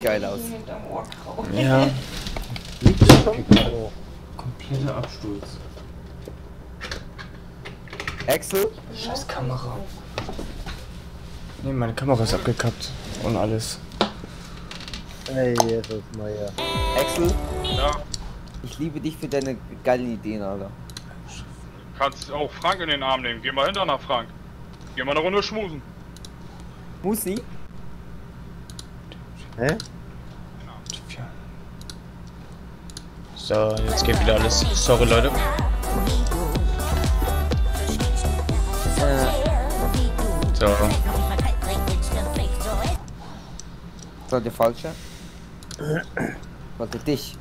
geil aus. Ja, Liegt das schon? Kompletter Absturz. Axel, Scheiß Kamera. Ne, meine Kamera ist abgekappt und alles. Ey, Jesus Maria. Axel, Ja, ich liebe dich für deine geilen Ideen, Alter. kannst auch Frank in den Arm nehmen. Geh mal hinter nach Frank. Geh mal eine Runde schmusen. Musi, Hä? So, jetzt geht wieder alles. Sorry, Leute. So, war der falsche? Wollte dich.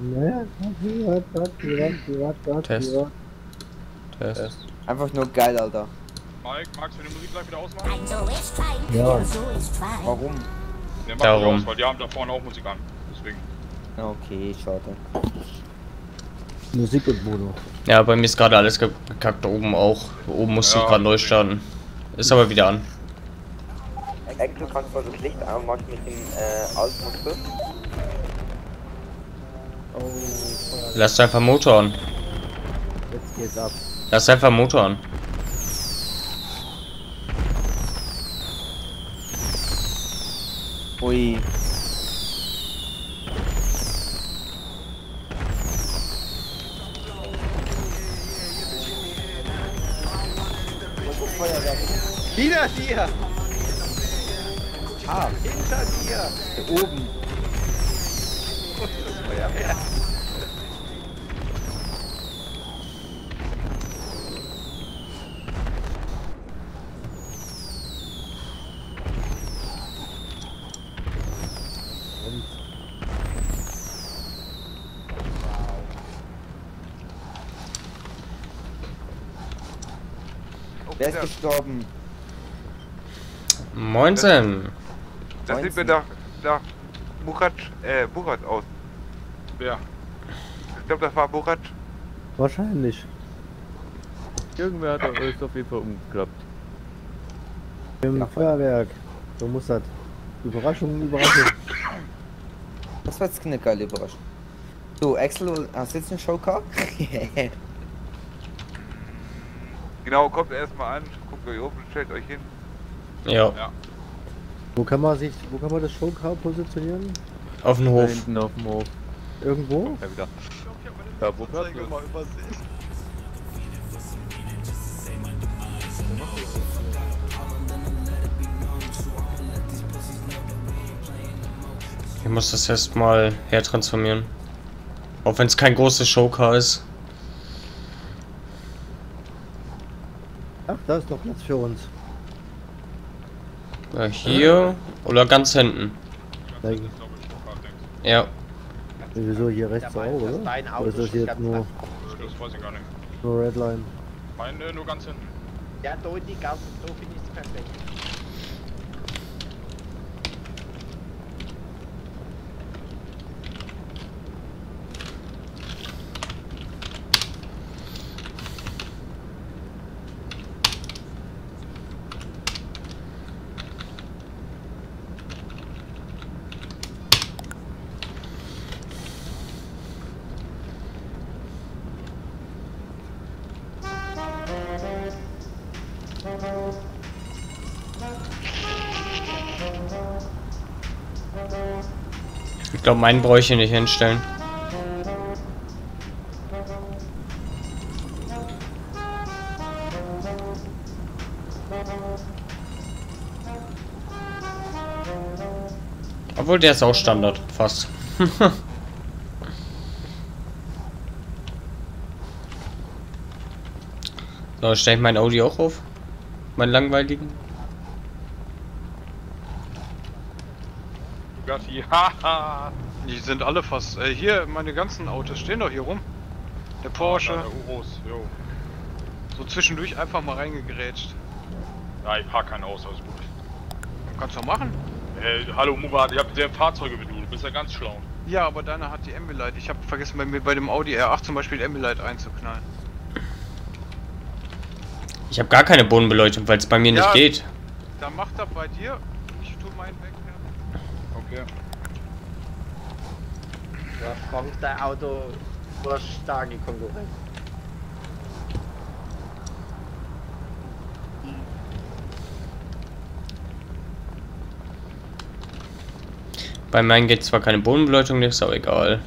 Ne? Warte, warte, warte, warte, warte, Test. warte. Test. Einfach nur geil, Alter. Mike, magst du die Musik gleich wieder ausmachen? Ja. Warum? Mach Darum. die aus, weil die haben da vorne auch Musik an. Deswegen. Ja, Okay, schade. Musik und Mono. Ja, bei mir ist gerade alles ge- gekackt, oben auch. Oben musste ich Ja, gerade neu starten. Ist aber wieder an. Axel, kannst du das Licht anmachen mit dem äh, Altmuskel? Oh. Lass einfach Motor an. Jetzt geht's ab. Lass einfach Motor an. Ui. Hinter dir! Ah, Hinter dir! hier oben. Feuerwehr! Wer ist gestorben? Moinsen. Das sieht mir nach, nach Murat, äh, Murat aus. Wer? Ich glaube, das war Murat. Wahrscheinlich. Irgendwer hat ist auf jeden Fall umgeklappt. Im Feuerwerk. So muss das. Überraschung, Überraschung. Das war jetzt eine geile Überraschung. So, Axel, hast du jetzt einen Showcar? Genau, kommt erstmal an, guckt euch um, stellt euch hin. Ja, Wo kann man sich, wo kann man das Showcar positionieren? auf dem Hof. hinten auf dem Hof. Irgendwo? Ja, wieder. Da, wo Platz ist. Ich muss das erstmal hertransformieren. Auch wenn es kein großes Showcar ist. Ach, da ist noch Platz für uns. Ja, hier oder ganz hinten. Ja, wieso hier rechts auch, oder? Oder ist das jetzt nur. Das weiß ich gar nicht. nur Redline? Meine nur ganz hinten. Ja, da die Gasse, so finde ich es perfekt. Ich glaube, meinen bräuchte ich nicht hinstellen. Obwohl, der ist auch Standard, fast. so, stelle ich mein Audi auch auf? Meinen langweiligen? Haha. Die sind alle fast. Äh, hier, meine ganzen Autos stehen doch hier rum. Der Porsche. Der Urus, jo. So zwischendurch einfach mal reingegrätscht. Ja, ich fahr keinen aus, alles gut. Kannst du machen? Äh, hallo Murat, ich hab sehr Fahrzeuge wie du, du bist ja ganz schlau. Ja, aber deine hat die Ambilight. Ich habe vergessen, bei mir bei dem Audi R8 zum Beispiel die Ambilight einzuknallen. Ich habe gar keine Bodenbeleuchtung, weil es bei mir Ja. nicht geht. Dann macht er bei dir. Ich tut meinen weg. Ja. Okay. Ja, Frank, dein Auto war starke Konkurrenz. Bei meinen geht zwar keine Bodenbeleuchtung, ist aber egal.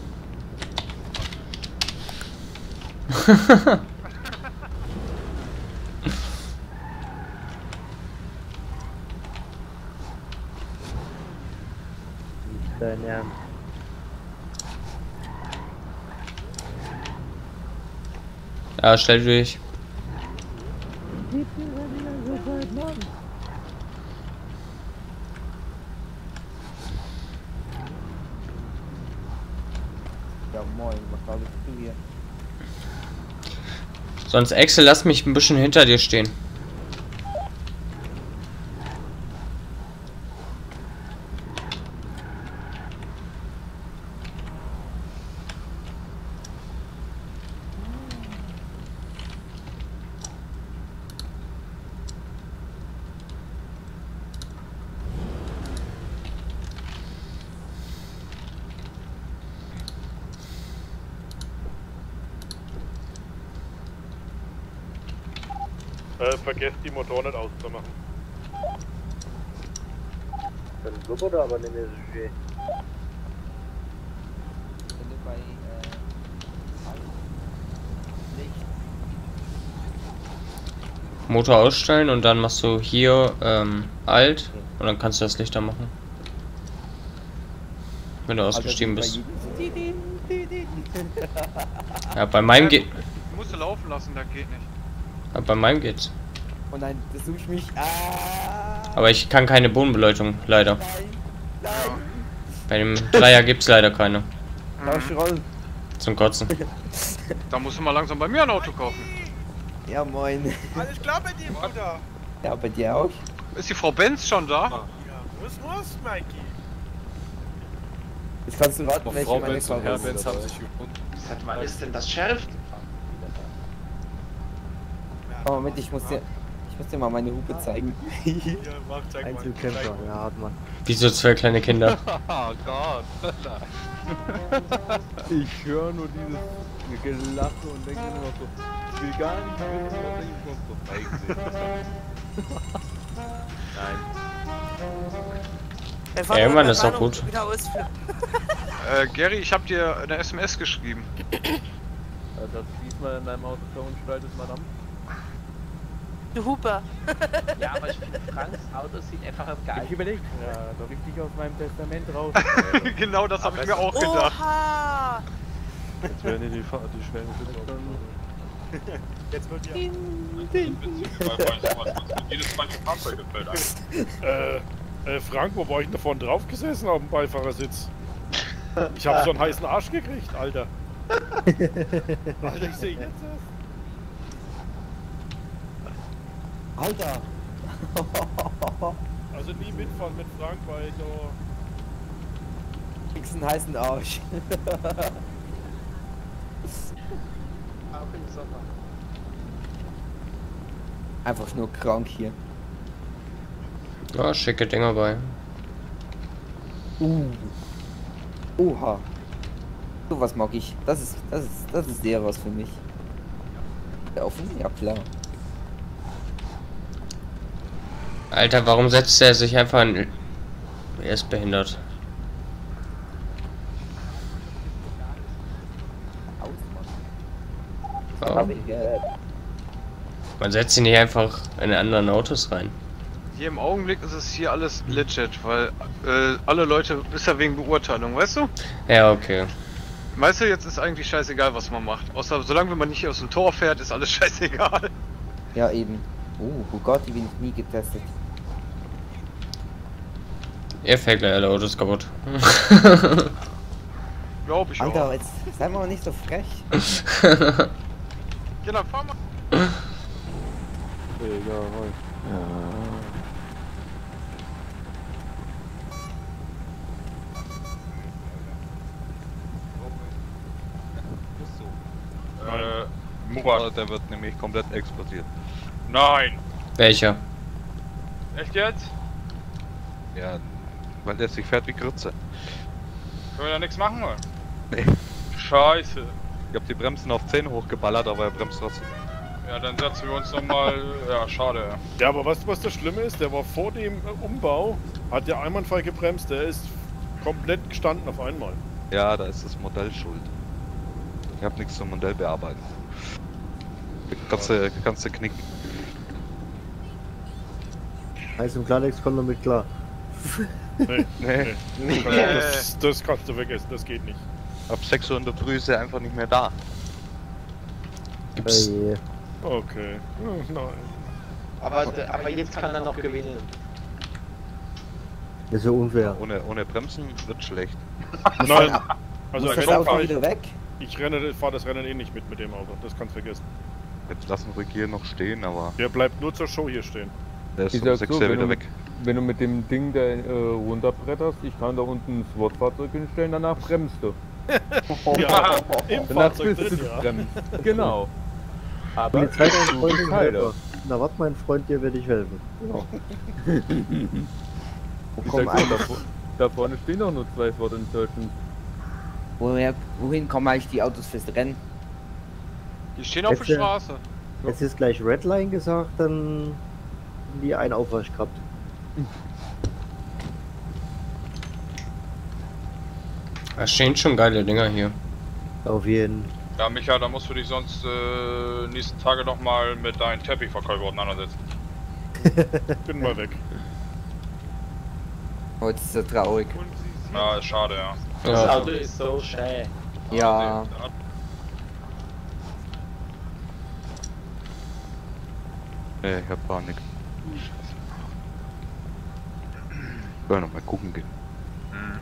Dein Ernst. Ja, stell dich. Ja moin, was glaubst du hier? Sonst Axel, lass mich ein bisschen hinter dir stehen. Äh, vergesst die Motor nicht auszumachen. Dann blubbert er aber nicht mehr so schön. Wenn du bei äh, Licht Motor ausstellen und dann machst du hier ähm, Alt und dann kannst du das Licht da machen. Wenn du ausgestiegen bist. Ja, bei meinem geht. Musst du laufen lassen, das geht nicht. Ja, bei meinem geht's. Oh nein, das suche ich mich. Ah, Aber ich kann keine Bodenbeleuchtung, leider. nein, nein. Bei dem Dreier gibt's leider keine. Rollen. Zum Kotzen. Da musst du mal langsam bei mir ein Auto kaufen. Ja moin. Alles klar bei dir, Bruder? Ja, bei dir auch. Ist die Frau Benz schon da? Ja, was muss, Mikey? Jetzt kannst du raten, welche Frau meine Benz und Frau Herr ist. Benz haben sich gefunden. Seit wann ist denn das Sheriff? Oh, Moment, ich muss dir, ich muss dir mal meine Hupe zeigen. Ja, mach, zeig. Einzelkämpfer, ja, hat man. Wie so zwei kleine Kinder. Oh Gott. Ich höre nur dieses Gelache und denke nur noch so, ich will gar nicht wissen, was ich sonst noch eingesehen Ja, irgendwann ist doch gut. Äh, Gary, ich hab dir eine SMS geschrieben. Also das diesmal in deinem Auto verunstaltet, Madame. Du Huper. Ja, aber ich finde, Franks Auto sieht einfach am Ich geil. überlegt, ja, da rief dich aus meinem Testament raus. genau das habe ich mir auch gedacht. Oha! Jetzt werden die, Fa die Schwellen Jetzt wird ja. Jedes zweite Fahrzeug fällt ein. Äh, äh, Frank, wo war ich denn da vorne drauf gesessen auf dem Beifahrersitz? Ich habe so einen heißen Arsch gekriegt, Alter. Alter, ich sehe jetzt erst. Alter! Also nie mitfahren mit Frank, weil du. Kriegst einen heißen Arsch. Auch im Sommer. Einfach nur krank hier. Ja, schicke Dinger bei. Uh. Oha. So was mag ich. Das ist, das ist, das ist sehr was für mich. Der offen? Ja klar. Alter, warum setzt er sich einfach in... Er ist behindert. Gehört. Man setzt ihn nicht einfach in anderen Autos rein. Hier im Augenblick ist es hier alles legit, weil äh, alle Leute ist ja wegen Beurteilung, weißt du? Ja, okay. Weißt du, jetzt ist eigentlich scheißegal, was man macht. Außer solange man nicht aus dem Tor fährt, ist alles scheißegal. Ja eben. Uh, Bugatti bin ich nie getestet. Er fällt gleich alle Autos kaputt. Glaub ich Alter, auch. jetzt sei mal nicht so frech. Ja, dann fahr mal. Egal. Äh, Murat. Der wird nämlich komplett explodiert. Nein. Welcher? Echt jetzt? Ja, Weil der sich fährt wie Grütze. Können wir da nichts machen, oder? Nee. Scheiße. Ich hab die Bremsen auf 10 hochgeballert, aber er bremst trotzdem. Ja, dann setzen wir uns nochmal. Ja, schade. ja. Ja, aber weißt du, was das Schlimme ist? Der war vor dem äh, Umbau, hat der einwandfrei gebremst, der ist komplett gestanden auf einmal. Ja, da ist das Modell schuld. Ich hab nichts zum Modell bearbeiten. Kannst du, kannst du knicken. Heißt im Klartext kommt damit klar. Nee, Nee. nee. Das, das kannst du vergessen, das geht nicht. Ab 6 Uhr in der Früh ist er einfach nicht mehr da. Gibt's. Ey, Okay. Hm, nein. Aber, aber jetzt kann er noch gewinnen. ist ja unfair. Ohne, ohne Bremsen wird schlecht. Nein. Also das Auto fahr ich, wieder weg? ich renne, fahre das Rennen eh nicht mit mit dem Auto. Das kannst du vergessen. Jetzt lassen wir hier noch stehen, aber Der bleibt nur zur Show hier stehen. Der ist Ich um sag 6 so, wenn wieder du- weg. Wenn du mit dem Ding da äh, runterbretterst, ich kann da unten das Wortfahrzeug hinstellen, danach bremst du. Ja, im Danach Fahrzeug bist du ja. gebremst. Genau. Aber Die Zeit ein Freund. Na warte, mein Freund, dir werde ich helfen. Wo Ich kommen sag so, da, vorne stehen doch nur zwei Sword Insertions. woher, wohin kommen eigentlich die Autos fürs Rennen? Die stehen auf der Jetzt, Straße. Jetzt ist gleich Redline gesagt, dann die einen Aufwasch gehabt. Da stehen schon geile Dinger hier. Auf jeden. Ja, Micha, da musst du dich sonst äh, nächsten Tage noch mal mit deinen Teppichverkäufer auseinandersetzen. Bin mal weg. Oh, das ist so traurig. Ja, ist schade, ja. Das Ja, Auto ist so schön. Ja, Nee, ich hab Panik. Wollen noch mal gucken gehen. Hm.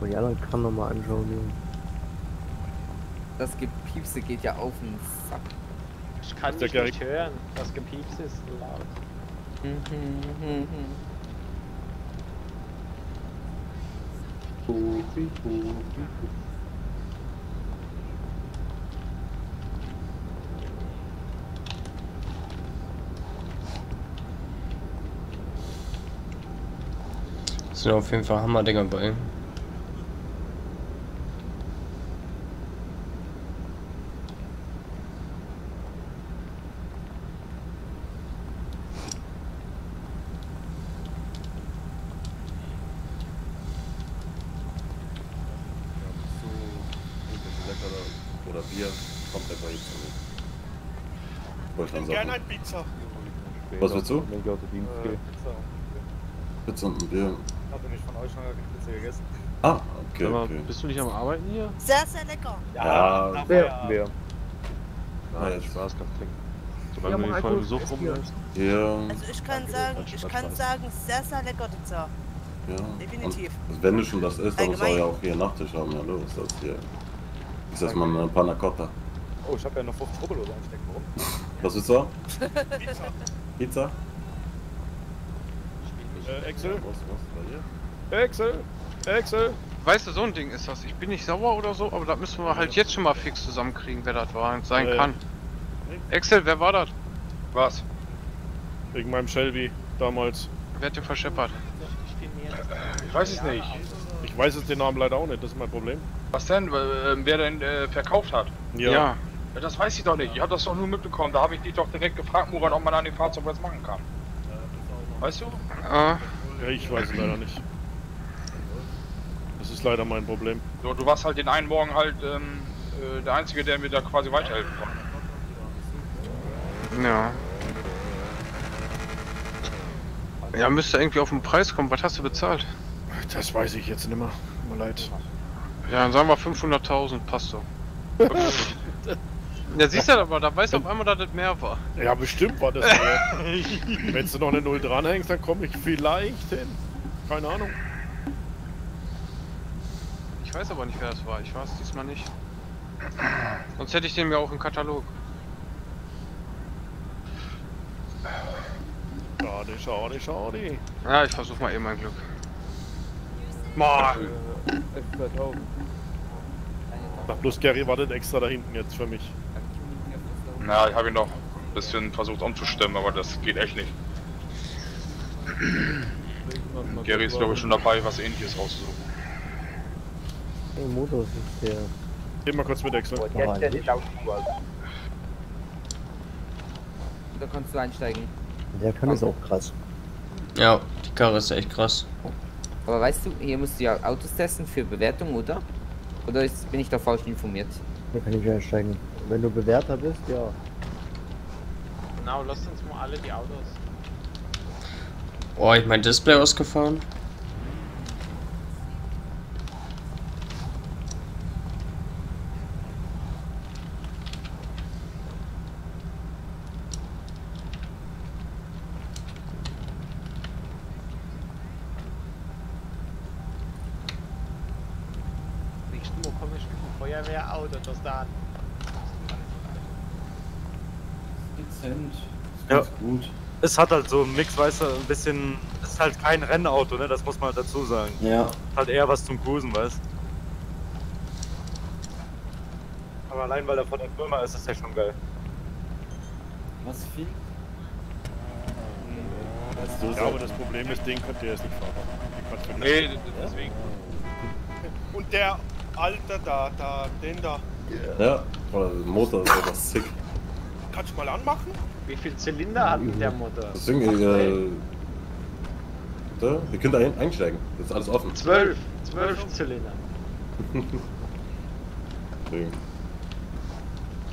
Die- Und die anderen kann noch mal anschauen. Junge. das Gepiepse geht ja auf den Sack. Ich kann dich nicht hören. Das Gepieps ist laut. Sind auf jeden Fall Hammer-Dinger bei. Oder Bier, kommt einfach jetzt zurück. Wollte ich dann Gerne ein Pizza. Was willst du? Ich Dienst gehe. Pizza und ein Bier. Hatte nicht von euch schon Pizza gegessen. Ah, okay, mal, okay. bist du nicht am Arbeiten hier? Sehr, sehr lecker. Ja, Wer? Wer? Ah, Nein, jetzt. Spaß, kann trinken. Ja, Solange du mach nicht voll im Suff rumläufst. ja, Also ich kann sagen, ich kann sagen, sehr, sehr lecker Pizza. ja. Definitiv. Und wenn du schon das isst, dann musst du auch Allgemein. ja auch hier Nachtisch haben. Ja, los, das hier. Ist das mal eine Panna Cotta. Oh, ich habe ja noch 50 Rubbel einstecken. Warum? Was willst du haben? Pizza? Äh, Excel, Was, was, bei dir? Excel, Excel. Weißt du, so ein Ding ist das. Ich bin nicht sauer oder so, aber da müssen wir halt jetzt schon mal fix zusammenkriegen, wer das war sein Äh. kann. Excel, wer war das? Was? Wegen meinem Shelby damals. Wer hat den verscheppert? Ich weiß es nicht. Ich weiß jetzt den Namen leider auch nicht, das ist mein Problem. Was denn? Äh, wer denn äh, verkauft hat? Ja. ja. Das weiß ich doch nicht. Ich habe das doch nur mitbekommen. Da habe ich dich doch direkt gefragt, Murat, ob man an dem Fahrzeug was machen kann. Weißt du? Äh, Ja, ich weiß es leider nicht. Das ist leider mein Problem. Du, du warst halt den einen Morgen halt ähm, äh, der Einzige, der mir da quasi weiterhelfen konnte. ja. Ja, müsste irgendwie auf den Preis kommen. Was hast du bezahlt? Das weiß ich jetzt nicht mehr. Tut mir leid. Ja, dann sagen wir 500.000, passt so. ja, siehst du aber, da weiß auf einmal, dass das mehr war. Ja, bestimmt war das mehr. Wenn du noch eine Null dranhängst, dann komme ich vielleicht hin. Keine Ahnung. Ich weiß aber nicht, wer das war. Ich weiß es diesmal nicht. Sonst hätte ich den mir auch im Katalog. Schade, schade, schade. Ja, ich versuche mal eben mein Glück. Mann! S2000. Ach, bloß Gary wartet extra da hinten jetzt für mich. Na, ich habe ihn noch ein bisschen versucht umzustimmen, aber das geht echt nicht. Gary ist glaube ich schon dabei, was ähnliches rauszusuchen. Der Motor ist der. Geh mal kurz mit Excel. Der Da kannst du einsteigen. Der kann es auch krass. Ja, die Karre ist echt krass. Aber weißt du, hier musst du ja Autos testen für Bewertung, oder? Oder ist, bin ich da falsch informiert? Da kann ich einsteigen. Wenn du Bewerter bist, ja. Genau, lasst uns mal alle die Autos. Oh, ich mein Display ausgefahren. Nächsten Mal komme ich mit dem Feuerwehrauto, das da. Dezent. Ja. Ist gut. Es hat halt so einen Mix, weißt du, ein bisschen. Es ist halt kein Rennauto, ne? Das muss man dazu sagen. Ja. Halt eher was zum Cruisen, weißt Aber allein weil er von der Firma ist, ist ja schon geil. Was viel? Ja, aber das Problem ist, den könnt ihr jetzt nicht fahren. Du Nee, deswegen. Und der Alter da, da, den da. Ja, oder der Motor ist einfach sick. Kannst du mal anmachen? Wie viel Zylinder hat denn der Motor? Deswegen, äh, da, wir können da hin- einsteigen. Das ist alles offen. Zwölf. Zwölf Zylinder. Deswegen.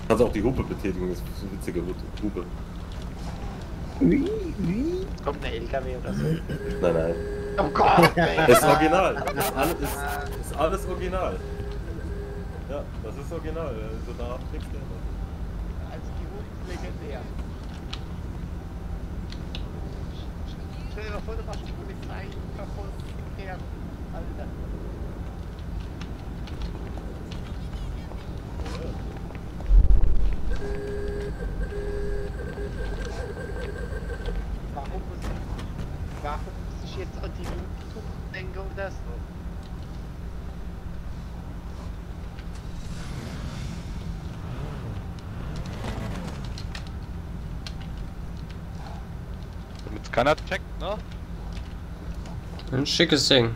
Kannst auch die Hupe betätigen, das ist so eine witzige Hupe. Kommt ein LKW oder so. Nein, nein. Oh Gott! Das ist original. Das ist alles, ist, ist alles original. Ja, das ist original. Also da nichts geändert. Also die Hupen ist legendär. Stell dir mal vor, du machst die Polizei verfolgt. Ja, Alter. Warum muss ich, warum muss ich jetzt an die Hupen denken oder so? Damit keiner checkt, ne? Ein schickes Ding.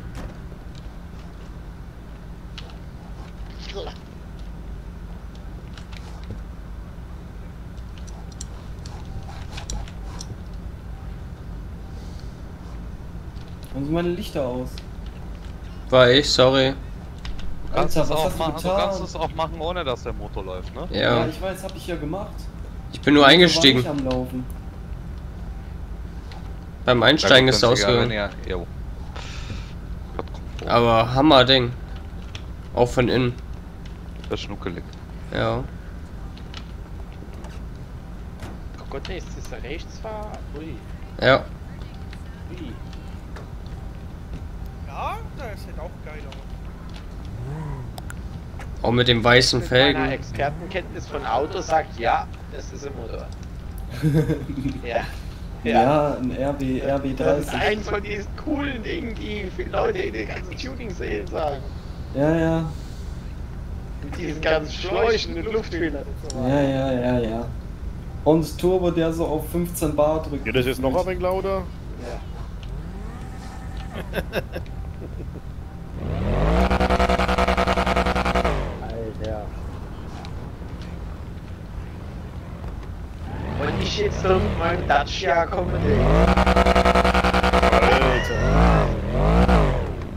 Warum sind meine Lichter aus? War ich, sorry. Du kannst, Alter, es was auch du machen, du kannst es auch machen, ohne dass der Motor läuft, ne? Ja. ich weiß, hab ich ja gemacht. Ich bin nur Der Motor eingestiegen. War nicht am Laufen. Beim Einsteigen ist er ausgegangen. Ja, jo. Aber Hammer Ding. Auch von innen. Das ist schnuckelig. Ja. Oh Gott, nee, ist das der Rechtsfahrer? Ui. Ja. Ui. Ja, das sieht auch geil aus. Auch mit den weißen Mit meiner Felgen. Expertenkenntnis von Autos sagt, ja, das ist ein Motor. ja. Ja, ein RB, Das ist RB30. eins von diesen coolen Dingen, die viele Leute in den ganzen Tuning-Sälen sagen. Ja, ja. Mit diesen ganzen Schläuchen und Luftfehlern und so Ja, ja, ja, ja. Und das Turbo, der so auf 15 Bar drückt. Geht das jetzt noch ein wenig lauter? Alter. Und ich jetzt so mit meinem Dacia komme. Alter.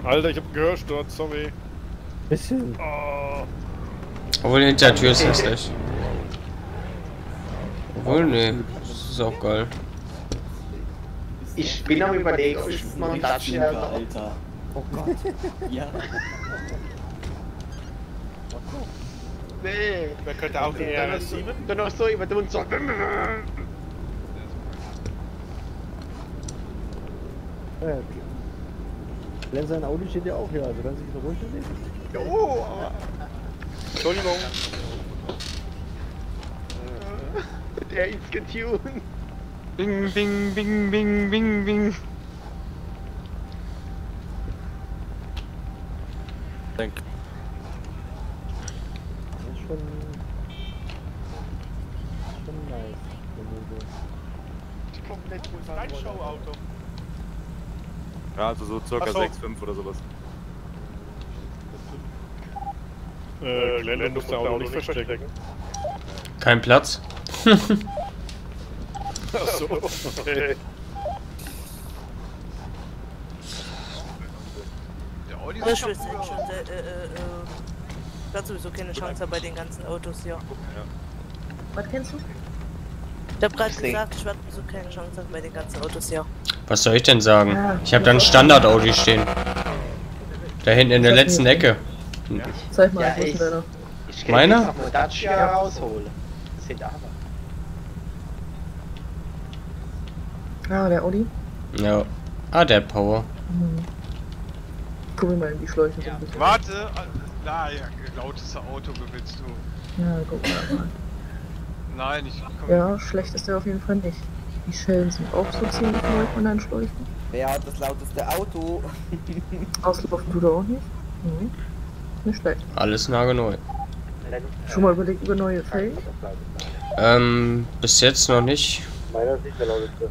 Alter, ich hab Gehörsturz, sorry. Bisschen. Oh. Obwohl hinter der Tür ist hässlich. Obwohl, nee. Das ist auch geil. Ich bin am überlegen, ob ich mit meinem Dacia... Alter. Oh Gott. Ja. Nee. Wer könnte auch die RS7? Dann noch so über den Mund. Ja, Glenn sein Audi steht ja auch hier, also kann sich so ruhig nehmen. Oh, Entschuldigung. der ist getuned. Bing, bing, bing, bing, bing, bing. Denk. Das ist schon. schon Komplett Dein Showauto. Ja, also so circa so. 6, 5 oder sowas. Äh, Glenn muss der Auto nicht verstecken. Kein Platz. Achso, okay. Ich wüsste jetzt schon, äh, äh, äh, ich hat sowieso keine Chance bei den ganzen Autos, ja. Was kennst du? Ich hab gerade gesagt, ich werde sowieso keine Chance haben bei den ganzen Autos, ja. Was soll ich denn sagen? Ich habe da ein Standard-Audi stehen. Da hinten in der letzten Ecke. Zeig mal, Ja, ich- denn deiner? Ich kann Meiner? jetzt noch Dacia rausholen. Sind aber. Ah, der Audi. Ja. Ah, der Power. Hm. Guck mal in die Schläuche bisschen. Warte, äh, na ja, lauteste Auto gewinnst du. Ja, guck mal. Nein, ich komm. Ja, schlecht ist der auf jeden Fall nicht. Die Schellen sind auch so ziemlich neu von deinen Schläuchen. Wer hat das lauteste Auto? Auslaufen tut er auch nicht. Mhm. Nicht schlecht. Alles nagelneu. Schon mal überlegt über neue Felgen? Ähm, bis jetzt noch nicht. Meiner ist nicht der lauteste.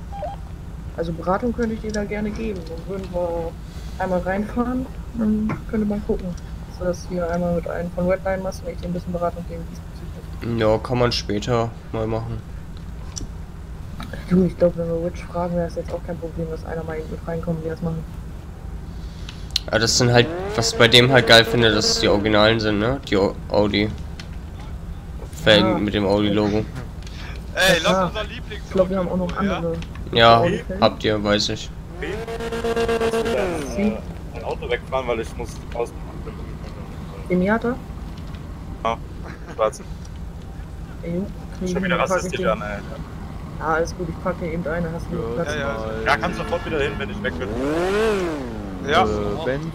Also Beratung könnte ich dir da gerne geben. Dann würden wir einmal reinfahren, dann könnte man gucken. So dass wir einmal mit einem von Redline machst und ich dir ein bisschen Beratung geben diesbezüglich. Ja, kann man später mal machen. Du, ich glaube, wenn wir Rich fragen, wäre es jetzt auch kein Problem, dass einer mal mit reinkommt und wir das machen. Ja, das sind halt, was ich bei dem halt geil finde, dass es die Originalen sind, ne? Die Au- Audi. Felgen Ja. mit dem Audi-Logo. Ey, Ja, lass unser Ich Lieblings. glaube, wir haben auch noch andere. Ja, Audi-Felgen. habt ihr, weiß ich. Sie? Ein Auto wegfahren, weil ich muss außen. Im Miata? Ja, schwarz. Ey, Schon wieder ich rassistisch an, ey. Ah, alles gut, ich packe eben eine, hast du noch Platz? Ja, kannst sofort wieder hin, wenn ich weg bin. Ja. Äh, ben,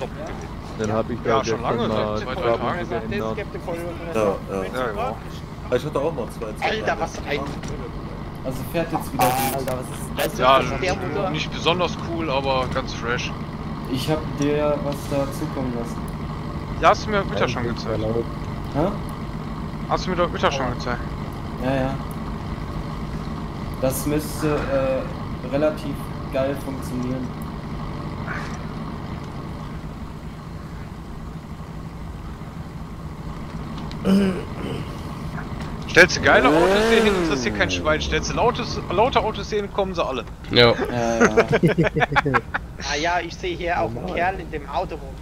dann habe ich da Ja, schon lange, mal seit zwei, drei Tagen. geändert. Ja, ja. Ja, genau. Ich hatte auch noch zwei. Alter, was ein. Also fährt jetzt wieder gut. Alter, was ist das? Ja, der Motor. nicht besonders cool, aber ganz fresh. Ich hab dir was da zukommen lassen. Ja, hast du mir Mittag schon gezeigt. Hä? Hast du mir doch Mittag schon gezeigt. Ja, ja. Das müsste äh, relativ geil funktionieren. Stellst du geile Autos hier hin, interessiert kein Schwein. Stellst du lautes, laute Autos hier hin, kommen sie alle. Ja. Ja, ja. Ah ja, ich sehe hier auch einen Kerl in dem Auto. wo-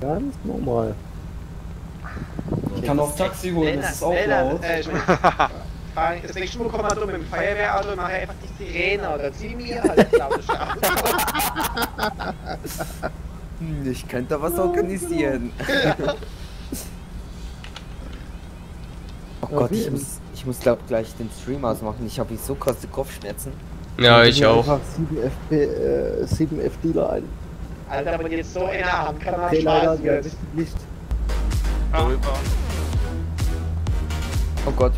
Ganz normal. Ich kann auch Taxi holen, das ist auch laut. ich das nächste Mal komm mal mit dem Feuerwehrauto und mache einfach die Sirene oder zieh mir halt laute. Hm, Ich könnte was organisieren. oh Gott, ich muss, ich muss glaub gleich den Stream ausmachen. Ich habe so krasse Kopfschmerzen. Ja, ich auch. Einfach 7 FP, äh, 7 F Dealer ein. Alter, wenn jetzt so einer haben kann, man Okay, leider, Spaß ja, wird. wisst ihr nicht. Oh Gott.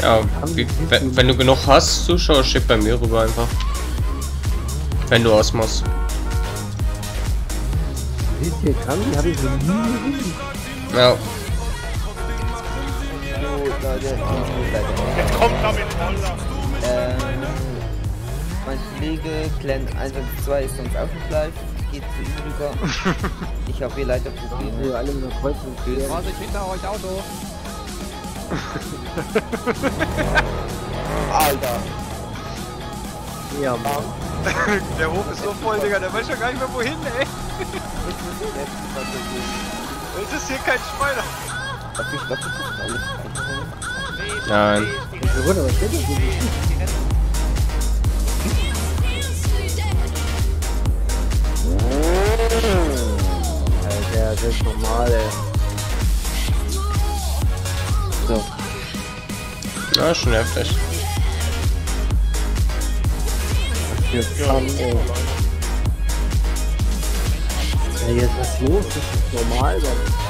Ja, wie, wenn, wenn du genug hast, Zuschauer, schick bei mir rüber einfach. Wenn du ausmachst. Wisst ihr, kann, die habe ich noch nie gesehen. Ja. Jetzt kommt damit. Ähm, mein Kollege Glenn 112 ist sonst auch nicht live. Geht zu ihm rüber. Ich habe hier leider Probleme. Wir alle mit der Kreuzung. Vorsicht hinter euch Auto. Alter. Ja, Mann. Der Hof ist so voll, Digga, der weiß ja gar nicht mehr wohin, ey. Es ist hier kein Spider. Darf ich, ich das alles? Nein. Bruder, was steht? Alter, das ist normal, ey. So. Ja, schon heftig. Jetzt kann, ey. Ja, jetzt was los? Das ist normal, Mann.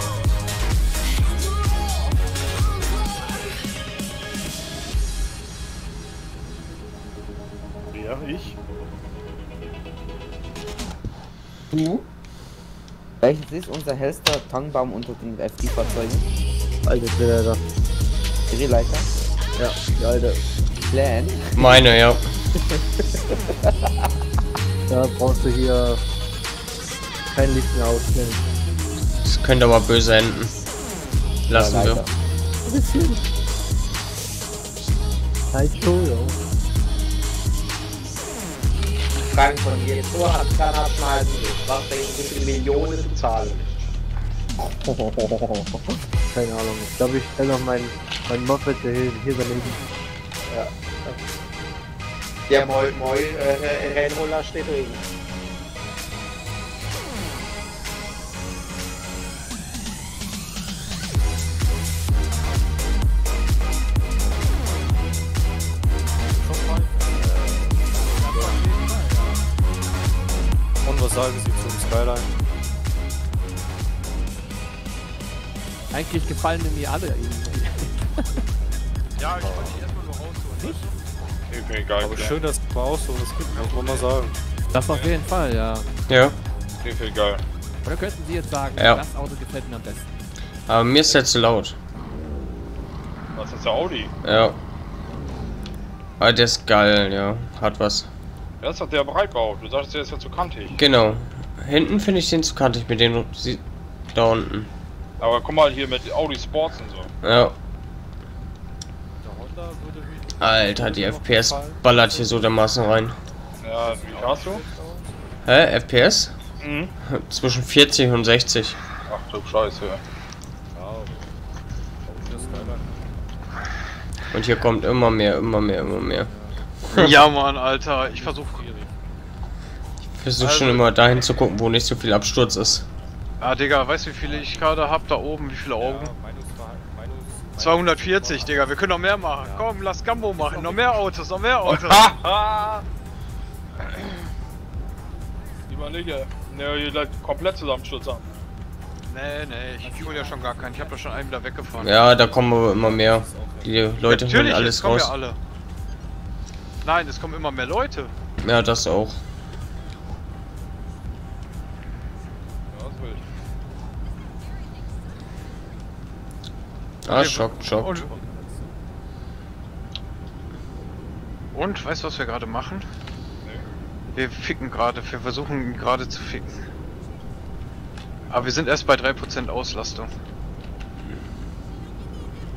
Du? Welches ist unser hellster Tangbaum unter den FD-Fahrzeugen? Der da. Drehleiter? Ja, die alte. Plan? Meine, ja. Da brauchst du hier kein Licht mehr ausstellen. Das könnte aber böse enden. Lassen Ja, wir. Ein bisschen. Halt so, ja. Frank von dir so an kann abschneiden, was denken, wie viele Millionen du zahlen Keine Ahnung. Ich glaube, ich stelle noch mein, mein Moped hier, hier daneben. Ja. Der Moi Moi äh, Rennroller steht drin. Sagen Sie zum Skyline? Eigentlich gefallen mir alle ihnen. Ja, ich wollte dich erstmal nur rausholen. Okay, okay, geil. Aber schön, dass es mal so was gibt, muss man mal sagen. Das auf jeden Fall, ja. Ja. Okay, okay, geil. Oder könnten Sie jetzt sagen, Ja. das Auto gefällt mir am besten? Aber mir ist der zu laut. Was ist der Audi? Ja. Aber der ist geil, ja. Hat was. Das ist doch der Breitbau. Du sagst, der ist ja zu kantig. Genau. Hinten finde ich den zu kantig mit den sie- da unten. Aber guck mal hier mit Audi Sports und so. Ja. Alter, die FPS ballert hier so dermaßen rein. Ja, wie viel hast du? Hä? FPS? Mhm. Zwischen 40 und 60. Ach du Scheiße. Und hier kommt immer mehr, immer mehr, immer mehr. Ja, Mann, Alter, ich versuche. Ich versuche schon immer dahin zu gucken, wo nicht so viel Absturz ist. Ah, Digga, weißt du, wie viele ich gerade hab da oben? Wie viele Augen? 240, Digga, wir können noch mehr machen. Komm, lass Gambo machen. Noch mehr Autos, noch mehr Autos. Überlege. Ne, ihr seid komplett Zusammensturz an. nee, nee, ich hol ja schon gar keinen. Ich hab da schon einen wieder weggefahren. Ja, da kommen aber immer mehr. Die Leute holen Natürlich, alles es kommen raus. ja alle. Nein, es kommen immer mehr Leute. Ja, das auch. Ja, das will ich. Ah, schockt, schockt. Und, und weißt du, was wir gerade machen? Wir ficken gerade, wir versuchen ihn gerade zu ficken. Aber wir sind erst bei 3% Auslastung.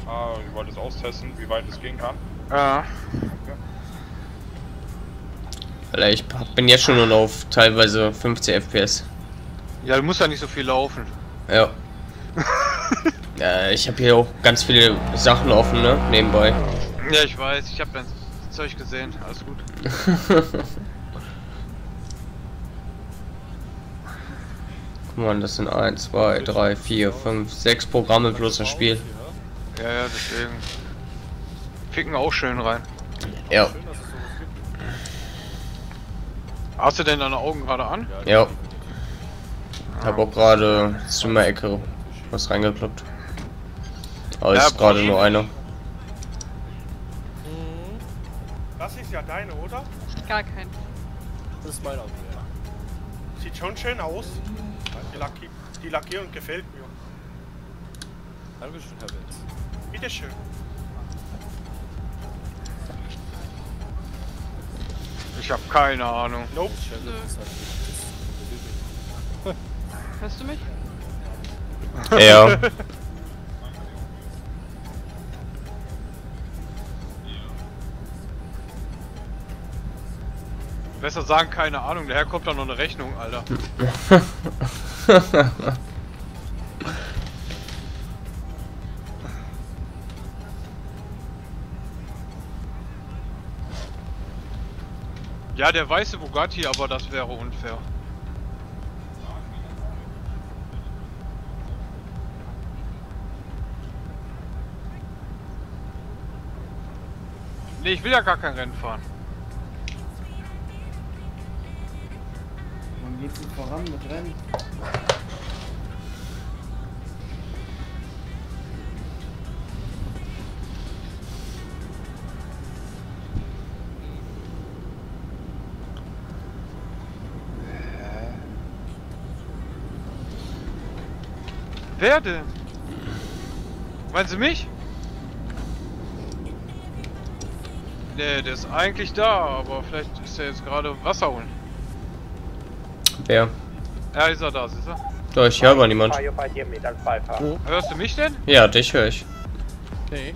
Ah, ich wollte es austesten, wie weit es gehen kann. Ja. Alter, ich bin jetzt schon nur auf teilweise 50 FPS. Ja, du musst ja nicht so viel laufen. Ja. ja, ich habe hier auch ganz viele Sachen offen, ne? Nebenbei. Ja, ich weiß, ich habe dein Zeug gesehen, alles gut. Guck mal, das sind 1, 2, 3, 4, 5, 6 Programme plus das Spiel. Ja, ja, deswegen. Ficken auch schön rein. Ja. Hast du denn deine Augen gerade an? Ja. Ich habe auch gerade zur Ecke was reingekloppt. Aber Ja, ist gerade nur einer. Das ist ja deine, oder? Gar kein. Das ist mein Auto, ja. Sieht schon schön aus. Die, Lacki die Lackierung gefällt mir. Dankeschön, Herr Wenz. Bitteschön. Ich habe keine Ahnung. Nope. Hörst du mich? Ja. Besser sagen, keine Ahnung, daher kommt da noch eine Rechnung, Alter. Ja, der weiße Bugatti, aber das wäre unfair. Nee, ich will ja gar kein Rennen fahren. Wann geht's voran mit Rennen? Wer denn? Meinen Sie mich? Nee, der ist eigentlich da, aber vielleicht ist er jetzt gerade Wasser holen. Wer? Ja, ist er da, ist er? Doch, ich höre aber niemand. Beifahrer. Hörst du mich denn? Ja, dich höre ich. Nee.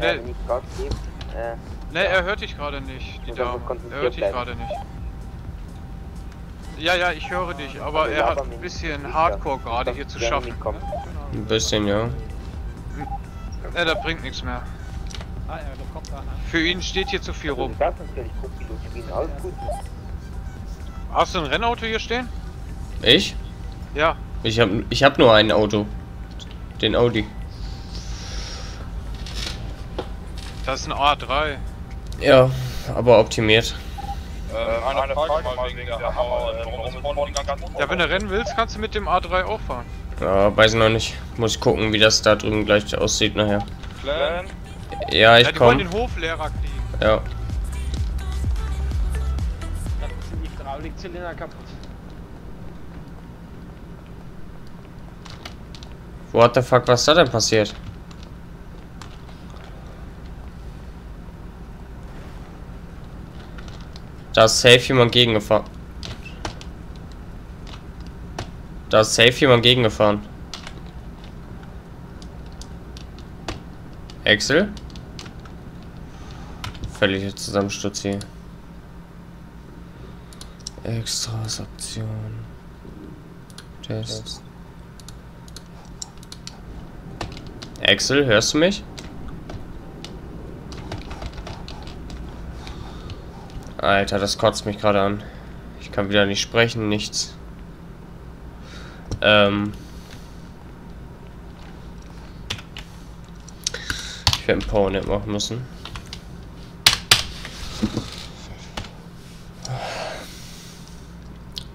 Nee, gebe, äh, nee, er hört dich gerade nicht, die Dame. Er hört dich gerade nicht. Ja, ja, ich höre dich, aber Also er hat ein bisschen Hardcore gerade hier zu schaffen. mitkommt. Ein bisschen, ja. Ja, das bringt nichts mehr. Ah, ja, Helikopter. Für ihn steht hier zu viel rum. Gut. Hast du ein Rennauto hier stehen? Ich? Ja. Ich hab, ich hab nur ein Auto. Den Audi. Das ist ein A3. Ja, aber optimiert. Äh, eine Frage mal wegen der Hammer, warum Ja, wenn du rennen willst, kannst du mit dem A3 auch fahren. Ja, weiß noch nicht. Muss gucken, wie das da drüben gleich aussieht nachher. Plan? Ja, ich ja, die wollen den Hoflehrer kriegen. Ja. Dann sind die Hydraulikzylinder kaputt. What the fuck, was ist da denn passiert? Da ist safe jemand gegengefahren. Da ist safe jemand gegengefahren. Excel? Völlige Zusammensturz hier. Extras, Option. Test. Axel, hörst du mich? Alter, das kotzt mich gerade an. Ich kann wieder nicht sprechen, nichts. Ähm. Ich werde ein Powernap machen müssen.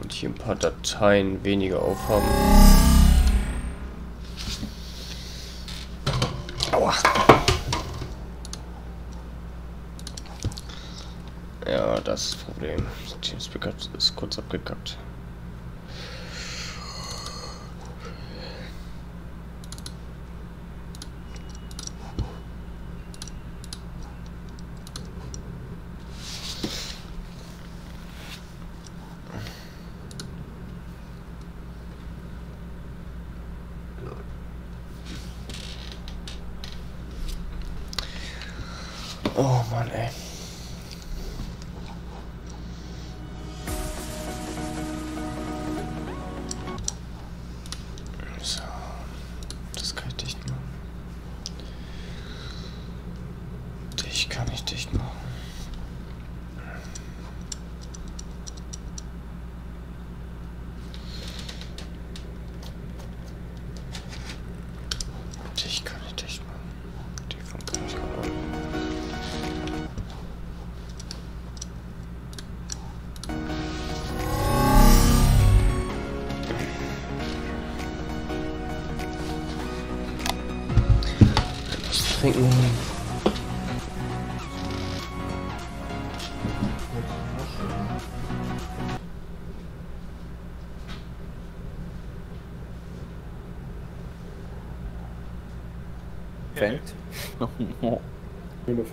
Und hier ein paar Dateien weniger aufhaben. Aua. Ja, das ist das Problem. Ist kurz abgekackt.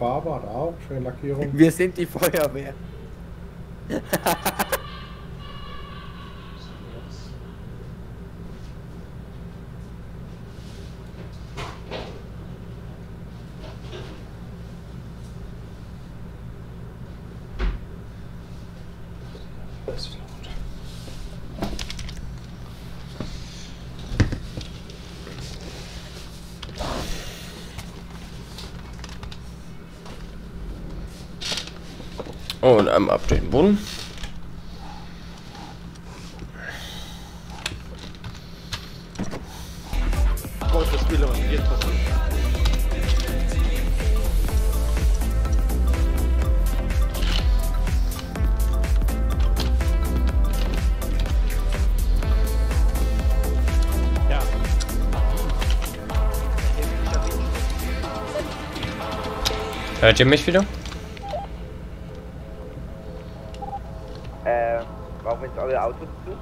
Farbe hat auch, schöne Lackierung. Wir sind die Feuerwehr. einmal ab den Boden. Hört ihr mich wieder? Äh, warum ist alle Autos zu?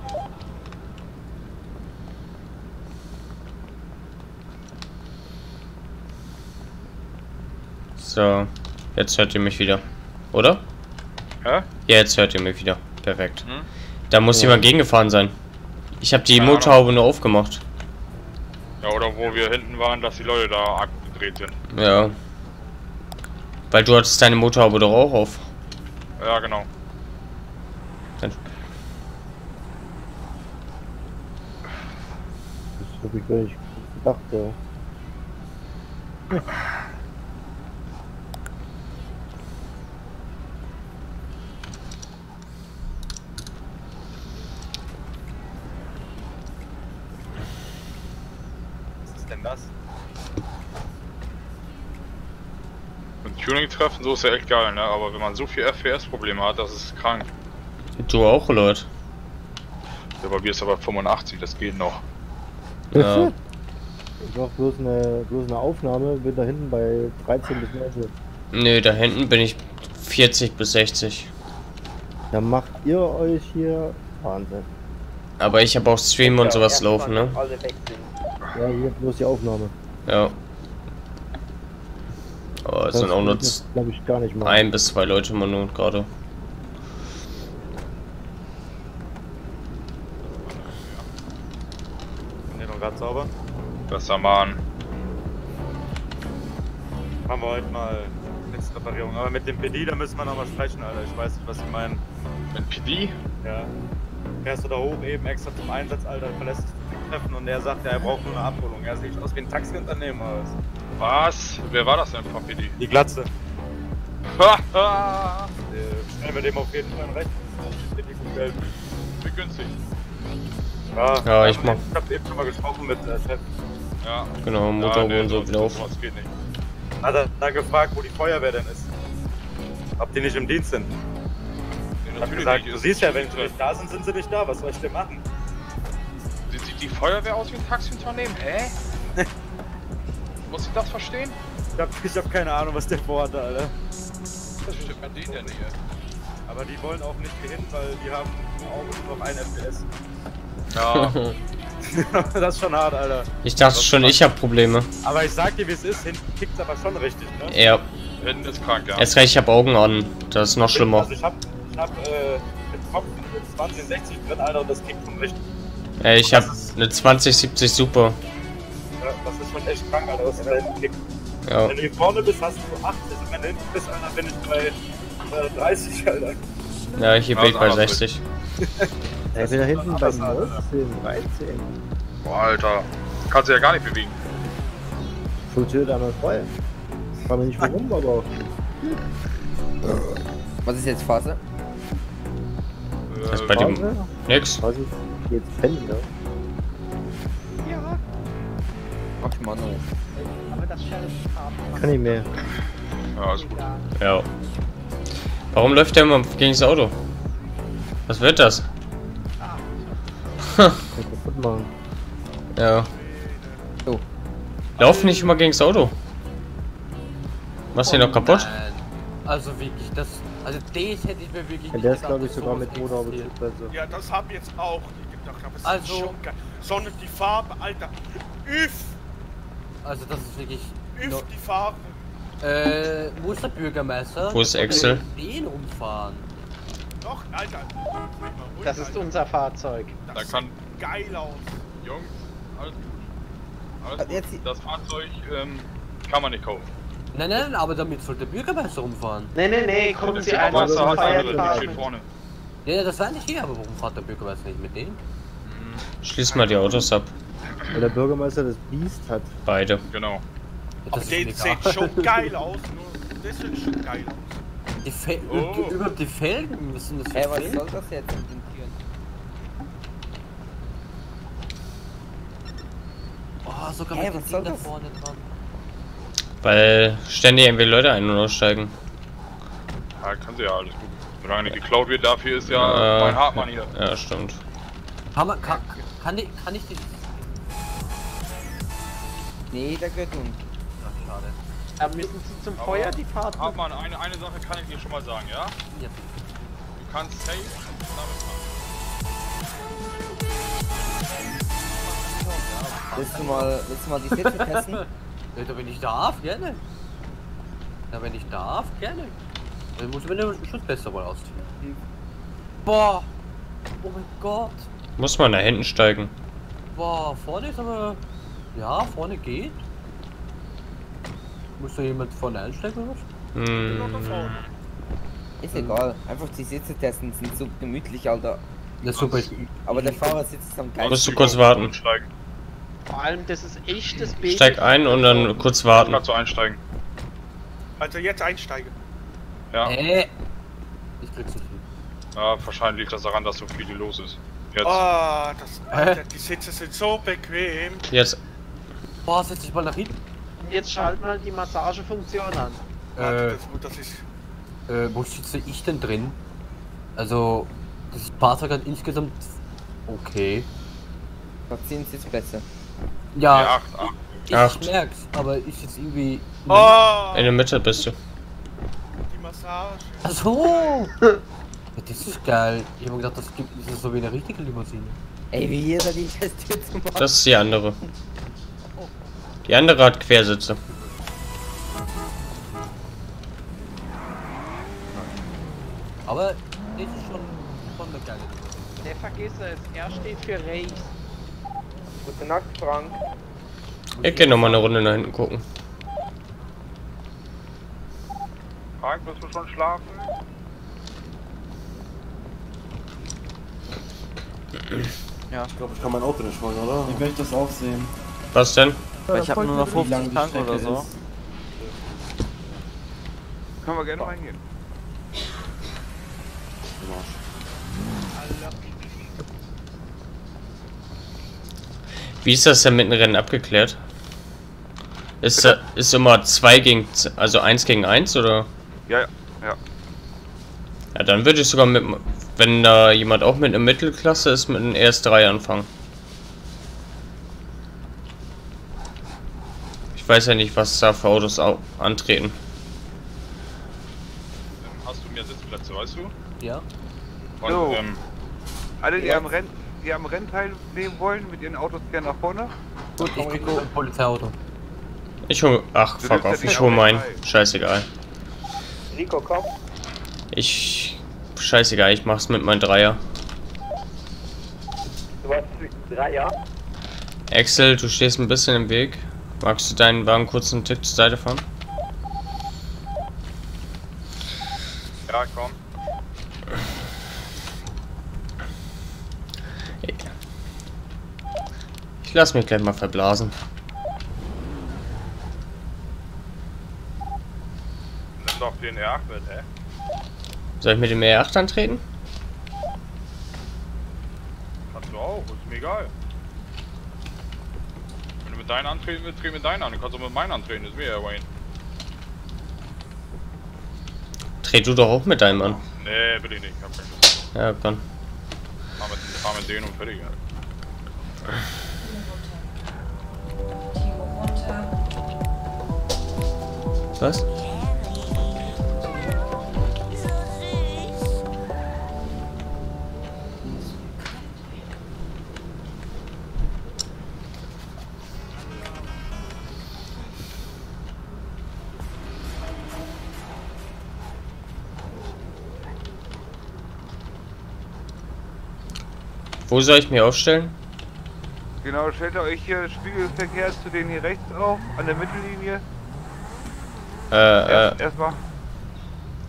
So, jetzt hört ihr mich wieder. Oder? Hä? Ja, jetzt hört ihr mich wieder. Perfekt. Hm? Da muss Ja. jemand gegengefahren sein. Ich habe die Keine Motorhaube nur aufgemacht. Ja, oder wo wir hinten waren, dass die Leute da abgedreht sind. Ja. Weil du hattest deine Motorhaube doch auch auf. Ja, genau. Dann Das habe ich gar nicht gedacht, ja. Was ist denn das? Tuning-Treffen, so ist ja echt geil, ne? Aber wenn man so viel FPS-Probleme hat, das ist krank. Du auch, Leute. Ja, bei mir ist aber 85, das geht noch. Ja. Ich mach bloß eine, bloß eine Aufnahme, bin da hinten bei 13 bis 19. Nö, da hinten bin ich 40 bis 60. Dann macht ihr euch hier Wahnsinn. Aber ich habe auch Stream und sowas laufen, ne? Ja, hier bloß die Aufnahme. Ja. Aber es Das sind auch nur will ich ich, gar nicht machen. ein bis zwei Leute immer nur gerade. Ne, noch gerade sauber. Besser Mann. Machen wir heute mal Netzreparierung. Aber mit dem PD, da müssen wir noch mal sprechen, Alter. Ich weiß nicht, was Sie meinen. Mit PD? Ja. Fährst du da hoch eben extra zum Einsatz, Alter, verlässt das Treffen und er sagt, ja, er braucht nur eine Abholung. Er sieht aus wie ein Taxiunternehmer. oder was? Wer war das denn PD? Die Glatze. Haha! Äh, stellen wir dem auf jeden Fall ein Recht. Das ist gut Geld. Wie günstig. Ja, Ja, ich mach- Ich hab eben schon mal gesprochen mit äh, Chef. Ja. Genau, Motorhaube nee, und so wieder auf. sowas geht nicht. Hat er da gefragt, wo die Feuerwehr denn ist. Ob die nicht im Dienst sind. Nee, Ich hab natürlich gesagt, nicht. du siehst ja, wenn sie nicht da sind, sind sie nicht da. Was soll ich denn machen? Sieht sich die Feuerwehr aus wie ein Taxiunternehmen? Hä? Muss ich das verstehen? Ich hab, ich hab keine Ahnung, was der vorhatte, Alter. Das stimmt bei denen in der Nähe. Aber die wollen auch nicht hier hin, weil die haben im Auge nur noch ein FPS. Ja. das ist schon hart, Alter. Ich dachte schon, ich habe Probleme. Aber ich sag dir, wie es ist, hinten kickt's aber schon richtig, ne? Ja. Hinten ist krank, ja. Erst recht, ich habe Augen an. Das ist noch schlimmer. Also ich hab, ich hab äh, mit Kopf mit 20, 60 drin, Alter, und das kickt schon richtig. Ey, ich habe eine 2070 Super. Echt krank, Alter, was da hinten kickt. Ja. Wenn du hier vorne bist, hast du 80, und wenn du hinten bist, Alter, bin ich bei äh, 30, Alter. Ja, hier Ja, bin ich ist bei anders 60. Ja, ich bin da hinten bei Das hat- 19, 13. Boah, Alter. Kannst du ja gar nicht bewegen. Funktioniert einmal voll. Ich frage mich nicht warum, aber. Was ist jetzt Phase? Das ist bei dem nix. Was ist jetzt pennen, ne? Sheriff Kann nicht mehr. Ja, ist gut. Ja. Warum läuft der immer gegen das Auto? Was wird das? Kann kaputt machen. Ja. So. Lauf nicht immer gegen das Auto. Machst du ihn noch kaputt? Nein. Also wirklich, das. Also das hätte ich mir wirklich Ja, nicht der ist glaube ich sogar mit existiert. besser. Ja, das hab ich jetzt auch gedacht, aber es Also- ist schon geil. Sondern die Farbe, Alter. Üff! Also das ist wirklich. Üff, No, die Farbe. äh, wo ist der Bürgermeister? Wo ist Axel? Den umfahren. Doch, Alter. Das ist unser Fahrzeug. Da kann. Geil aus. Jungs, alles gut. Alles gut. Jetzt- Das Fahrzeug ähm, kann man nicht kaufen. Nein, nein, aber damit soll der Bürgermeister umfahren. Nee, nee, nee, gucken Der Sie einfach Bürgermeister zum hat andere, die Feiertag. steht vorne. Ja, das war nicht hier, aber warum fährt der Bürgermeister nicht mit denen? Schließ mal die Autos ab. Weil der Bürgermeister das Biest hat. Beide. Genau. Ja, Aber ist der sieht schon geil aus. Nur das sieht schon geil aus. Die Fel Oh. Über die Felgen müssen das Hä, was Felgen? soll das jetzt mit den Türen? Oh, sogar Hä, mit dem was soll da das? vorne dran. Weil ständig irgendwie Leute ein- und aussteigen. Ja, kann sie ja alles gut. Solange nicht geklaut wird, dafür ist ja Ja. mein Hartmann hier. Ja, stimmt. Kann, man, kann, kann, ich, kann ich die... Nee, der gehört uns. Ach, schade. Da müssen Sie zum Aber- Feuer die Fahrt. Hartmann, eine, eine Sache kann ich dir schon mal sagen, ja? Ja, Du kannst safe damit fahren. Willst du mal, willst du mal die Sitze testen? Ja, da bin ich darf, gerne. Na, wenn ich darf, gerne. Dann muss ich mir eine Schutzweste wohl ausziehen. Boah! Oh mein Gott! Muss man da hinten steigen. Boah, vorne ist aber. Ja, vorne geht. Muss da jemand vorne einsteigen oder was? Hm. Ist egal. Einfach die Sitze testen sind so gemütlich, Alter. Ja, super. Aber der Fahrersitz ist am geilsten. Musst du kurz warten. Vor allem, das ist echt das Baby. Steig ein und dann kurz warten. Kannst du einsteigen. Also jetzt einsteigen. Ja. Äh. Ich krieg's nicht hin. Ja, wahrscheinlich liegt das daran, dass so viel los ist. Jetzt. Oh, das, Alter, die Sitze sind so bequem. Jetzt. Boah, setz dich mal nach hinten. Jetzt schalt mal die Massagefunktion an. Äh, Das, das ist. äh, wo sitze ich denn drin? Also, das Fahrzeug hat insgesamt. Okay. 10 Sitzplätze. Ja, Ja, acht, acht. ich Acht. merk's, aber ist jetzt irgendwie. Oh, In der Mitte bist du. die Massage. Ach so! ja, das ist geil. Ich hab mir gedacht, das gibt das ist so wie eine richtige Limousine. Ey, wie jeder die Tür zu machen. Das ist die andere. Die andere hat Quersitze. Aber das ist schon, schon eine geile Der vergiss es, R steht für Rechts. Gute Nacht, Frank. Ich geh noch mal eine Runde nach hinten gucken. Frank, willst du schon schlafen? Ja. Ich glaube, ich kann mein Auto nicht holen, oder? Ich möchte das auch sehen. Was denn? Weil ich habe nur noch Wie lang 50 die Tank oder so. ist. Können wir gerne reingehen. Wie ist das denn mit dem Rennen abgeklärt? Ist, da- ist immer 2 gegen, also 1 gegen 1 oder? Ja, ja, ja. Ja, dann würde ich sogar mit, wenn da jemand auch mit einer Mittelklasse ist, mit einem RS3 anfangen. Ich weiß ja nicht, was da für Autos au antreten. Hast du mehr Sitzplätze, weißt du? Ja. Und, So. ähm, Alle, die am, Renn, die am Rennen teilnehmen wollen, mit ihren Autos gerne nach vorne. Gut, ich krieg ein Polizeiauto. Ich hol, ach, Du fuck ja die ich hol meinen. Scheißegal. Rico, komm. Ich, scheißegal, ich mach's mit meinem Dreier. Du hast drei, ja? Axel, du stehst ein bisschen im Weg. Magst du deinen Wagen kurz einen Tick zur Seite fahren? ja, komm. Ich lass mich gleich mal verblasen. Nimm doch den R8 mit, hä? Soll ich mit dem R8 antreten? Kannst du auch, ist mir egal. Mit deinen antreten willst, dreh mit deinen an. Du kannst auch mit meinen antreten, ist mir ja Wayne. Dreh du doch auch mit deinem an. Nee, will ich nicht. Ich hab keine Lust. Ja, komm. Fahr mit, fahr mit denen und fertig. halt. Was? Wo soll ich mich aufstellen? Genau, stellt euch hier Spiegelverkehr zu denen hier rechts auf, an der Mittellinie. Äh, Erst, äh, erstmal.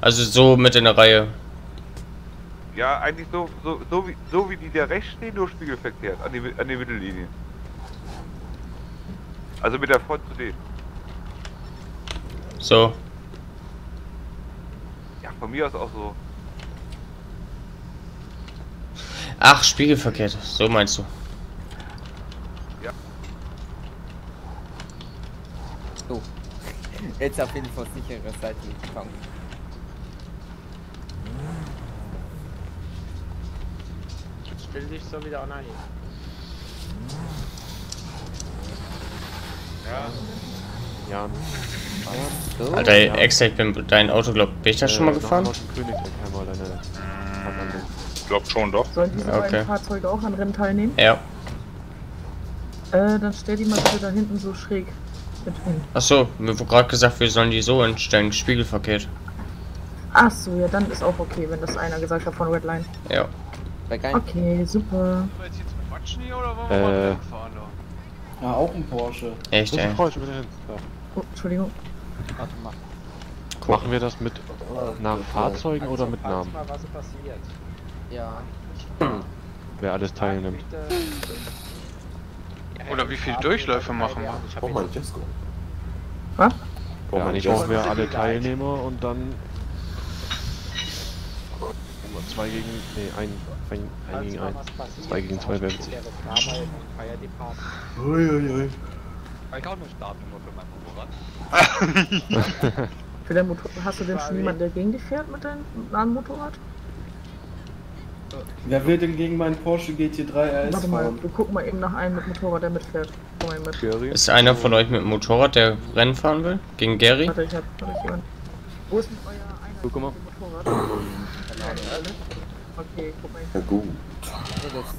also so mit in der Reihe. Ja, eigentlich so, so, so, wie, so wie die da rechts stehen, nur spiegelverkehrt an die, an die Mittellinie. Also mit der Front zu denen. So. Ja, von mir aus auch so. Ach, spiegelverkehrt. So meinst du. Ja. So. Jetzt auf jeden Fall sichere Seite gefangen. Jetzt stell dich so wieder an. Ja. Ja. So. Alter, extra, ich bin dein Auto, glaub, bin ich da schon mal gefahren? Ich glaub schon, doch. Sollen diese Okay. beiden Fahrzeuge auch an Rennen teilnehmen? Ja. Äh, dann stell die mal bitte da hinten so schräg mit hin. Achso, mir wurde gerade gesagt, wir sollen die so einstellen, spiegelverkehrt. Ach so, ja, dann ist auch okay, wenn das einer gesagt hat von Redline. Ja. Okay, super. Äh. Ja, auch ein Porsche. Echt, ey. Freut bitte hin. Oh, Entschuldigung. Warte mal. Machen wir das mit nach Fahrzeugen oder mit Namen? Mal, was passiert. Ja. Wer alles teilnimmt. Oder wie viele Durchläufe machen wir? Oh mein Disco. Was? Ja, eigentlich brauchen wir alle Teilnehmer und dann zwei gegen nee ein ein, ein gegen ein zwei gegen zwei wäre witzig. Uiuiui. Ich kann auch nur starten nur für mein Motorrad. Für dein Motor hast du denn schon jemanden, der gegen dich fährt mit deinem Motorrad? Wer will denn gegen meinen Porsche GT3 RS Warte mal, fahren? wir gucken mal eben nach einem mit Motorrad, der mitfährt. Komm mal mit. Ist einer von euch mit dem Motorrad, der Rennen fahren will? Gegen Gary? Warte, ich hab, ich jemanden. Wo ist denn euer einer Guck mal. Motorrad? Okay, guck mal. Ja gut. Das ist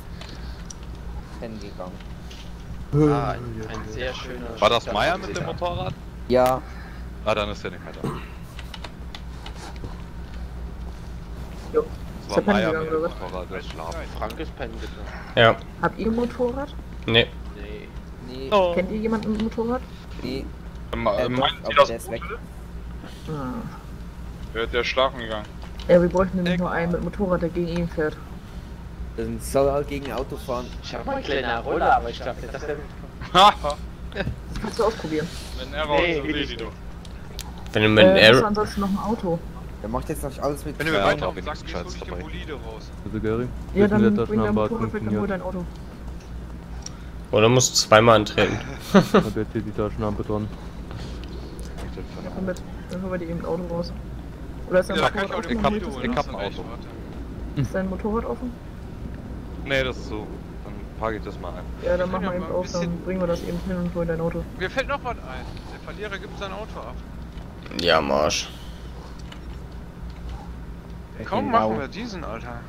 pennen gegangen. Ah, ein, ein sehr schöner. War das Meier mit dem Motorrad? Ja. Ah, dann ist er nicht mehr da. Jo. Das war Meier mit dem Motorrad, der ist schlafen. Frank ist pennen bitte. Ja. Habt ihr ein Motorrad? Nee. Nee. Nee. Kennt ihr jemanden mit einem Motorrad? Nee. Ma- Äh, Sie aber das der ist weg. Ah. Der, der ist schlafen gegangen. Ja, wir bräuchten nämlich nur einen mit Motorrad, der gegen ihn fährt. Dann soll halt gegen Auto fahren. Ich hab mal einen kleinen Roller, aber ich glaube nicht, dass der. Das kannst du ausprobieren. Wenn er Nee, raus will will ich die doch. Wenn du mit Äh, Air ansonsten noch ein Auto? Der macht jetzt noch alles mit. Wenn du mir weiter auf den Sack gehst, hol ich den Bolide raus. Also Gary, Ja, dann wir, bring dein Motorrad weg und hol dein Auto. Oder musst du zweimal antreten? Ich hab jetzt hier die Taschenlampe dran. Ja, komm mit. Dann holen wir dir eben ein Auto raus. Oder ist dein Ja, Motorrad kann ich auch offen? ich hab, ich hab ein Auto. Ist dein Motorrad offen? Nee, das ist so. Dann packe ich das mal ein. Ja, dann machen wir eben auf, dann bringen wir das eben hin und holen dein Auto. Mir fällt noch was ein. Der Verlierer gibt sein Auto ab. Ja, Marsch. Komm, machen wir diesen, Alter.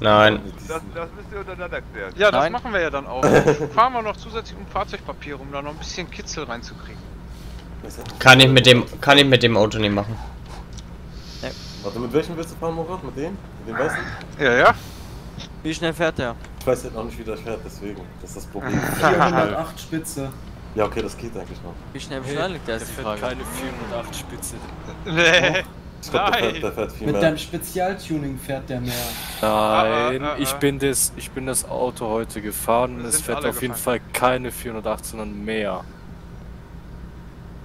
Nein. Das, das müsst ihr untereinander klären. Ja, das Nein. machen wir ja dann auch. Fahren wir noch zusätzlich um Fahrzeugpapier, um da noch ein bisschen Kitzel reinzukriegen. Kann ich mit dem, kann ich mit dem Auto nicht machen. Warte, mit welchem willst du fahren, Morat? Mit dem? Mit dem weißen? Ja, ja. Wie schnell fährt der? Ich weiß jetzt noch nicht, wie der fährt, deswegen. Das ist das Problem. 408 Spitze. ja, okay, das geht eigentlich noch. Wie schnell beschleunigt der ist die Frage. keine 408 Spitze. Nee. Ich glaub, der fährt, der fährt viel Mit mehr. deinem Spezialtuning fährt der mehr. Nein, Ah, ah, ah, ich ah. bin das, ich bin das Auto heute gefahren und es fährt auf jeden gefahren. Fall keine 408, sondern mehr.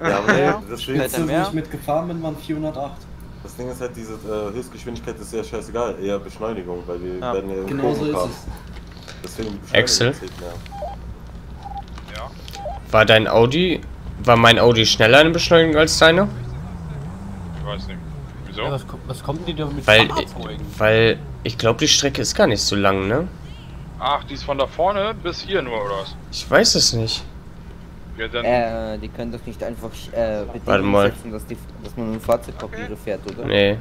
Ja, aber nee, Ja. Spitze, er wo mehr? ich mitgefahren bin, waren 408. das Ding ist halt, diese äh, Höchstgeschwindigkeit ist ja scheißegal, eher Beschleunigung, weil wir Ja, werden ja in Genau so ist es. Deswegen die Excel? Ja. War dein Audi, war mein Audi schneller in Beschleunigung als deiner? Ich weiß nicht. Wieso? Ja, was, kommt- was kommt denn da mit Weil, Fahrzeugen? weil ich glaube, die Strecke ist gar nicht so lang, ne? Ach, die ist von da vorne bis hier nur, oder was? Ich weiß es nicht. Ja, dann. Äh, die können doch nicht einfach äh, Warte Bedingungen mal. setzen, dass, die, dass man nur Fahrzeugpapiere fährt, oder? Nee.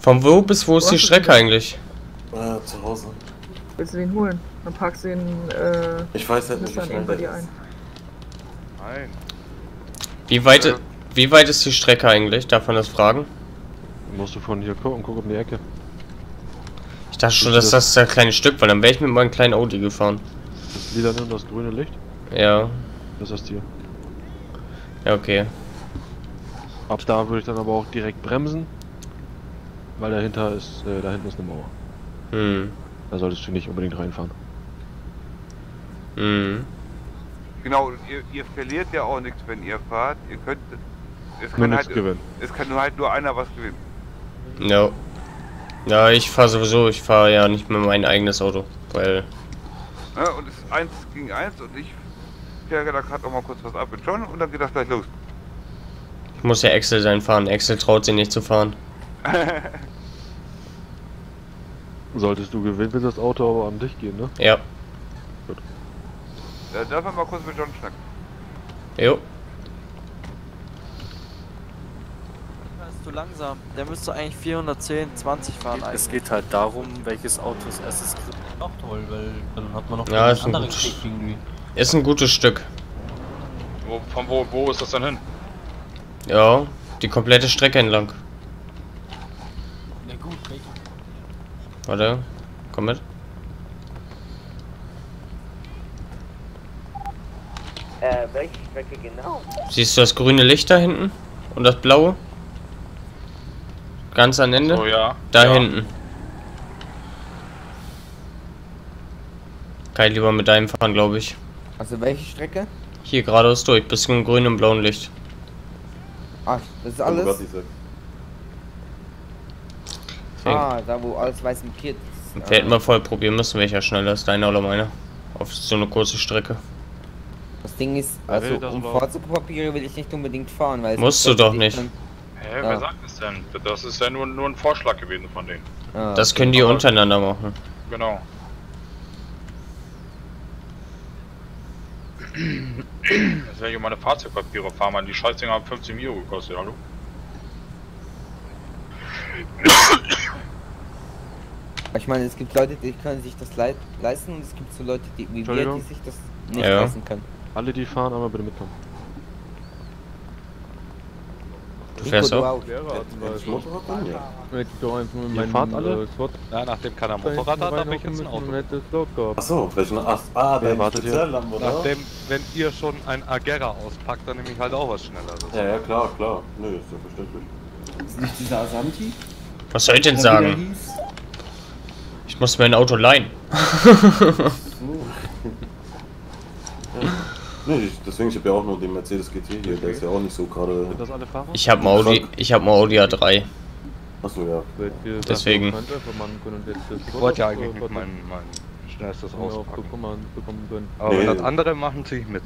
Von wo bis wo ist die Strecke eigentlich? Äh, zu Hause. Willst du den holen? Dann packst du den, äh, Ich weiß halt nicht, ist. ein. Nein. Wie weit, Äh. wie weit ist die Strecke eigentlich? Darf man das fragen? Musst du von hier gucken, guck um die Ecke. Ich dachte schon, dass das ein kleines Stück war. Dann wäre ich mit meinem kleinen Audi gefahren. Das lila und das grüne Licht? Ja. Das ist hier. Ja, okay. Ab da würde ich dann aber auch direkt bremsen. Weil dahinter ist, äh, da hinten ist eine Mauer. Hm. Da solltest du nicht unbedingt reinfahren. Hm. Genau, ihr, ihr verliert ja auch nichts, wenn ihr fahrt. Ihr könnt. Es kann halt, gewinnen. Es kann nur halt nur einer was gewinnen. Ja. Ja, ich fahre sowieso, ich fahre ja nicht mehr mein eigenes Auto, weil Ne? Und es ist eins gegen eins und ich kläre da gerade noch mal kurz was ab mit John und dann geht das gleich los. ich muss ja Excel sein fahren. Excel traut sich nicht zu fahren. Solltest du gewinnen, wird das Auto aber an dich gehen, ne? Ja. Da darf man mal kurz mit John schnacken. Jo. Das ist zu langsam. Der müsste eigentlich 410, 20 fahren eigentlich. Es geht halt darum, welches Auto als erstes. Auch toll, weil dann hat man noch Ja, einen ist ein anderen gutes, Kick irgendwie. ist ein gutes Stück. Wo, von wo, wo ist das denn hin? Ja, die komplette Strecke entlang. Na gut, welche? Warte, komm mit. Äh, welche Strecke genau? Siehst du das grüne Licht da hinten? Und das blaue? Ganz am Ende? So, ja. Da Ja. hinten. Kann ich lieber mit deinem fahren, glaube ich. Also welche Strecke? Hier geradeaus durch, bis zum grünen und blauen Licht. Ah, das ist alles. Ah, da wo alles weiß markiert ist. Wir hätten wir voll probieren müssen, welcher schneller ist, deiner oder meiner. Auf so eine kurze Strecke. Das Ding ist, also um? Fahrzeugpapiere will ich nicht unbedingt fahren, weil es Musst du doch nicht. können- Hä, Ja. wer sagt das denn? Das ist ja nur, nur ein Vorschlag gewesen von denen. Ah, Das okay. können die Aber- untereinander machen. Genau. Werde ich um meine Fahrzeugpapiere fahren, man. Die Scheißdinger haben 15 Mio gekostet, hallo? Ich meine, es gibt Leute, die können sich das lei leisten und es gibt so Leute, die wie wir, die sich das nicht Ja. leisten können. Alle, die fahren, einmal bitte mitkommen. Du fährst du auch? einfach mit Ihr fahrt alle? Äh, SWAT Ja, nachdem keiner Motorrad hat, habe ich jetzt ein Auto. Achso, welchen Ach, ah, der wartet hier? Oder? Nachdem, wenn ihr schon ein Agera auspackt, dann nehme ich halt auch was Schnelleres. Ja, ja, klar, klar. Nö, ist ja verständlich. Ist nicht dieser Asanti? Was soll ich denn sagen? Ich muss mir ein Auto leihen. Ja. Nee, ich, deswegen, ich habe ja auch nur den Mercedes GT hier, der ist ja auch nicht so gerade. Sind das alle Fahrer? Ich habe ein Audi, ich habe Audi A3. Achso, ja. Deswegen. Ich wollte ja eigentlich nicht mein, mein schnellstes auf- auspacken. bekommen, bekommen können. Aber Nee. wenn das andere machen, ziehe ich mit.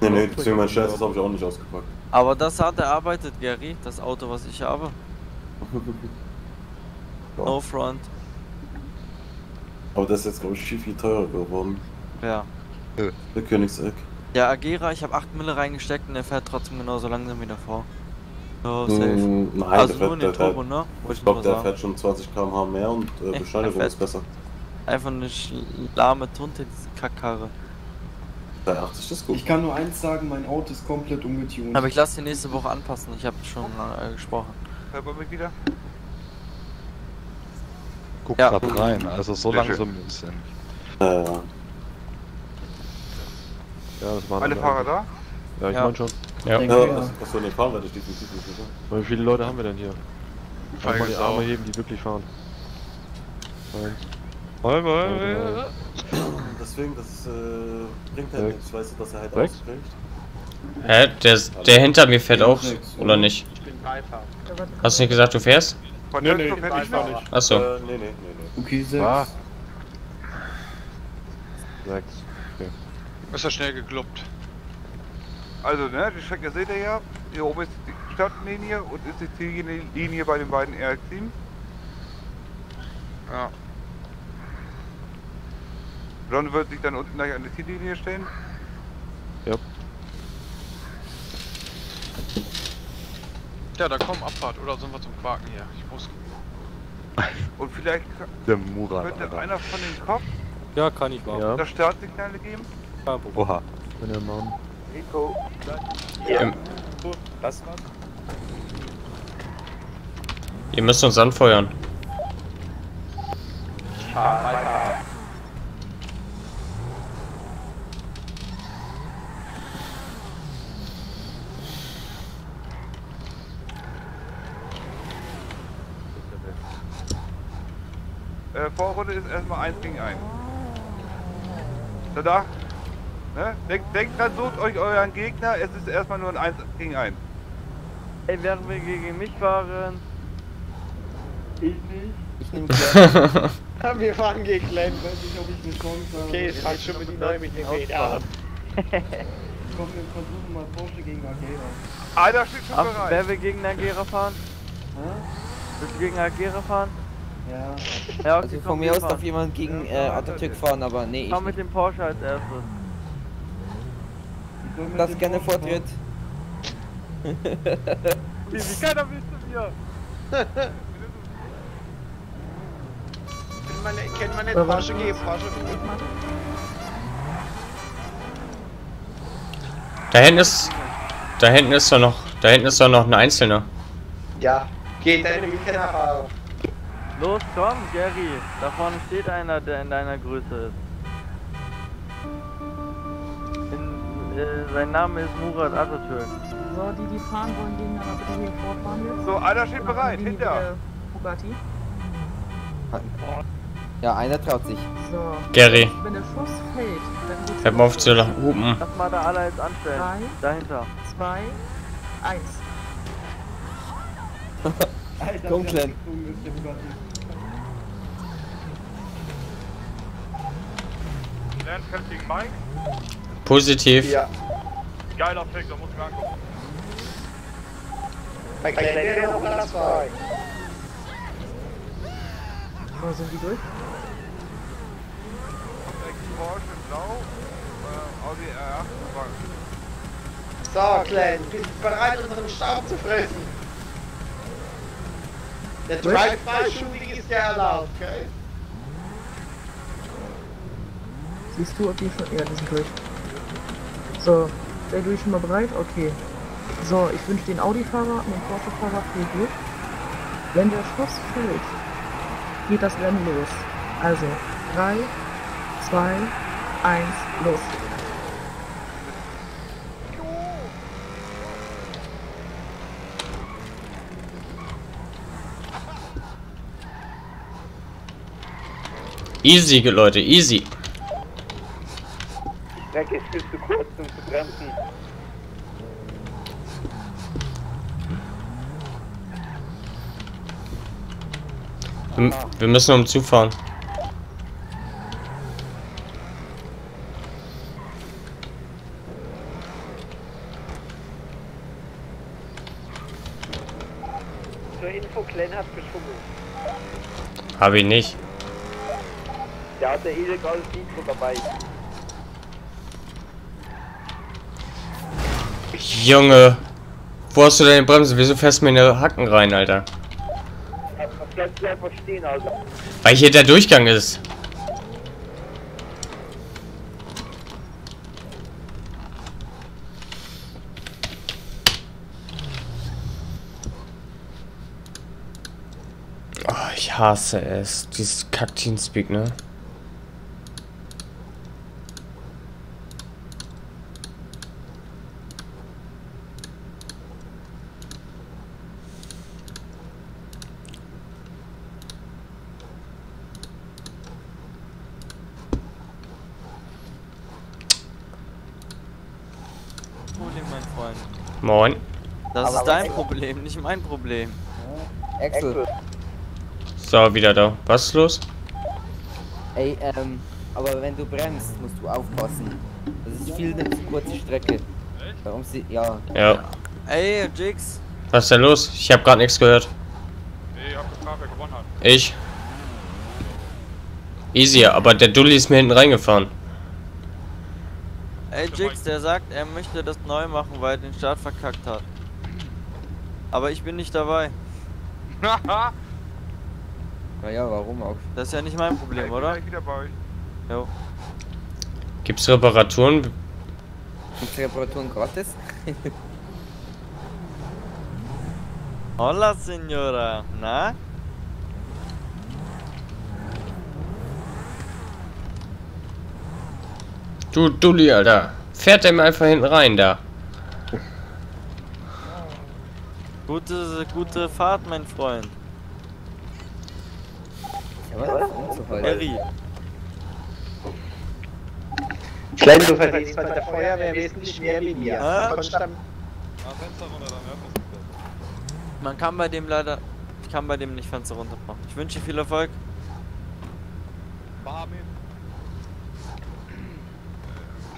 Nee, nee, deswegen mein schnellstes habe ich auch nicht ausgepackt. Aber das hat erarbeitet, Gary, das Auto, was ich habe. No front. Aber das ist jetzt, glaube ich, viel, viel teurer geworden. Ja. Der Königseck. Der Agera, ich habe 8 Mille reingesteckt und der fährt trotzdem genauso langsam wie davor. So, safe. Mm, nein, also nur in den der, Turbo, ne? Wollte Ich glaube, der sagen. fährt schon 20 km/h mehr und äh, Beschleunigung ist besser. Einfach eine lahme Tunte, diese Kackkarre. 380 ist gut. Ich kann nur eins sagen, mein Auto ist komplett umgetunt. Aber ich lasse die nächste Woche anpassen, ich habe schon äh, gesprochen. Wieder? Guck Ja. grad rein, also so langsam ist er nicht. Äh, ja, das waren alle. Alle Fahrer da? Ja, ich ja. meine schon. Ja, ja. ja. Achso, ne, fahren wir das definitiv nicht, oder? Wie viele Leute haben wir denn hier? Kann mal die Arme auf. heben, die wirklich fahren. Nein. Moin, moin, Deswegen, das äh, bringt halt nichts. weißt du, dass er halt Sechs? Hä? Der, der hinter mir fährt auch, oder nicht? Ich bin Beifahrer. Hast du nicht gesagt, du fährst? Von nee, nee, ich fahr nicht. Achso. Äh, nee, nee, nee, nee. Okay, 6. Ah. 6. Ist ja schnell gegluppt. Also, ne, die Strecke seht ihr ja. Hier oben ist die Stadtlinie und ist die Ziellinie bei den beiden RX-7. Ja. John wird sich dann unten gleich an die Ziellinie stellen. Ja. Ja, da kommt Abfahrt oder sind wir zum Quaken hier? Ich muss. Und vielleicht Der Murat, könnte Alter. einer von den Kopf Ja, kann ich machen. Ja. das Startsignale geben. Oha. Wenn er machen. Rico. Ähm, Das war's. ihr müsst uns anfeuern. Äh, Vorrunde ist erstmal 1 gegen 1. Danach, ne? Denkt, denkt dran, sucht euch euren Gegner, es ist erstmal nur ein 1 gegen 1. Ey, werden wir gegen mich fahren? Ich nicht. Ich nehme Wir fahren gegen Glenn. Ich weiß nicht, ob ich eine Chance habe. Okay, es fängt schon mit die Neu mit dem Räder an. Komm, wir versuchen mal Porsche gegen Agera. Einer steht schon Ach, bereit. wer will gegen Agera fahren? Hä? Willst du gegen Agera fahren? Ja. Ja, okay, Also von mir aus fahren. darf jemand gegen äh, Atatürk fahren, aber nee, ich Fahr mit dem Porsche als erstes. Lass gerne Vortritt. Wie, wie keiner willst du mir? Kann man, kann man nicht Porsche geben? Porsche. Da hinten ist Da hinten ist doch noch, da hinten ist doch noch ein Einzelner. Ja, geht deine Miete nach. Los, komm, Gary. Da vorne steht einer, der in deiner Größe ist. Äh, sein Name ist Murat Atatürk. So, die, die fahren wollen, gehen dann bitte hier vorfahren jetzt. So, einer steht bereit, hinter. Bugatti. Ja, einer traut sich. So. Gary. Wenn der Schuss fällt, dann geht's Hör mal auf zu hupen. Lass mal da alle jetzt anstellen. Drei. Dahinter. zwei, eins. Fährt gegen Mike. Positiv. Ja. Geiler Fick, da muss ich mir angucken. Bei Glenn wäre noch Platz frei. So, sind die durch? Porsche blau, äh, Audi R8 So, Glenn, bist du bereit, unseren Staub zu fressen? Der Drive-By-Shooting ist ja erlaubt, okay? Siehst du, ob die schon. Ja, die sind durch. So, seid ihr schon mal bereit? Okay. So, ich wünsche den Audi-Fahrer und den Porsche-Fahrer viel Glück. Wenn der Schuss fällt, geht das Rennen los. Also, 3, 2, 1, los. Easy, Leute, easy. Strecke ist viel zu kurz, um zu bremsen. Wir, wir müssen um zufahren. Zur Info, Glenn hat geschummelt. Hab ich nicht. Der hat der illegales Nitro dabei. Junge. Wo hast du deine Bremse? Wieso fährst du mir in die Hacken rein, Alter? Stehen, Alter? Weil hier der Durchgang ist. Oh, ich hasse es. Dieses Kack-Teamspeak, ne? Problem, mein Freund. Moin. Das Aber ist dein Problem, nicht mein Problem. Axel. So, wieder da. Was ist los? Ey, ähm, aber wenn du bremst, musst du aufpassen. Das ist viel eine zu kurze Strecke. Warum sie. Ja. Ja. Ey, Jigs. Was ist denn los? Ich habe gerade nichts gehört. Nee, ich hab gefragt, wer gewonnen hat. Ich. Easy, aber der Dulli ist mir hinten reingefahren. Jigs, der sagt, er möchte das neu machen, weil er den Start verkackt hat. Aber ich bin nicht dabei. Naja, warum auch? Das ist ja nicht mein Problem, Ich bin oder? gleich wieder bei euch. Jo. Gibt's Reparaturen? Gibt's Reparaturen gratis? Hola, Signora. Na? Du Dulli, Alter. Fährt der mir einfach hinten rein da. Gute, gute Fahrt, mein Freund. Harry. Glenn, du verdienst bei der Feuerwehr wesentlich mehr wie konntest am- Man kann bei dem leider. Ich kann bei dem nicht Fenster runtermachen. Ich wünsche dir viel Erfolg.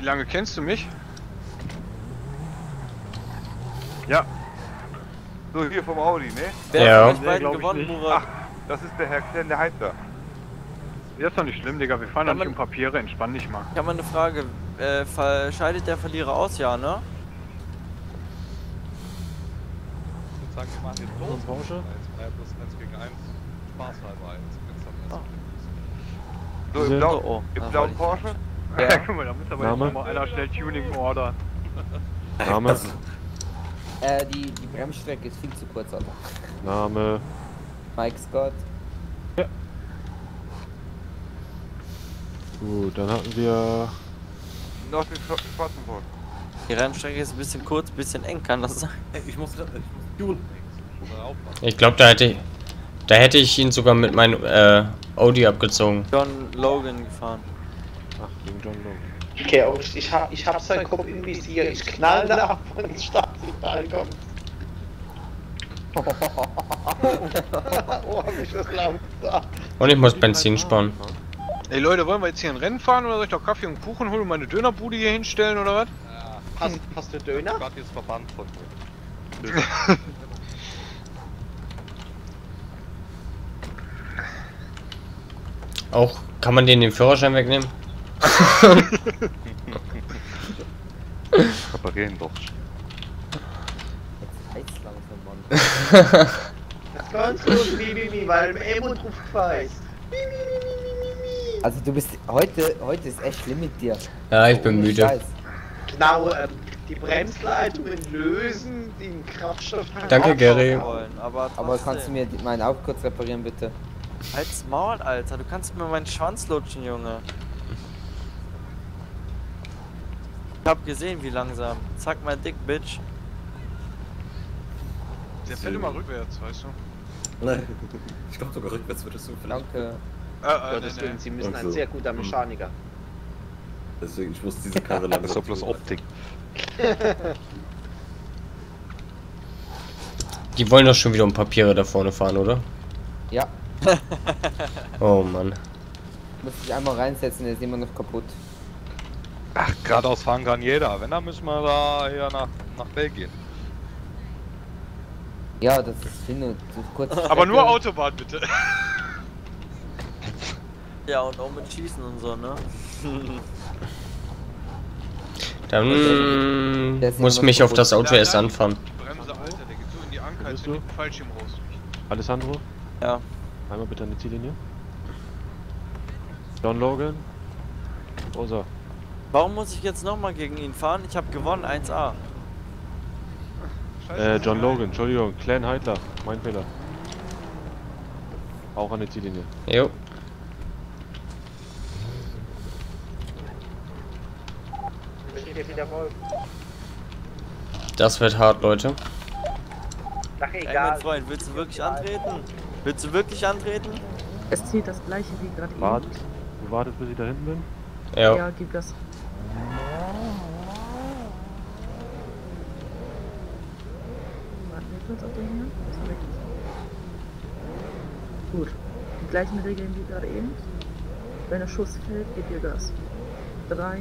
Wie lange kennst du mich? Ja. So, hier vom Audi, ne? Wer Ja. euch beiden ich gewonnen. Murat? Das ist der Herr Klein, der Heizer. Ja, ist doch nicht schlimm, Digga. Wir fahren doch nicht um Papiere. Entspann dich mal. Ich habe mal eine Frage. Äh, scheidet der Verlierer aus, ja, ne? Sag ich mal, den So ein Porsche? 1 plus 1 gegen 1, spaßhalber 1. So, im, Blau, Oh, im blauen wollte ich Porsche. Ja. Guck mal, da muss aber jetzt Name? noch mal einer schnell Tuning ordern. Name? Äh, die, die Bremsstrecke ist viel zu kurz, Alter. Name. Mike Scott. Gut, dann hatten wir. Noch den schwa- schwarzen Wort. Die Rennstrecke ist ein bisschen kurz, ein bisschen eng, kann das sein? Ich muss, ich muss tun. Ich glaube, da hätte ich, da hätte ich ihn sogar mit meinem äh, Audi abgezogen. John Logan gefahren. Wegen John Logan. Okay, oh, ich hab, ich hab seinen Kopf im Visier. Ich knall da ab, wenn das Startsignal kommt. oh, hab ich das laut gesagt. Und ich muss Benzin sparen. Ey Leute, wollen wir jetzt hier ein Rennen fahren oder soll ich noch Kaffee und Kuchen holen und meine Dönerbude hier hinstellen oder was? Hast, hast du Döner? Gerade jetzt verbannt von mir. Auch, kann man den den Führerschein wegnehmen? Reparieren doch. Heiß langsam, Mann. Ganz gut, Mimimi, weil M und Ruf weiß. Also du bist heute, heute ist echt schlimm mit dir. Ja, ich bin müde. Scheiß. Genau, ähm, die Bremsleitungen lösen, den Kraftstoff Danke, Gary. Wollen, aber, Aber kannst du mir die- meinen auch kurz reparieren, bitte? Halt's Maul, Alter. Du kannst mir meinen Schwanz lutschen, Junge. Ich hab gesehen, wie langsam. Zack, mein Dick, Bitch. Der fällt immer rückwärts, weißt du? Nein, ich glaube sogar rückwärts würdest du vielleicht. Danke. Äh, äh, Gottes nee, nee. Sie müssen Ach ein sehr guter Mechaniker. Deswegen, ich muss diese Karre Das ist langsam. doch bloß Optik. Die wollen doch schon wieder um Papiere da vorne fahren, oder? Ja, Oh Mann. muss ich einmal reinsetzen, der ist immer noch kaputt. Ach, geradeaus fahren kann jeder. Wenn, dann müssen wir da eher nach, nach Belgien. Ja, das ist finde so kurz. Aber nur Autobahn bitte. Ja, und auch mit Schießen und so, ne? Dann ist muss noch mich auf das Auto erst anfahren. Bremse, Alter, der geht so in die Anker, als bist wenn du? du den Fallschirm raus. Alessandro? Ja. Einmal bitte an die Ziellinie. John Logan. Rosa. Warum muss ich jetzt nochmal gegen ihn fahren? Ich habe gewonnen, 1A. Äh, John Logan, Entschuldigung. Clan Heidler. Mein Fehler. Auch an die Ziellinie. Jo. Das wird hart, Leute. Ach, Ey, egal. mein Freund, willst du wirklich antreten? Willst du wirklich antreten? Es zählt das gleiche wie gerade Wart. eben. Du wartest, bis ich da hinten bin? Ja. Ja, gib das. Warten wir kurz auf den hier. Weg. Gut. Die gleichen Regeln wie gerade eben. Wenn der Schuss fällt, gebt ihr Gas. 3,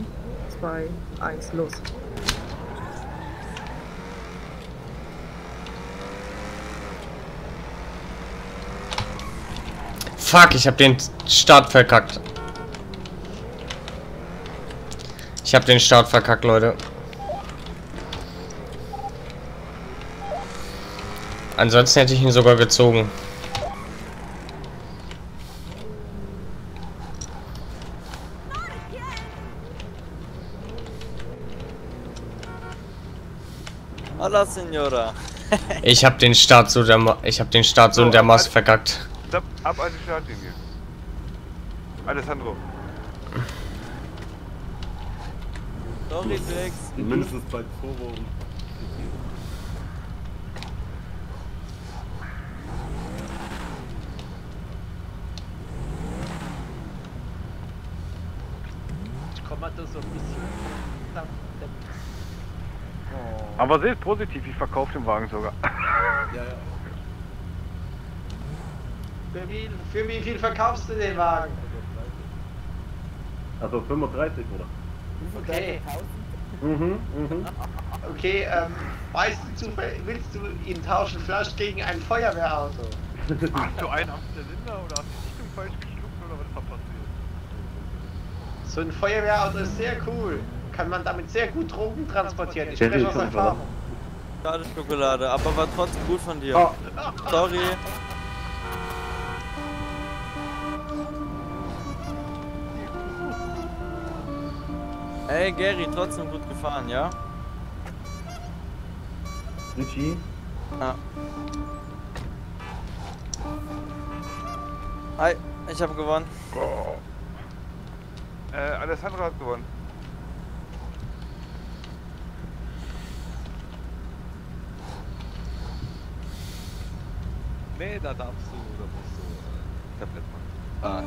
2, 1, los. Fuck, ich hab den Start verkackt. Ich hab den Start verkackt, Leute. Ansonsten hätte ich ihn sogar gezogen. Hola, Signora. Ich hab den Start so der ich hab den Start so So, dermaßen verkackt. Ab, ab an die Startlinie. Alessandro. Sorry, Flex. Mindestens zwei Vorwochen. Ich komme da so ein bisschen. Aber seht positiv, ich verkaufe den Wagen sogar. Ja, ja. Für wie, für wie viel verkaufst du den Wagen? Also 35, oder? Okay. Mhm, mhm. Okay, ähm, weißt du zufällig, willst du ihn tauschen vielleicht gegen ein Feuerwehrauto? Hast du einen am Zylinder oder hast du die Richtung falsch geschluckt oder was ist da passiert? So ein Feuerwehrauto ist sehr cool. Kann man damit sehr gut Drogen transportieren. Ich spreche aus Erfahrung. Schade Schokolade, aber war trotzdem gut von dir. Oh. Sorry. Ey, Gary, trotzdem gut gefahren, ja? Richie? Ja. Hi, ich habe gewonnen. Äh, Alessandro hat gewonnen. Nee, da darfst du, da musst du äh, Tablet machen.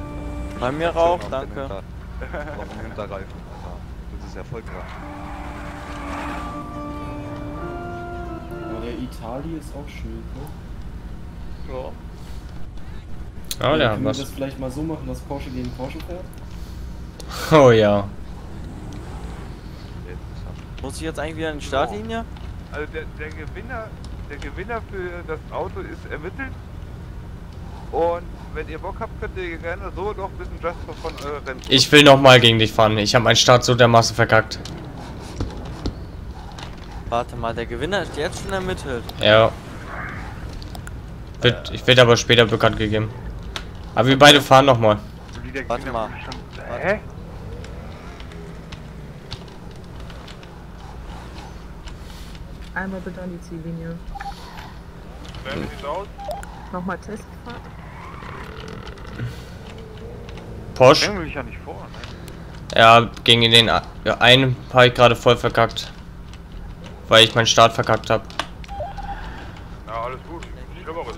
Ah, Bei mir den danke. Dem Hinterreifen, Ja krass. Aber der Itali ist auch schön, ne? Ja. Oh, hat Können wir was. das vielleicht mal so machen, dass Porsche gegen Porsche fährt? Oh ja. Muss ich jetzt eigentlich wieder in die Startlinie? Also der, der Gewinner, der Gewinner für das Auto ist ermittelt. Und wenn ihr Bock habt, könnt ihr gerne so noch ein bisschen Just for Fun eure Rennen. Ich will nochmal gegen dich fahren. Ich habe meinen Start so dermaßen verkackt. Warte mal, der Gewinner ist jetzt schon ermittelt. Ja. Wird, ich werde aber später bekannt gegeben. Aber wir beide fahren nochmal. Warte mal. Hä? Einmal bitte an die Ziellinie. Wer sieht aus? Nochmal Testfahrt. Porsche? Will ich ja nicht vor, ne? Ja, gegen den ja, einen habe ich gerade voll verkackt. Weil ich meinen Start verkackt habe. Ja, alles gut. Schlimmeres?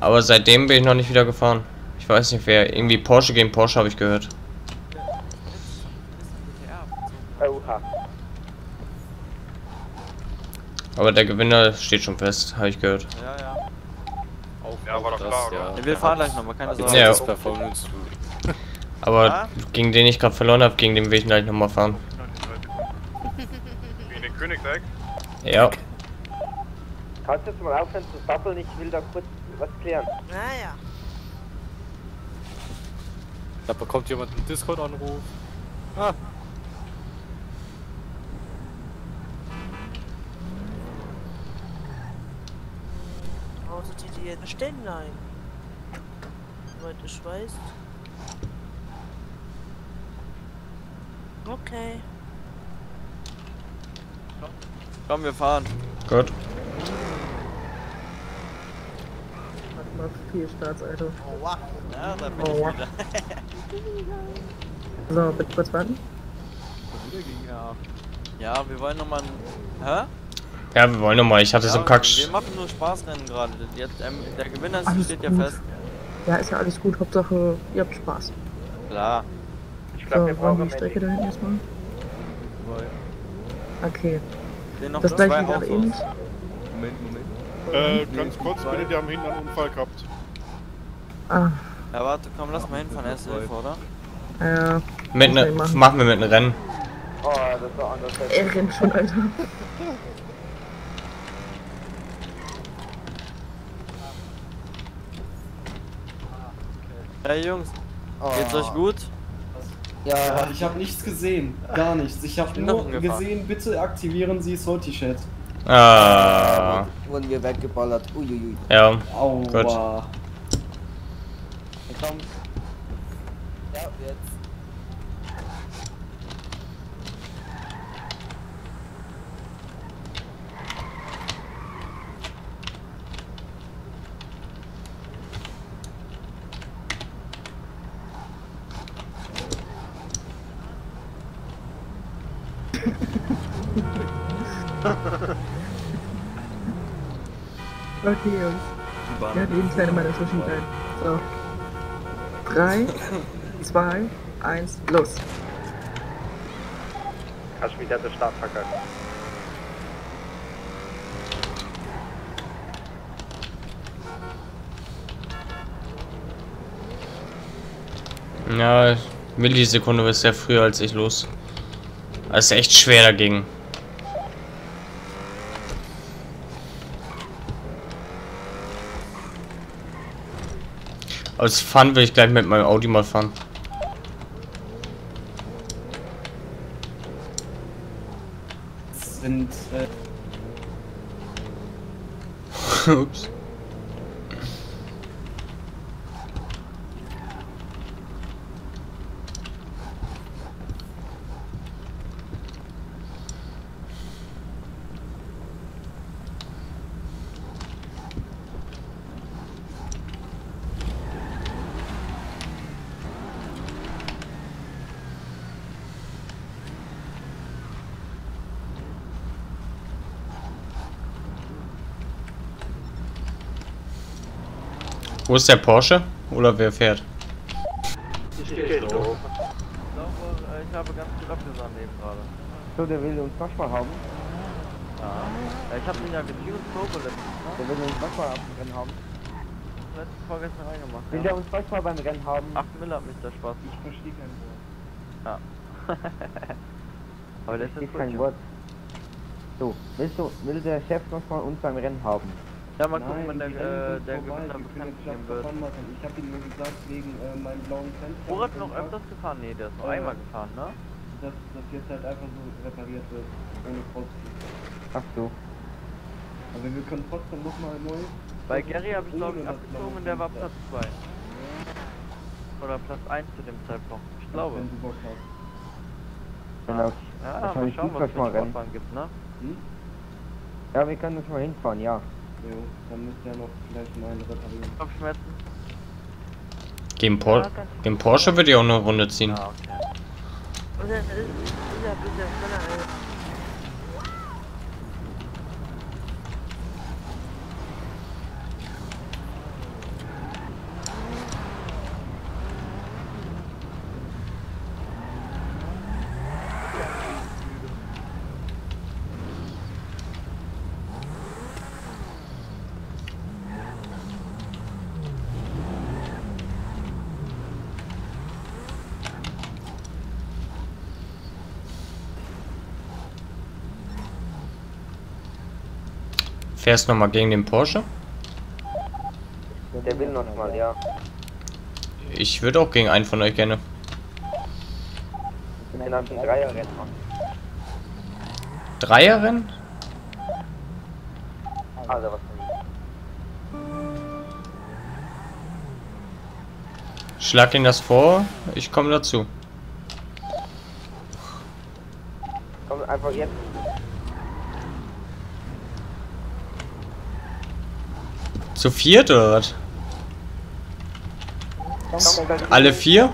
Aber seitdem bin ich noch nicht wieder gefahren. Ich weiß nicht wer. Irgendwie Porsche gegen Porsche habe ich gehört. Oha. Aber der Gewinner steht schon fest, habe ich gehört. Ja, ja. Ja, war doch klar, oder? Ja, wir fahren gleich nochmal, keine Sorge. Ja. Performance. Aber Ah? gegen den ich gerade verloren habe, gegen den will ich gleich nochmal fahren. Gegen den Königsegg? Ja. Kannst du jetzt mal aufhören zu sappeln? Ich will da kurz was klären. Naja. Da bekommt jemand einen Discord-Anruf. Ah. Außer die jetzt Ständlein. Soweit ich weiß. Okay. Komm, wir fahren. Gut. Warte mal, viel Startsalter. Oh, wow. Ja, da bin Oh, ich wow. wieder. So, bitte kurz warten. Ja, wir wollen nochmal ein... Hä? Ja, wir wollen nochmal. Ich hatte ja, so einen Kack. Wir machen nur Spaßrennen gerade. Jetzt, ähm, der Gewinner Alles steht ja gut. fest. Ja, ist ja alles gut. Hauptsache, ihr habt Spaß. Klar. Ich So, wollen die Strecke da hinten erstmal? Okay. Das gleiche wie gerade eben. Moment, Moment. Äh, ganz kurz bitte, die haben hinten einen Unfall gehabt. Ah, Ja, warte, komm, lass mal hinfahren. Erste Hilfe, oder? ja. Mit ne, machen. machen wir mit einem Rennen. Oh, das war anders. Er rennt schon, Alter. Hey Jungs, geht's Oh. euch gut? Ja, ich habe nichts gesehen. Gar nichts. Ich habe nur gesehen, bitte aktivieren Sie Salty Chat. Ah. Wurden wir weggeballert. Uiuiui. Ja. Aua. Gut. Komm. Ja, jetzt. Okay, Jungs. Ja, die kleine mal dazwischen rein. So. 3, 2, 1, los. Hast wieder den Start verkackt. Ja, Millisekunde ist sehr früher als ich los. Das ist echt schwer dagegen. Als Fun will ich gleich mit meinem Audi mal fahren. Sind, äh, Ups. Wo ist der Porsche? Oder wer fährt? Ich stehe so. Ich habe ganz viel abgesandt eben gerade. So, der will uns manchmal haben. Ja. ja ich habe den ja getuned Turbo letztes Mal. Der will uns manchmal Rennen haben. Letzte vorgestern reingemacht. Will der uns manchmal beim Rennen haben? 8 Miller hat mich der Spaß. Ich verstehe kein Wort. Ja. Aber der ist kein Wort. So, willst du, will der Chef noch uns beim Rennen haben? Ja, mal gucken, wenn der, äh, der Gewinner bekannt gegeben wird. Ich habe ihm nur gesagt, wegen äh, meinem blauen Fenster. Murat noch öfters gefahren? Nee, der ist nur Äh, einmal gefahren, ne? Dass das jetzt halt einfach so repariert wird, ohne Kosten. Ach so. Aber wir können trotzdem nochmal neu. Bei Gary habe ich glaube ich das abgezogen und der war. Platz 2. Oder Platz 1 zu dem Zeitpunkt. Ich glaube. Wenn du Bock hast. Genau. Ja, mal schauen, was es für Rennen. Sportwagen gibt, ne? Hm? Ja, wir können uns mal hinfahren, ja. Jo, dann müsst ihr noch vielleicht mal einen reparieren. Kopfschmerzen? Gegen, Por gegen Porsche würde ich auch eine Runde ziehen. Ah, okay. Fährst noch mal gegen den Porsche? Der will noch mal, ja. Ich würde auch gegen einen von euch gerne. Können ein Dreierrennen. Dreierrennen? Also was Schlag ihn das vor, ich komme dazu. Komm einfach jetzt. Zu viert oder was? Alle vier?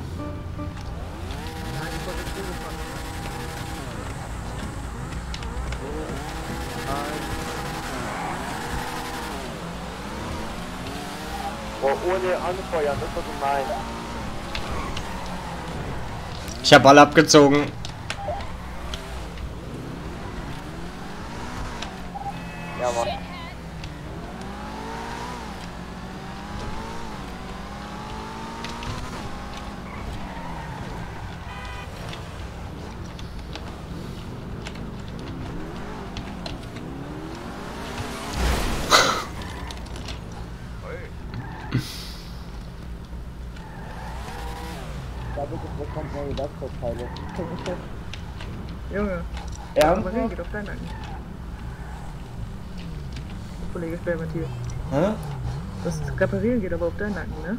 Ich habe alle abgezogen. Ja, Mann. Da bitte bekommt neue Laptop-Teile. Junge. Ja, Aber Regen geht auf deinen Nacken. Kollege Sperrventil. Hä? Das Reparieren geht aber auf deinen Nacken, ne?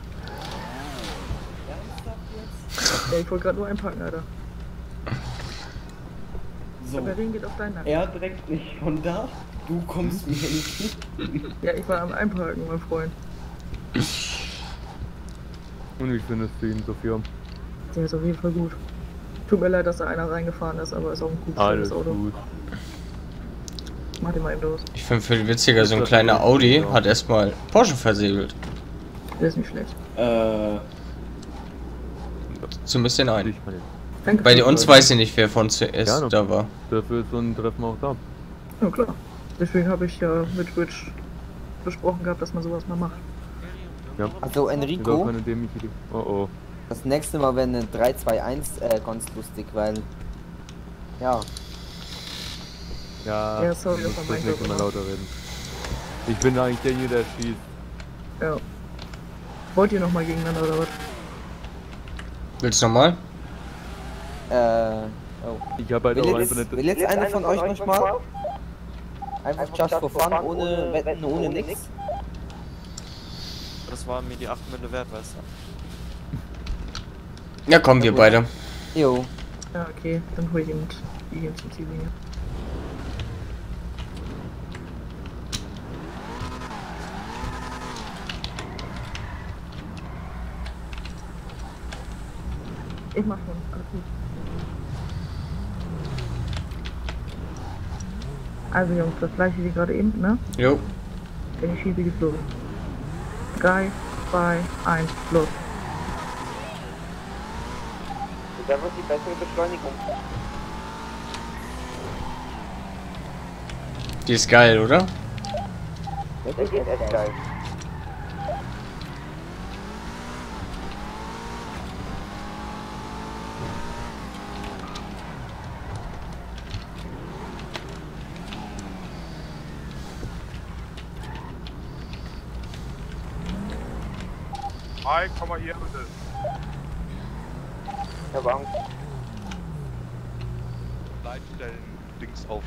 Ja, ich wollte gerade nur einpacken, Alter. So. Reparieren geht auf deinen Nacken. Er direkt nicht von da, du kommst mir entgegen. Ja, ich war am Einparken, mein Freund. Und wie findest du ihn, Sophia? Der ist auf jeden Fall gut. Tut mir leid, dass da einer reingefahren ist, aber ist auch ein gutes Alles Auto. gut. Mach den mal eben los. Ich finde viel witziger, so ein kleiner Audi hat erstmal Porsche versegelt. Der ist nicht schlecht. Äh. Zumindest den einen. Danke Bei uns weiß ich nicht, wer von zuerst Gerne. da war. Dafür ist so ein Treffen auch da. Ja, klar. Deswegen habe ich ja mit Twitch besprochen gehabt, dass man sowas mal macht. Ja. Also, Enrico? Idee. Oh oh. Das nächste Mal wäre eine 3-2-1 äh, ganz lustig, weil. Ja. Ja, Ja, sorry, das mein nicht immer lauter reden. Ich bin eigentlich derjenige, der schießt. Ja. Wollt ihr nochmal gegeneinander oder was? Willst du nochmal? Äh. Oh. Ich habe halt will, auch jetzt, einfach will jetzt einer von euch nochmal? Einfach just for fun, ohne Wetten, ohne nix? Das war mir die 8 Mille wert, weißt du. Ja, kommen wir beide. Jo. Ja, okay, dann hol ich eben die hier zum Ich mach schon, alles gut. Also Jungs, das gleiche wie gerade eben, ne? Jo. Wenn ich schieße, geht's los. 3, 2, 1, los. Das ist einfach die bessere Beschleunigung. Die ist geil, oder? Das ist echt geil. Mike, komm mal hier bitte. Ich hab Angst. Leitstellen, Dingsaufruf.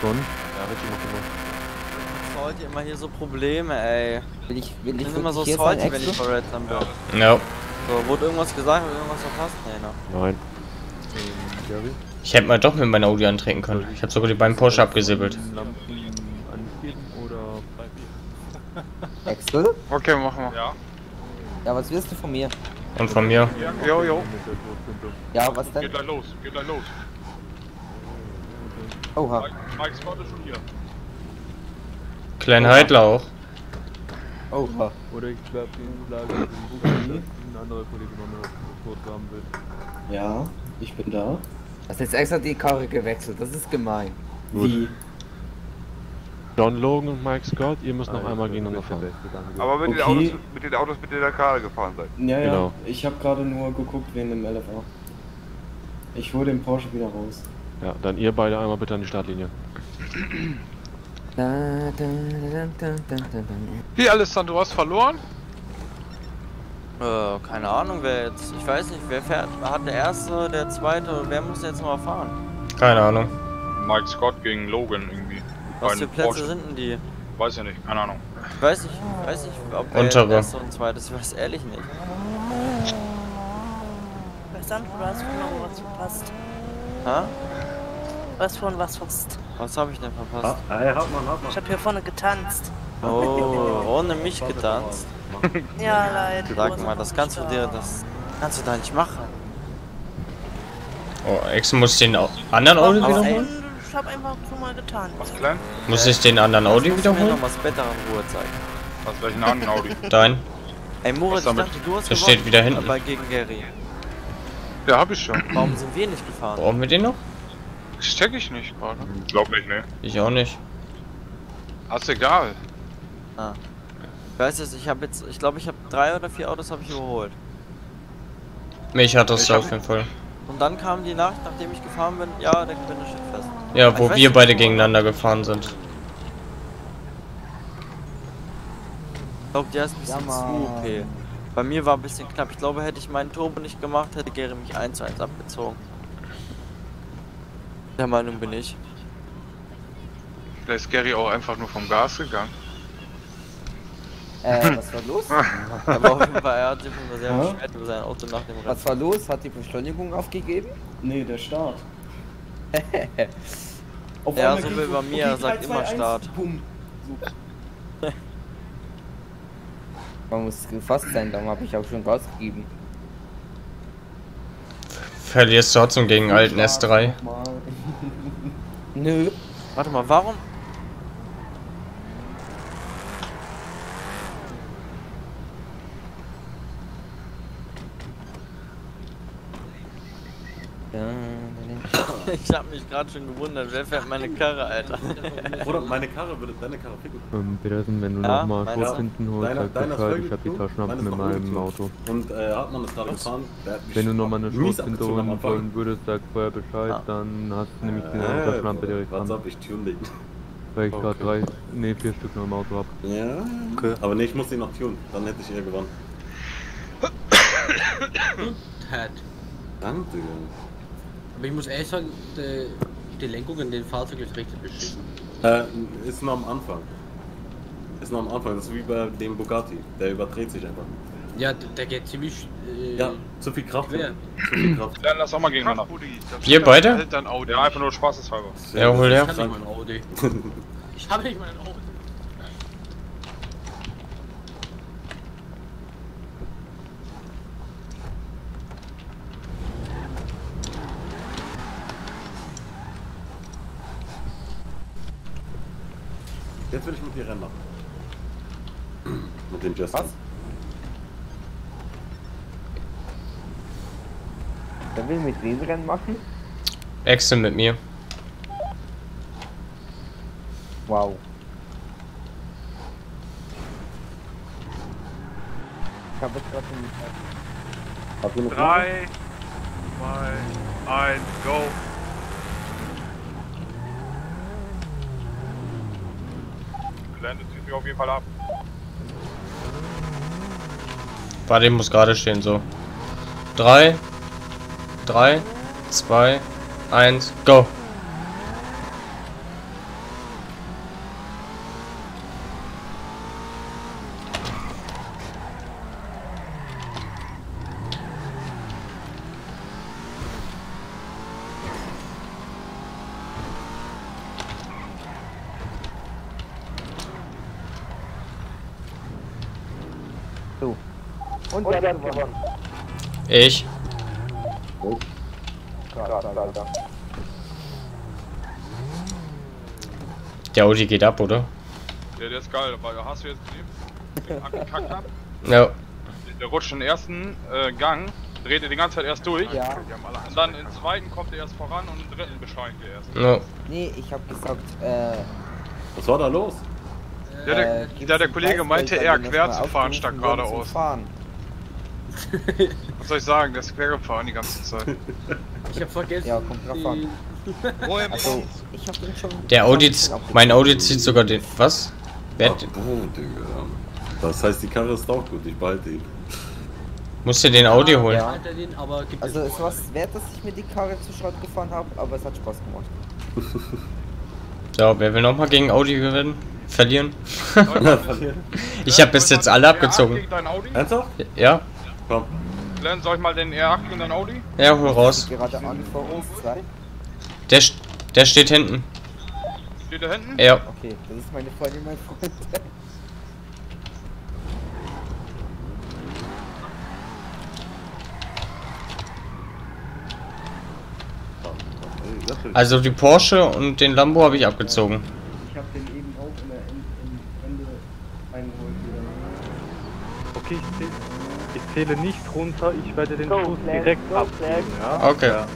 Schon? Ja, richtig mal gemacht. Was heute immer hier so Probleme, ey. Will ich, will Ich ich bin immer so salty, wenn ich vor Red Sun bin. Ja. So, wurde irgendwas gesagt, wurde irgendwas verpasst? Nee, ne? Nein. Ich hätte mal doch mit meiner Audi antreten können. Ich habe sogar die beiden Porsche abgesäbelt. Axel? Okay, machen wir. Ja. Ja, was willst du von mir? Und von mir. Jo, jo. Ja, was denn? Geht gleich los, geht gleich los. Oha. Mike, Mike Scott ist schon hier. Klein Heidler auch. Oha. Oder ich werfe die Lage den ein anderer Kollege noch Antwort haben will. Ja, ich bin da. Hast jetzt extra die Karre gewechselt, das ist gemein. Wie? John Logan und Mike Scott, ihr müsst noch einmal gegeneinander fahren. Aber mit, den Okay. Autos, mit den Autos, mit denen ihr gerade gefahren seid. Ja, ja. Genau. Ich habe gerade nur geguckt wegen dem LFA. Ich hole den Porsche wieder raus. Ja, dann ihr beide einmal bitte an die Startlinie. Da, da, da. Wie, Alessandro, du hast verloren? Äh, keine Ahnung, wer jetzt. Ich weiß nicht, wer fährt. Hat der erste, der zweite, wer muss jetzt nochmal fahren? Keine Ahnung. Mike Scott gegen Logan irgendwie. Was für Plätze Porsche. sind denn die? Weiß ja nicht, keine Ahnung. Ich weiß nicht, ich weiß nicht, ob Untere. erste und zweite ist. Ich weiß ehrlich nicht. Sandro, du hast noch was verpasst. Ha? Hast von was verpasst. Was habe ich denn verpasst? Ah, ey, hat man, hat man. Ich hab hier vorne getanzt. Oh, ohne mich getanzt. Ja, leid. Sag mal, das kannst du dir, das kannst du da nicht machen. Oh, Ex muss den anderen Audi wiederholen? Ich hab einfach schon mal getanzt. Was klein? Muss ich den anderen Audi wiederholen? noch was Better in Ruhe zeigen. Was welchen anderen Audi? Dein. Ey, Moritz, ich dachte, du hast Der steht wieder hinten. Aber gegen Gary. Ja, hab ich schon. Warum sind wir nicht gefahren? Brauchen wir den noch? Check ich nicht gerade. Glaub nicht, ne. Ich auch nicht. Ist egal. Ah. Ich weiß jetzt, ich habe jetzt, ich glaube, ich habe drei oder vier Autos habe ich überholt. Mich hat das Ich da hab- auf jeden Fall. Und dann kam die Nacht, nachdem ich gefahren bin, ja, der Gewinner steht fest. Ja, Aber wo ich wir nicht, beide wo- gegeneinander gefahren sind. Ich glaube, der ist ein bisschen Ja, zu. OP. Bei mir war ein bisschen knapp. Ich glaube, hätte ich meinen Turbo nicht gemacht, hätte Gary mich 1 zu 1 abgezogen. Der Meinung bin ich. Vielleicht ist Gary auch einfach nur vom Gas gegangen. Äh, was war los? Aber auf jeden Fall, er hat sich schon sehr beschwert über sein Auto nach dem Rennen. Was war los? Hat die Beschleunigung aufgegeben? Nee, der Start. Auf Ja, so wie bei mir, er sagt 3, immer 2, 1, Start. Man muss gefasst sein, darum habe ich auch schon Gas gegeben. Verlierst trotzdem gegen alten S3. Nochmal. Nö. Warte mal, warum? Ich hab mich gerade schon gewundert, wer fährt meine Karre, Alter? Bruder, meine Karre würde deine Karre ficken. Ähm, Petersen, wenn du Ja, nochmal du? hinten holst, Deiner, sag Bescheid, ich hab die Taschenlampe mit meinem. Auto. Und äh, Hartmann ist gerade gefahren. Wenn du nochmal eine Schutz hinter holen wollen würdest, sag vorher Bescheid, Ah. dann hast du nämlich die Äh, Taschenlampe direkt What's an. up, ich tune dich. Weil ich gerade drei, nee, vier Stück noch im Auto hab. Ja, okay. Aber nee, ich muss ihn noch tun. Dann hätte ich eher gewonnen. Hat. Danke. Aber ich muss ehrlich sagen, die, die Lenkung in den Fahrzeug ist richtig beschissen. Äh, ist nur am Anfang. Ist nur am Anfang. Das ist wie bei dem Bugatti. Der überdreht sich einfach. Ja, der, geht ziemlich. Äh, Ja, zu viel Kraft. Schwer. Zu viel Kraft. Dann lass auch mal gegeneinander. Wir beide? Dein Audi. Ja, einfach nur spaßeshalber. Ja, hol Ich her. habe nicht mein Audi. Ich habe nicht mein Audi. Jetzt will ich mit dir rennen machen. den Justin. Was? Wer will mit wem Rennen machen? Axel mit mir. Wow. Ich habe jetzt gerade nicht. Habt ihr noch Drei, zwei, eins, go. Gelände zieht sich auf jeden Fall ab. Warte, ich muss gerade stehen, so. 3, 3, 2, 1, go. So. Hat gewonnen? Ich. Krass, Alter. Der Audi geht ab, oder? Ja, der ist geil, weil hast du jetzt gesehen, den angekackt hat? Ja. Der rutscht den ersten äh, Gang, dreht er die ganze Zeit erst durch. Ja. Und dann im zweiten kommt er erst voran und im dritten beschleunigt er erst. Ja. Nee, ich hab gesagt, äh. Was war da los? Ja, der, äh, der ein Kollege meinte eher wir quer zu fahren statt geradeaus. Fahren. Was soll ich sagen, der ist quer gefahren die ganze Zeit. Ich hab vergessen. Ja, kommt drauf an. Woher Also, ich hab den schon. Der Audi, z- mein Audi zieht sogar den. Was? Wer hat, Oh, Digga. Das heißt, die Karre ist auch gut, ich behalte ihn. musst du den Audi holen? Ja. Alter, den, aber gibt Also, es es war wert, dass ich mir die Karre zu Schrott gefahren habe, aber es hat Spaß gemacht. So, wer will nochmal gegen Audi gewinnen? Verlieren? ich habe bis jetzt alle abgezogen. Ernsthaft? Ja? Komm. Glenn, soll ich mal den R8 gegen dein Audi? Ja, hol raus. Gerade an vor uns zwei. Der, der steht hinten. Steht da hinten? Ja. Okay, das ist meine Freundin, mein Freund. Also die Porsche und den Lambo habe ich abgezogen. Ich hab den eben auch in der Ende eingeholt wieder. Okay, ich zähle, ich zähle nicht runter, ich werde den Go, Schuss Flag, direkt go, abgeben, ja? Okay. Ja.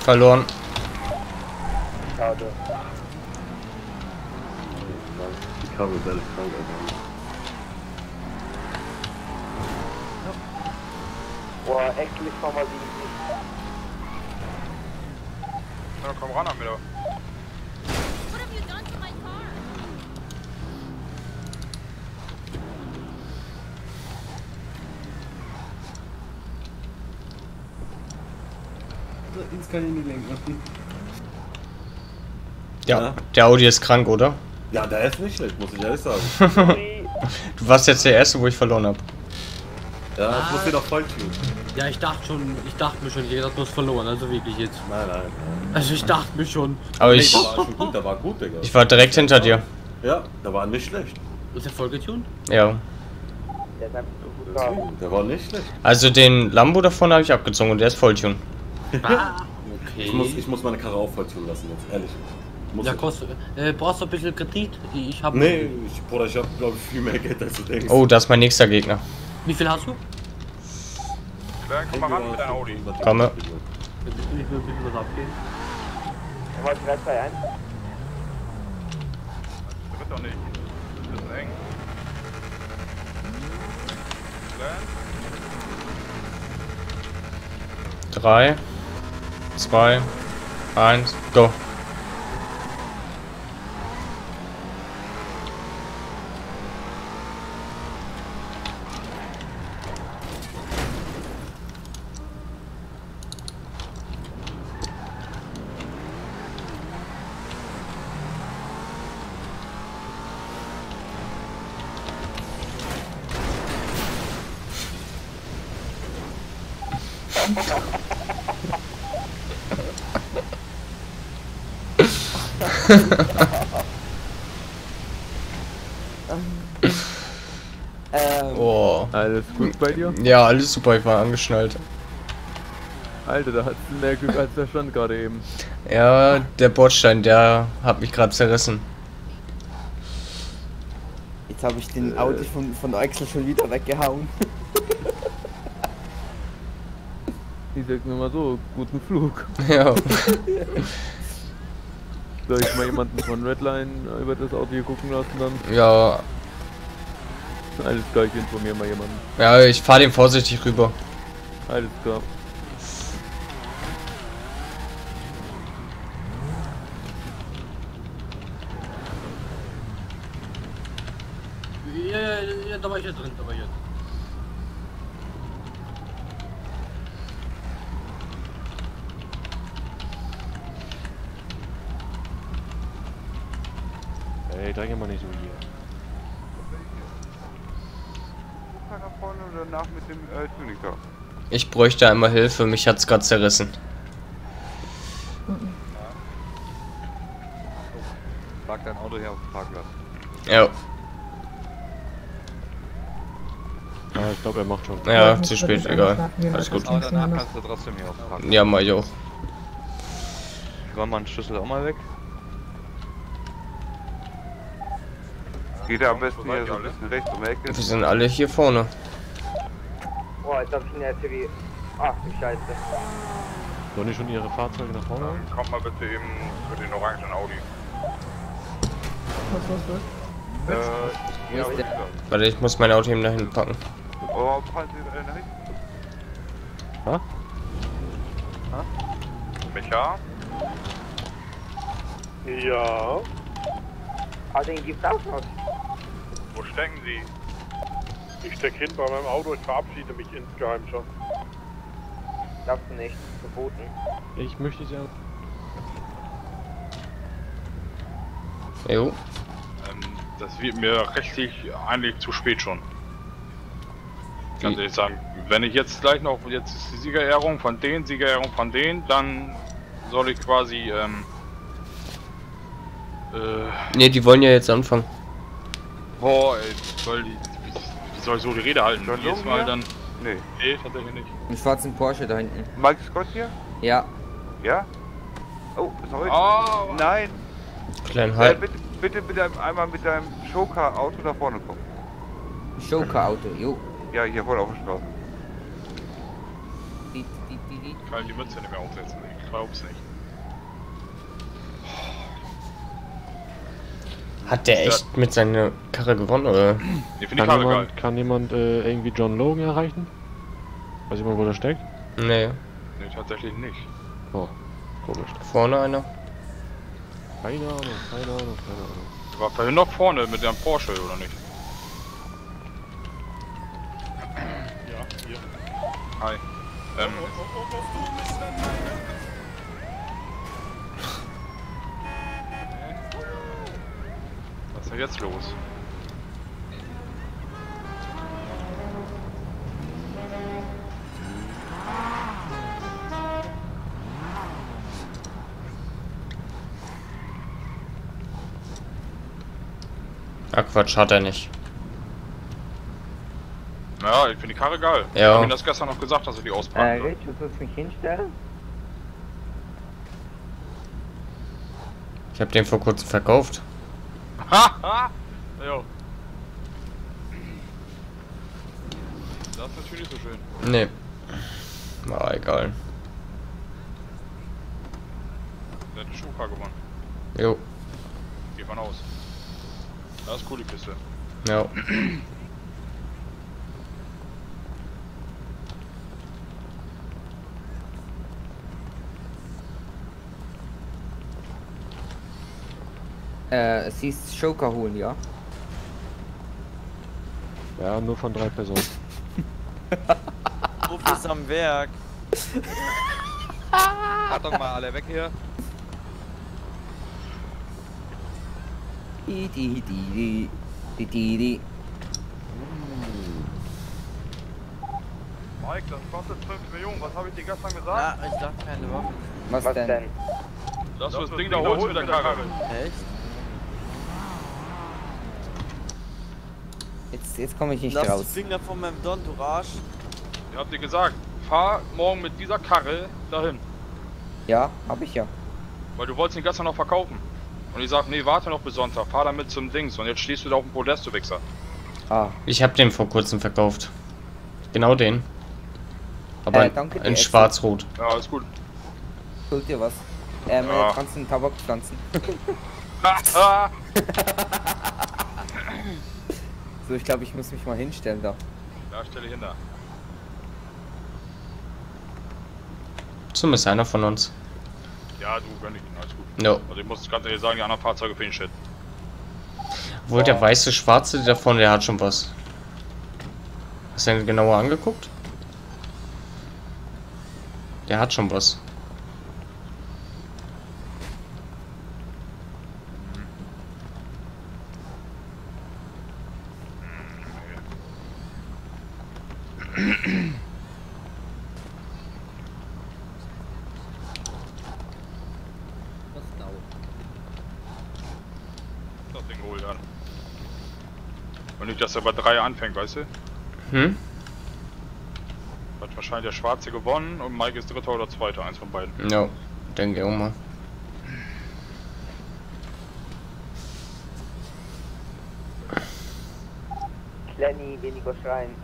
Verloren. Schade. Die Karre ist krank, Alter. Boah, endlich fahren wir die Na komm ran, Amida. Jetzt kann ich nicht lenken. Ja, der Audi ist krank, oder? Ja, der ist nicht schlecht, muss ich ehrlich sagen. Du warst jetzt der Erste, wo ich verloren habe. Ja, ich muss den noch voll tun. Ja, ich dachte schon, ich dachte mir schon, ich hab du hast verloren, also wirklich jetzt. Nein, nein. Also ich dachte mir schon. Aber Nee, ich, Der war schon gut, der war gut, Digga. ich war direkt hinter dir. Ja, der war nicht schlecht. Ist der voll getuned? Ja. Der ist einfach so gut da. Der war nicht schlecht. Also den Lambo davon habe ich abgezogen und der ist Volltune. Ah, Ich okay. muss, ich muss meine Karre tun lassen, jetzt, ehrlich. Muss Ja, kostet. Äh, brauchst du ein bisschen Kredit? Ich hab. Nee, ich, Bruder, ich hab, glaube ich, viel mehr Geld als du denkst. Oh, das ist mein nächster Gegner. Wie viel hast du? Glenn, komm mal ran mit deinem Audi. Komme. Ich will ein bisschen was abgeben. Immer 3, 2, 1. Das wird doch nicht. Das ist eng. Glenn? 3, 2, 1, go. ähm, Oh. Alles gut bei dir? Ja, alles super, ich war angeschnallt. Alter, da hat's mehr Glück als der Stand gerade eben. Ja, der Bordstein, der hat mich gerade zerrissen. Jetzt habe ich den Audi von, von Axel schon wieder weggehauen. Ich sag nur mal so, guten Flug. Ja. Soll ich mal jemanden von Redline über das Auto hier gucken lassen dann? Ja, Alles klar, ich informiere mal jemanden. ja, ich fahre den vorsichtig rüber. Alles klar. Ja, ja, ja, da war ich ja drin, da war ich ja drin. Ey, dränge mal nicht so hier. Nach vorne oder nach mit dem äh, Tunica? Ich bräuchte einmal Hilfe, mich hat's gerade zerrissen. Lag dein Auto her auf dem Parkplatz. Ja, Ah, ich glaube, er macht schon. ja, zu spät, egal. Alles gut. Aber danach kannst du trotzdem hier auf dem Parkplatz. Ja, mach ich auch. Räum mal einen Schlüssel auch mal weg. Geht er am besten hier so ein bisschen rechts um die Ecke? Wir sind alle hier vorne. Boah, jetzt hab ich einen RTW. Ach du Scheiße. Sollen die schon ihre Fahrzeuge nach vorne haben? Kommt mal bitte eben für den orangen Audi. Was ist das? Äh, ja, ist der? Warte, ich muss mein Auto eben da hinten packen. Warum fahren Sie äh, nach hinten? Ha? Micha? Ja. Ah, den gibt's auch noch. Wo stecken Sie? Ich stecke hin bei meinem Auto, ich verabschiede mich insgeheim schon. Darfst du nicht. Verboten. Ich möchte sie Jo. Ähm, das wird mir rechtlich eigentlich zu spät schon. Ganz ehrlich sagen, wenn ich jetzt gleich noch, jetzt ist die Siegerehrung von denen, Siegerehrung von denen, dann soll ich quasi, ähm, äh, Ne, die wollen ja jetzt anfangen. boah, ey, soll die, soll ich so die Rede halten? John Jedes Mal hier? dann, Nee. nee, tatsächlich nicht. Einen schwarzen Porsche da hinten. Mike Scott hier? Ja. Ja? Oh, sorry. Oh, Nein. Klein Äh, Halt. bitte, bitte mit deinem, einmal mit deinem Showcar-Auto da vorne kommen. Showcar-Auto, jo. Ja, hier vorne auf der Straße. Die, die, die, die. Ich kann die Mütze nicht mehr aufsetzen, ich glaub's nicht. Hat der echt mit seiner Karre gewonnen, oder? Die Kann Karre geil. jemand, kann jemand äh, irgendwie John Logan erreichen? Weiß jemand, wo der steckt? Nee. Nee, tatsächlich nicht. Oh, komisch. Vorne einer? Keine Ahnung, keine Ahnung, keine Ahnung. War vorhin noch vorne mit deinem Porsche, oder nicht? Ja, hier. Hi. Ähm, was ist denn jetzt los? Ah, Quatsch, hat er nicht. Ja, ich finde die Karre geil. Ja. Ich hab ihm das gestern noch gesagt, dass er die Äh, auspacken soll. Rich, du sollst mich hinstellen? Ich habe den vor kurzem verkauft. Haha! Jo. Das ist natürlich nicht so schön. Nee. War egal. Der hat Schuhcar gewonnen. Jo. Geht von aus. Das ist cool, die Kiste. Ja. Äh, sie ist Joker holen, ja? Ja, nur von drei Personen. Ruf ist am Werk. Hat doch mal alle weg hier. Die, die, die, die, die, die, die. Mike, das kostet 5 Millionen. Was habe ich dir gestern gesagt? Ja, ich dachte keine Waffe. Was, Was denn? denn? Dass du das Ding da holst mit der Karre. Echt? Jetzt, jetzt komme ich nicht Lass raus. die Finger von meinem Don, du Arsch. Ich hab dir gesagt, fahr morgen mit dieser Karre dahin. Ja, hab ich ja. Weil du wolltest den gestern noch verkaufen. Und ich sag, nee, warte noch bis Sonntag, fahr damit zum Dings. Und jetzt stehst du da auf dem Podest, du Wichser. Ah. Ich habe den vor kurzem verkauft. Genau den. Aber Äh, danke in schwarz-rot. Ja, alles gut. Schuld dir was. Ähm, Ja. ja. kannst du einen Tabak pflanzen. so, ich glaube, ich muss mich mal hinstellen da. Da stelle ich hin da. Zumindest einer von uns. Ja, du gönn ich ihn, alles gut. No. Also ich muss ganz ehrlich sagen, die anderen Fahrzeuge für den Shit. Obwohl der weiße Schwarze der davon, der hat schon was. Hast du den genauer angeguckt? Der hat schon was. Das Ding geholt an. Und nicht, dass er bei drei anfängt, weißt du? Hm? Hat wahrscheinlich der Schwarze gewonnen und Mike ist Dritter oder Zweiter, eins von beiden. Ja, denke auch mal. Lenny, weniger schreien.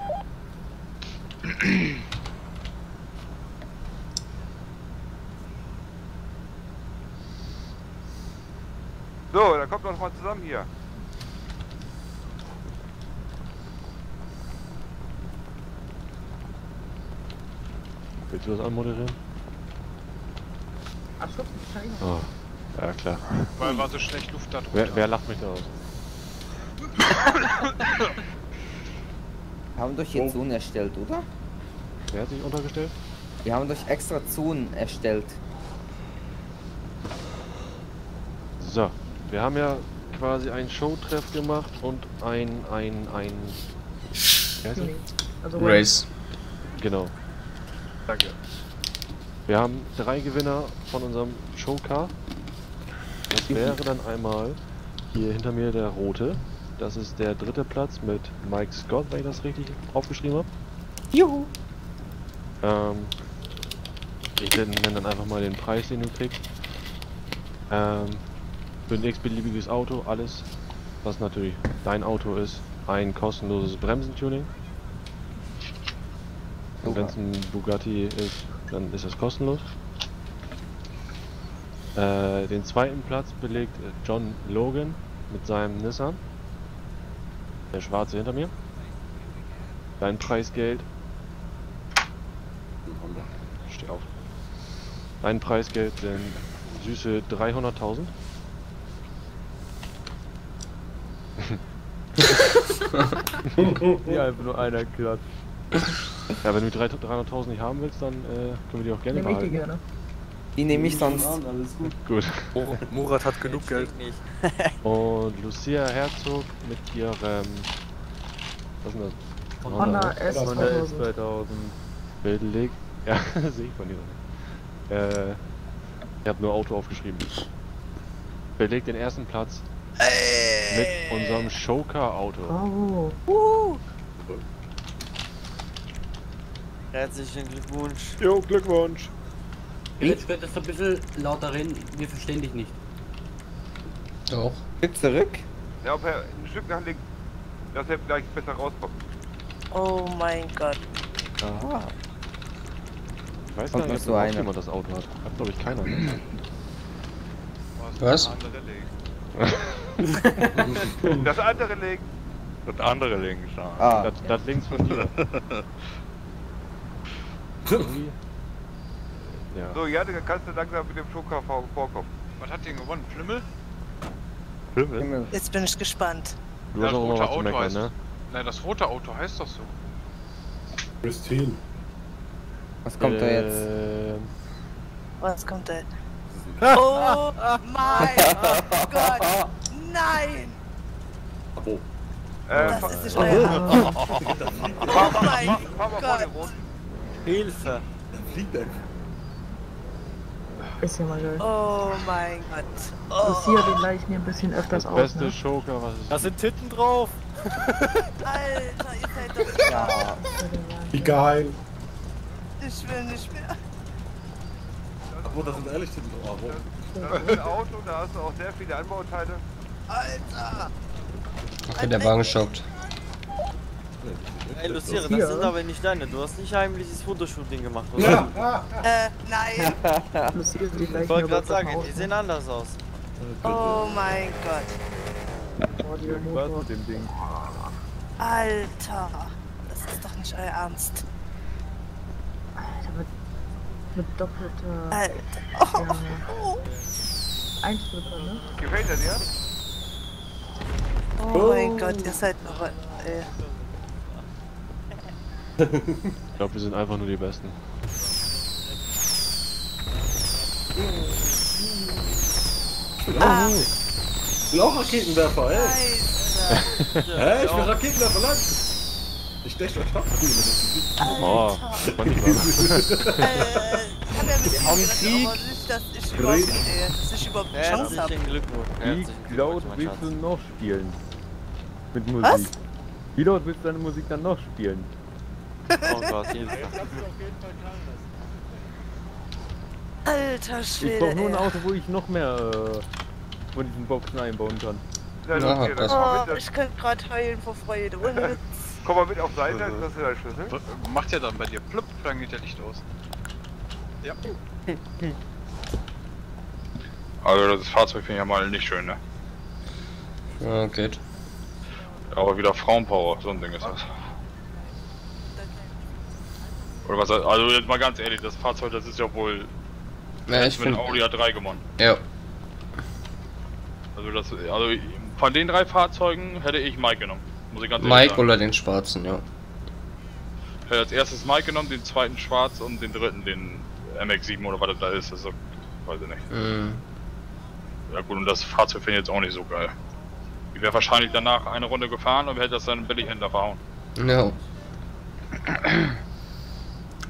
So, dann kommt doch mal zusammen hier. Willst du das anmoderieren? Ach, Schutz, Scheiße. Oh, ja klar. Weil war so schlecht Luft da drunter. Wer, wer lacht mich da aus? Wir haben doch hier Zonen erstellt, oder? Wer hat sich untergestellt? Wir haben doch extra Zonen erstellt. So, wir haben ja quasi einen Showtreff gemacht und ein, ein, ein... Wie heißt Tuning. Also Race. Genau. Danke. Wir haben drei Gewinner von unserem Showcar. Das wäre dann einmal hier hinter mir der rote. Das ist der dritte Platz mit Mike Scott, wenn ich das richtig aufgeschrieben habe. Juhu! Ähm, ich nenne dann einfach mal den Preis, den du kriegst. Ähm, für ein x-beliebiges Auto, alles, was natürlich dein Auto ist, ein kostenloses Bremsentuning. Und wenn es ein Bugatti ist, dann ist es kostenlos. Äh, den zweiten Platz belegt äh, John Logan mit seinem Nissan. Der schwarze hinter mir. Dein Preisgeld. Steh auf. Dein Preisgeld sind süße 300.000. Ja, einfach nur einer klatscht. Ja, wenn du die 300.000 nicht haben willst, dann äh, können wir die auch gerne Nehme ich die behalten. gerne. Die nehme ich sonst. Alles gut. Gut. Murat hat genug Geld. Und Lucia Herzog mit ihrem. Was ist denn das? Honda S Honda 2000. S2000. Belegt. Ja, sehe ich von dir noch nicht. Äh, ich habe nur Auto aufgeschrieben. Belegt den ersten Platz mit unserem Showcar-Auto. Bravo. Uh. Herzlichen Glückwunsch. Jo, Glückwunsch. Jetzt könntest du ein bisschen lauter reden, wir verstehen dich nicht. Doch. Stück zurück. Ja, ob er ein Stück nach links. Dass er gleich besser rauskommt. Oh mein Gott. Aha. Ich weiß Kommt gar nicht, so ob jemand das Auto hat. Hat glaube ich keiner. Ne? Was? Das andere links. Das andere links, ja. Ah. Das, das links von dir. Ja. So, ja, dann kannst du langsam mit dem vor- vorkommen. Was hat den gewonnen? Flümmel? Himmel. Jetzt bin ich gespannt. Du hast das rote Auto meckern, heißt. ne? Nein, das rote Auto heißt doch so. Christine. Was kommt da jetzt? Ähm, Was kommt denn? Oh mein Gott! Nein! Wo? Äh, Das ist nicht euer Oh mein Gott! Hilfe. Fliegt er. Ist ja mal geil. Oh mein Gott! Oh. Lucia, den leih ich mir ein bisschen öfters das aus, beste ne? Showcar, was es Da sind Titten drauf. Alter, ihr seid doch... Ja. Wie geil. ich will nicht mehr. Obwohl, das sind ehrlich. Oh, wo? Das ist ein Auto, da hast du auch sehr viele Anbauteile. Alter! Okay, der Wagen stoppt. Ey, Luciere, das sind aber nicht deine. Du hast nicht heimliches Fotoshooting gemacht, oder? Äh, nein. Ich wollte gerade sagen, die sehen anders aus. Oh mein Gott. Was mit dem Ding? Alter. Das ist doch nicht euer Ernst. Alter, mit, mit doppelter. Alter. Ja. Einspritzer, ne? Gefällt er dir? Oh, mein Gott, ihr seid noch. Äh, Ich glaube, wir sind einfach nur die Besten. Ah. Ich bin auch Raketenwerfer, ey. Hä? Ich bin Raketenwerfer, lang. Ich ab. Oh, das nicht kann er mit dem haben gerechnet, Krieg. nicht, dass ich überhaupt, äh, dass ich überhaupt eine Chance habe. Wie laut willst du noch spielen? Mit Musik. Was? Wie laut willst du deine Musik dann noch spielen? Oh Gott, Hilfe. Alter Ich Schwede. brauche nur ein. Auto, wo ich noch mehr äh, von diesen Boxen einbauen kann. Ja, Ja, das- mal Oh, ich könnte gerade heulen vor Freude. Komm mal mit auf Seite, dann kriegst du deinen Schlüssel. Macht ja dann bei dir plupp, dann geht der Licht aus. Ja. Also das Fahrzeug finde ich ja mal nicht schön, ne? Ja, geht. Aber wieder Frauenpower, so ein Ding ist das. Oder was, also jetzt mal ganz ehrlich, das Fahrzeug, das ist ja wohl Ja, ich finde. Audi A3 gewonnen. Ja. Also das, also von den drei Fahrzeugen hätte ich Mike genommen. Muss ich ganz ehrlich Mike sagen. oder den schwarzen, ja. Ich hätte als erstes Mike genommen, den zweiten schwarz und den dritten den MX7 oder was das da ist, das ist, weiß ich nicht. Mhm. Ja gut, und das Fahrzeug finde ich jetzt auch nicht so geil. Ich wäre wahrscheinlich danach eine Runde gefahren und hätte das dann billig hinterfahren. Ja.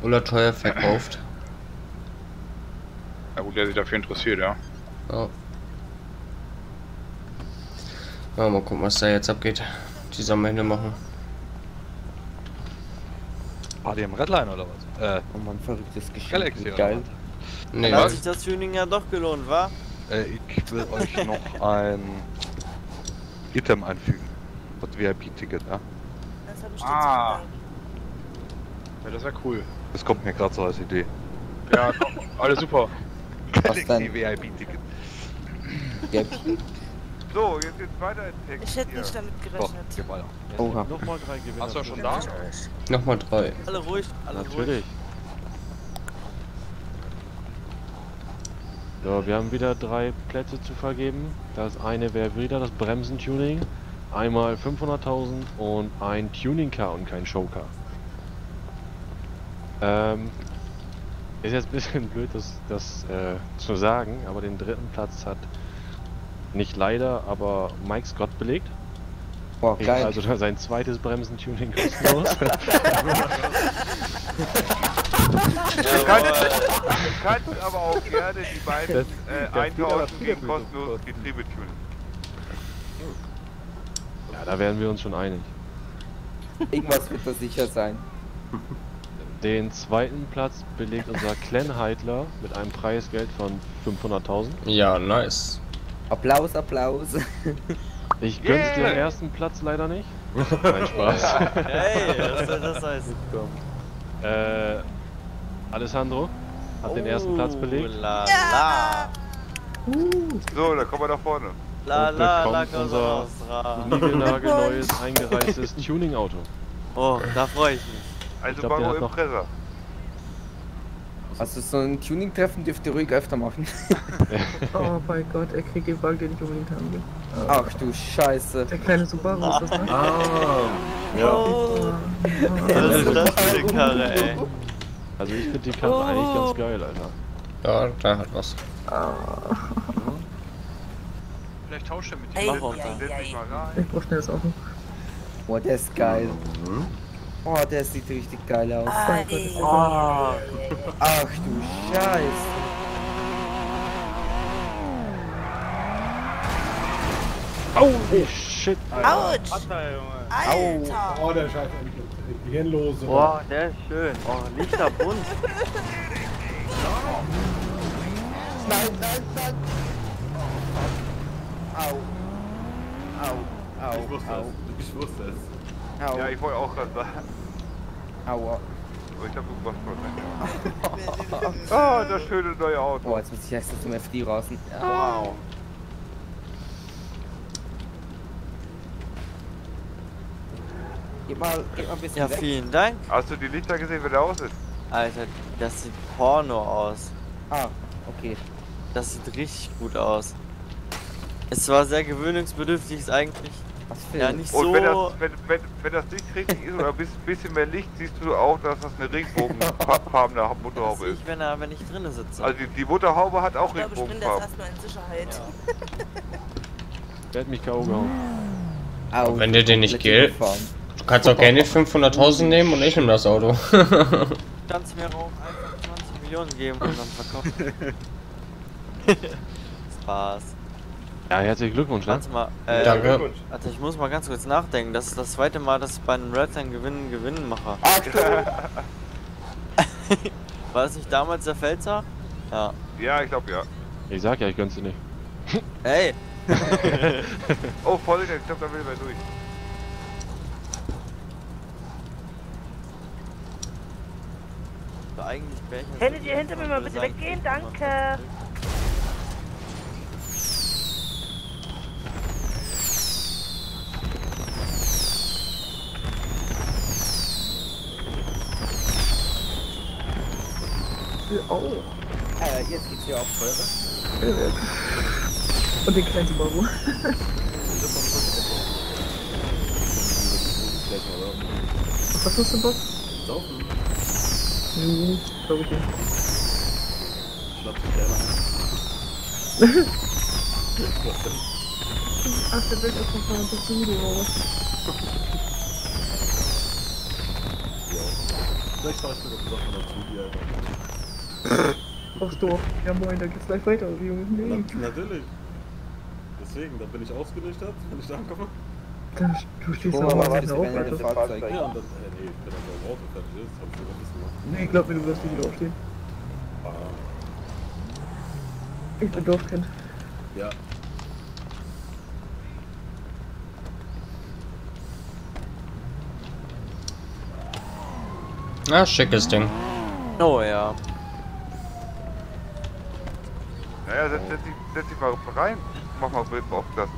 Oder teuer verkauft. Ja gut, der sich dafür interessiert, ja. Ja. Ja, mal gucken, was da jetzt abgeht. Die wir machen. War die im Redline oder was? Äh, Oh man, verrücktes Geschenk. Galaxy wie oder Geil. Nee, Dann hat sich das Tuning ja doch gelohnt, wa? äh, ich will euch noch ein Item einfügen. Das VIP-Ticket, ja? Das hab ich Ah. Ja, das wäre cool. Das kommt mir gerade so als Idee. Ja, komm, alles super. Galaxy VIP-Ticket. So, jetzt geht's weiter in Text. Ich hätte hier. nicht damit gerechnet. geh weiter. Oha. Nochmal drei Gewinner. Hast du schon da? Nochmal drei. Alle ruhig, alle ruhig. Natürlich. So, wir haben wieder drei Plätze zu vergeben. Das eine wäre wieder das Bremsentuning. Einmal 500.000 und ein Tuning-Car und kein Showcar. Ähm, ist jetzt ein bisschen blöd, das, das äh, zu sagen, aber den dritten Platz hat nicht leider, aber Mike Scott belegt. Boah, geil. Also sein zweites Bremsentuning kostenlos. Du kannst aber auch gerne die beiden äh, eintauschen gegen kostenloses Getriebetuning. ja, da wären wir uns schon einig. Irgendwas wird da sicher sein. Den zweiten Platz belegt unser Glenn Heidler mit einem Preisgeld von 500.000. Ja, nice. Applaus, Applaus. Ich gönn's Yeah. den ersten Platz leider nicht. Nein, Spaß. Hey, was soll das heißen? äh, Alessandro hat den ersten Platz belegt. Oh, La la. So, da kommen wir nach vorne. La Und la la unser niegelnagelneues eingereistes Tuning-Auto. Oh, da freue ich mich. Also glaub, noch- Impreza. Also so ein Tuning-Treffen dürft ihr ruhig öfter machen. Oh mein Gott, er kriegt den Wagen, den ich unbedingt haben will. Ach du Scheiße. Der kleine Subaru ist das, ne? Ah, ja. Oh, Was ist das für eine Karre, ey? Also ich finde die Karre eigentlich ganz geil, Alter. Ja, da hat was. Vielleicht tauscht er mit Ey, dir. Dich ei. mal rein. Ich brauch schnell das Auto. Boah, der ist geil. Oh, der sieht richtig geil aus. Oh, Ach du Scheiße. Oh, shit, Alter. Autsch! Alter! Oh, der Scheiße. die gehen los. oder? Boah, der ist schön. Oh, Lichterbunt. Nein, nein, nein. Au. Au. Au. Ich wusste au. es. Ich wusste es. Au. Ja, ich wollte auch gerade sagen. Aua. Aber ich hab was Oh, das schöne neue Auto. Oh, jetzt muss ich erst zum FD raus. Wow. Gib mal, gib mal ein bisschen Ja, weg. vielen Dank. Hast du die Lichter gesehen, wenn der aus ist? Alter, das sieht Porno aus. Ah, okay. Das sieht richtig gut aus. Es war sehr gewöhnungsbedürftig, ist eigentlich. Ja, nicht Und so. wenn das, wenn, wenn, wenn das Licht richtig ist oder ein bisschen- mehr Licht, siehst du auch, dass das eine regenbogenfarbene Motorhaube ist. ich, wenn, er, wenn ich drinnen sitze. Also die, die Motorhaube hat auch Ich glaube, ich bin Regenbogenfarben. erstmal in Sicherheit. Der hat mich K.O. gehauen. Au, Wenn dir den nicht gilt, du kannst auch gerne 500.000 nehmen und ich nehme das Auto. kannst mir auch einfach 20 Millionen geben und dann verkaufen. Spaß. Ja, herzlichen Glückwunsch, ne? Warte mal, äh, Danke. Warte, ich muss mal ganz kurz nachdenken. Das ist das zweite Mal, dass ich bei einem Redline gewinnen, gewinnen mache. War das nicht damals der Pfälzer? Ja. Ja, ich glaube ja. Ich sag ja, ich gönn's dir nicht. Ey! oh, Folge, ich glaube, da will er durch. So, eigentlich wäre ich so ihr hinter mir mal bitte weggehen? Danke. Oh. Äh, jetzt geht's hier auf Feuer. Und den kleinen Subaru. Was hast du, Bock? Saufen. Nee, glaube ich nicht. Schnapp dich gerne Ach, der Bild ist noch mal ein bisschen Video. Vielleicht fahr ich sogar besoffen dazu, die einfach. Ach du, ja moin, da geht's gleich weiter, Junge. Nee. Na, natürlich. Deswegen, dann bin ich ausgenüchtert, wenn ich da ankomme. Dann, du stehst Oh, da aber mal warte, auf, wenn Alter. das Fahrzeug- Ja, und dann, äh, nee, wenn dann so Auto fertig ist, hab ich sogar ein bisschen gemacht. Nee, glaub mir, du wirst nicht wieder aufstehen. Ah, Ich bin Dorfkind. ja. Na, schickes Ding. Oh ja. Naja, setz, setz, dich, setz dich mal rein. Mach mal Bild auf das.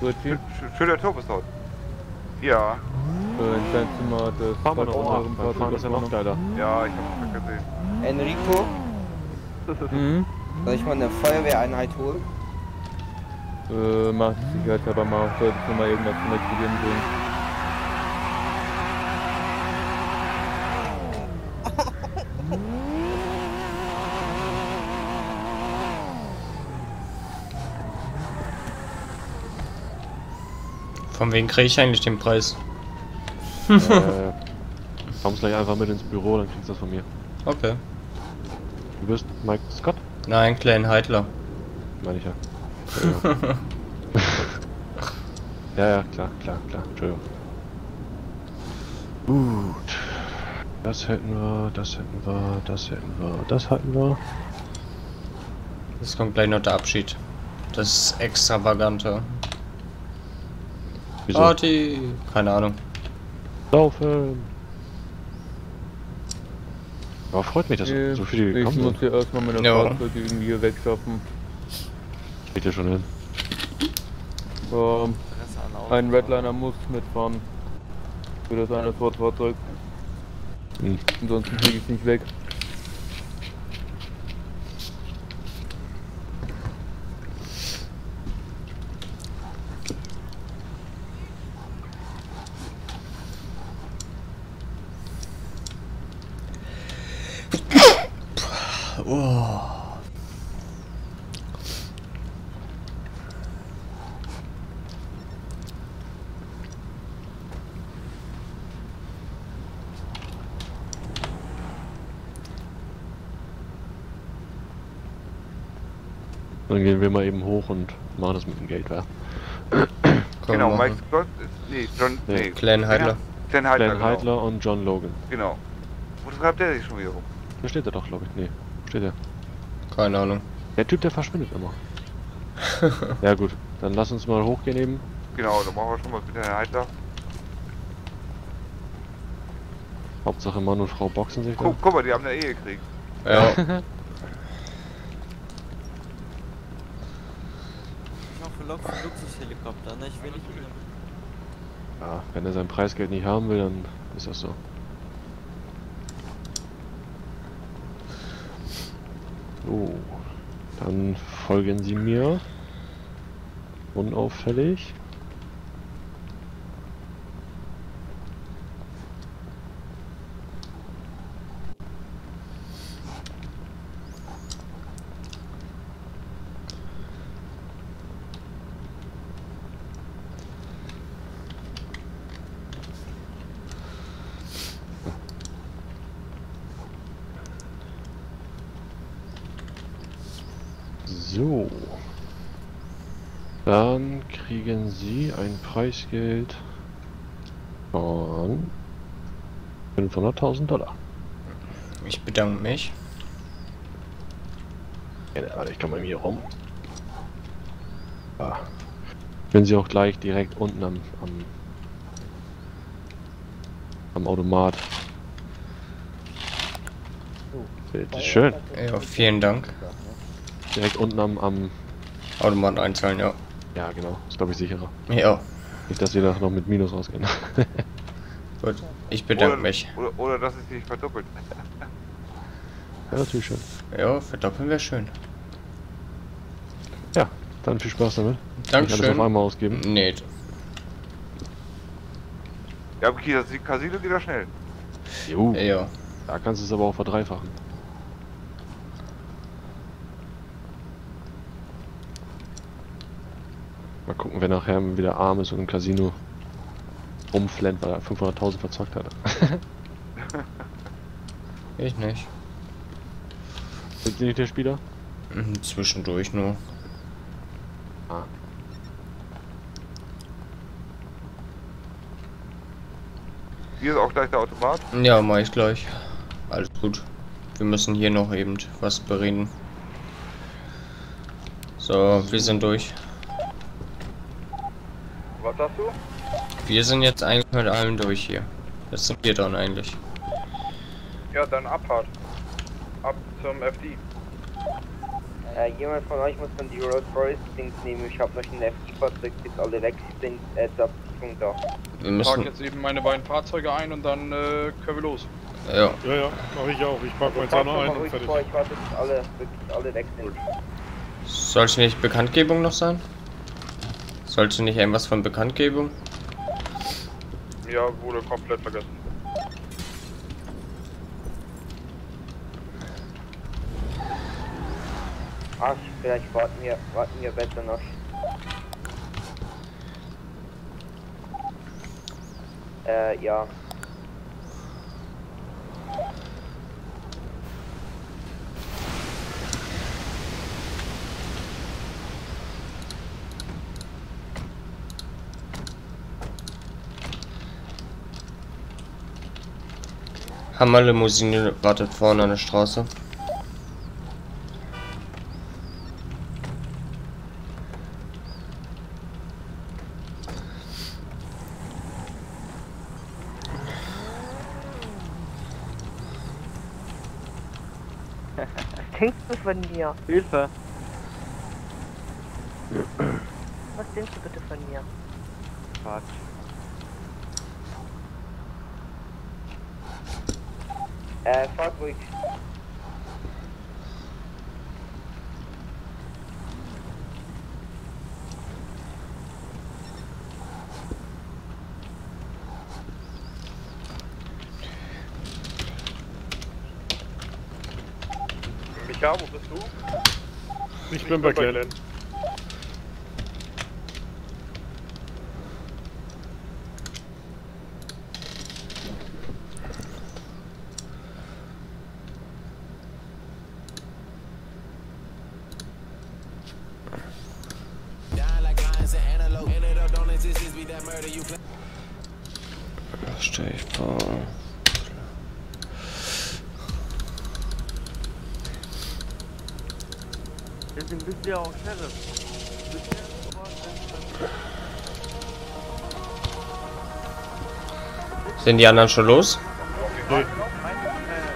Gut, Schön, schöner Turboshaut. Ja. Äh, in deinem Zimmer das Fahren wir noch beim Fahren ist ja noch geiler. Ja, ich hab's schon gesehen. Enrico, Mhm. soll ich mal eine Feuerwehreinheit holen? Äh, mach sicherheitshalber mal, solltest du mal irgendwas mit Beginn sehen. Von wem kriege ich eigentlich den Preis? äh, kommst gleich einfach mit ins Büro, dann kriegst du das von mir. Okay. Du bist Mike Scott? Nein, Klein Heidler. Meine ich ja. Ja, ja, klar, klar, klar. Entschuldigung. Gut. Das hätten wir, das hätten wir, das hätten wir, das hatten wir. Jetzt kommt gleich noch der Abschied. Das Extravagante. Wieso? Party! Keine Ahnung. Laufen! Aber freut mich, dass Nee, so viele ich gekommen muss sind. hier erstmal meine Ja. Fahrzeuge irgendwie hier wegschaffen. Geht ja schon hin. Ähm, ein Redliner muss mitfahren. Für das eine Fahrzeug. Hm. Ansonsten kriege ich es nicht weg. Wir mal eben hoch und machen das mit dem Geld, wa? Genau, machen. Mike Scott ist. Nee, John. Nee, Nee, Glenn Heidler. Glenn Heidler, Glenn genau. Heidler und John Logan. Genau. Wo schreibt der sich schon wieder rum? Da steht er doch, glaube ich. Nee, wo steht er? Keine Ahnung. Der Typ, der verschwindet immer. ja gut, dann lass uns mal hochgehen eben. Genau, dann machen wir schon mal bitte Herrn Heidler. Hauptsache Mann und Frau boxen sich da. Guck, guck mal, die haben eine Ehe gekriegt. Ja. Lok für Luxushelikopter, ne? Ich will nicht mehr. Ja, wenn er sein Preisgeld nicht haben will, dann ist das so. So, dann folgen Sie mir. Unauffällig. So. Dann kriegen Sie ein Preisgeld von 500.000 Dollar. Ich bedanke mich. Ja, warte, ich komme mal hier rum. Ah. Wenn Sie auch gleich direkt unten am, am, am Automat. Bitte schön. Ja, vielen Dank. Direkt unten am, am Automat einzahlen, ja. Ja, genau. Ist glaube ich sicherer. Ja. Nicht, dass wir da noch mit Minus rausgehen. Gut, ich bedanke oder, mich. Oder, oder dass es sich verdoppelt. Ja, natürlich schön. Ja, verdoppeln wäre schön. Ja, dann viel Spaß damit. Dankeschön. Nicht alles auf einmal ausgeben. Nee. Ja, okay, das Casino geht da schnell. Jo. Ja. Da kannst du es aber auch verdreifachen. Gucken, wer nachher wieder arm ist und im Casino rumflennt, weil er 500.000 verzockt hat. Ich nicht. Sind Sie nicht der Spieler? Mhm, Zwischendurch nur. Ah. Hier ist auch gleich der Automat. Ja, mach ich gleich. Alles gut. Wir müssen hier noch eben was bereden. So, wir sind durch. Was sagst du? Wir sind jetzt eigentlich mit allem durch hier. Das sind wir dann eigentlich. Ja, dann Abfahrt. Ab zum FD. Äh, jemand von euch muss dann die Rolls Royce Dings nehmen. Ich habe noch ein FD-Fahrzeug, bis alle weg sind, äh, zur Absicherung da. Wir Ich trage müssen. jetzt eben meine beiden Fahrzeuge ein und dann äh, können wir los. Ja. Ja, ja, mach ich auch. Ich pack Fahrt auch noch noch ein mal und ruhig fertig. vor, ich warte, bis alle, wirklich alle weg sind. Sollte nicht Bekanntgebung noch sein? Sollte nicht irgendwas von Bekanntgebung? Ja, wurde komplett vergessen. Ach, vielleicht warten wir, warten wir besser noch. Äh, ja. Hammerlimousine wartet vorne an der Straße. Was denkst du von mir? Hilfe. Was denkst du bitte von mir? Quatsch. Fahrt ruhig. Micha, wo bist du? Ich bin bei Glenn. Stell Sind die anderen schon los? Nee.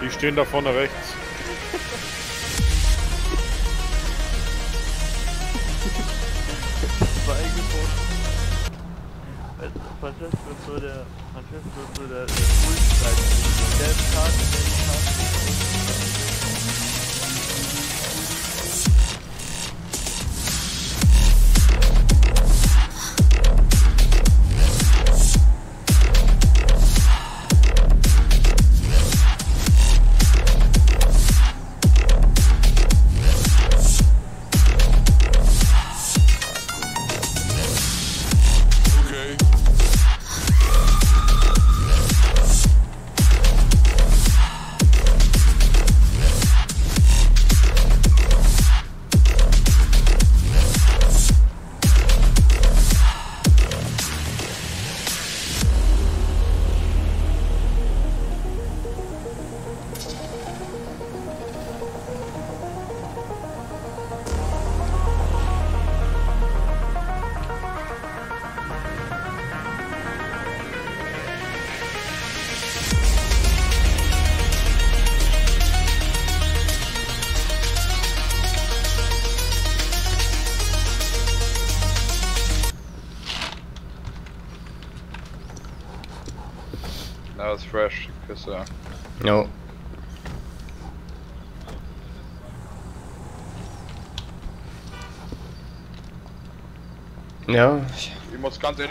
Die stehen da vorne rechts.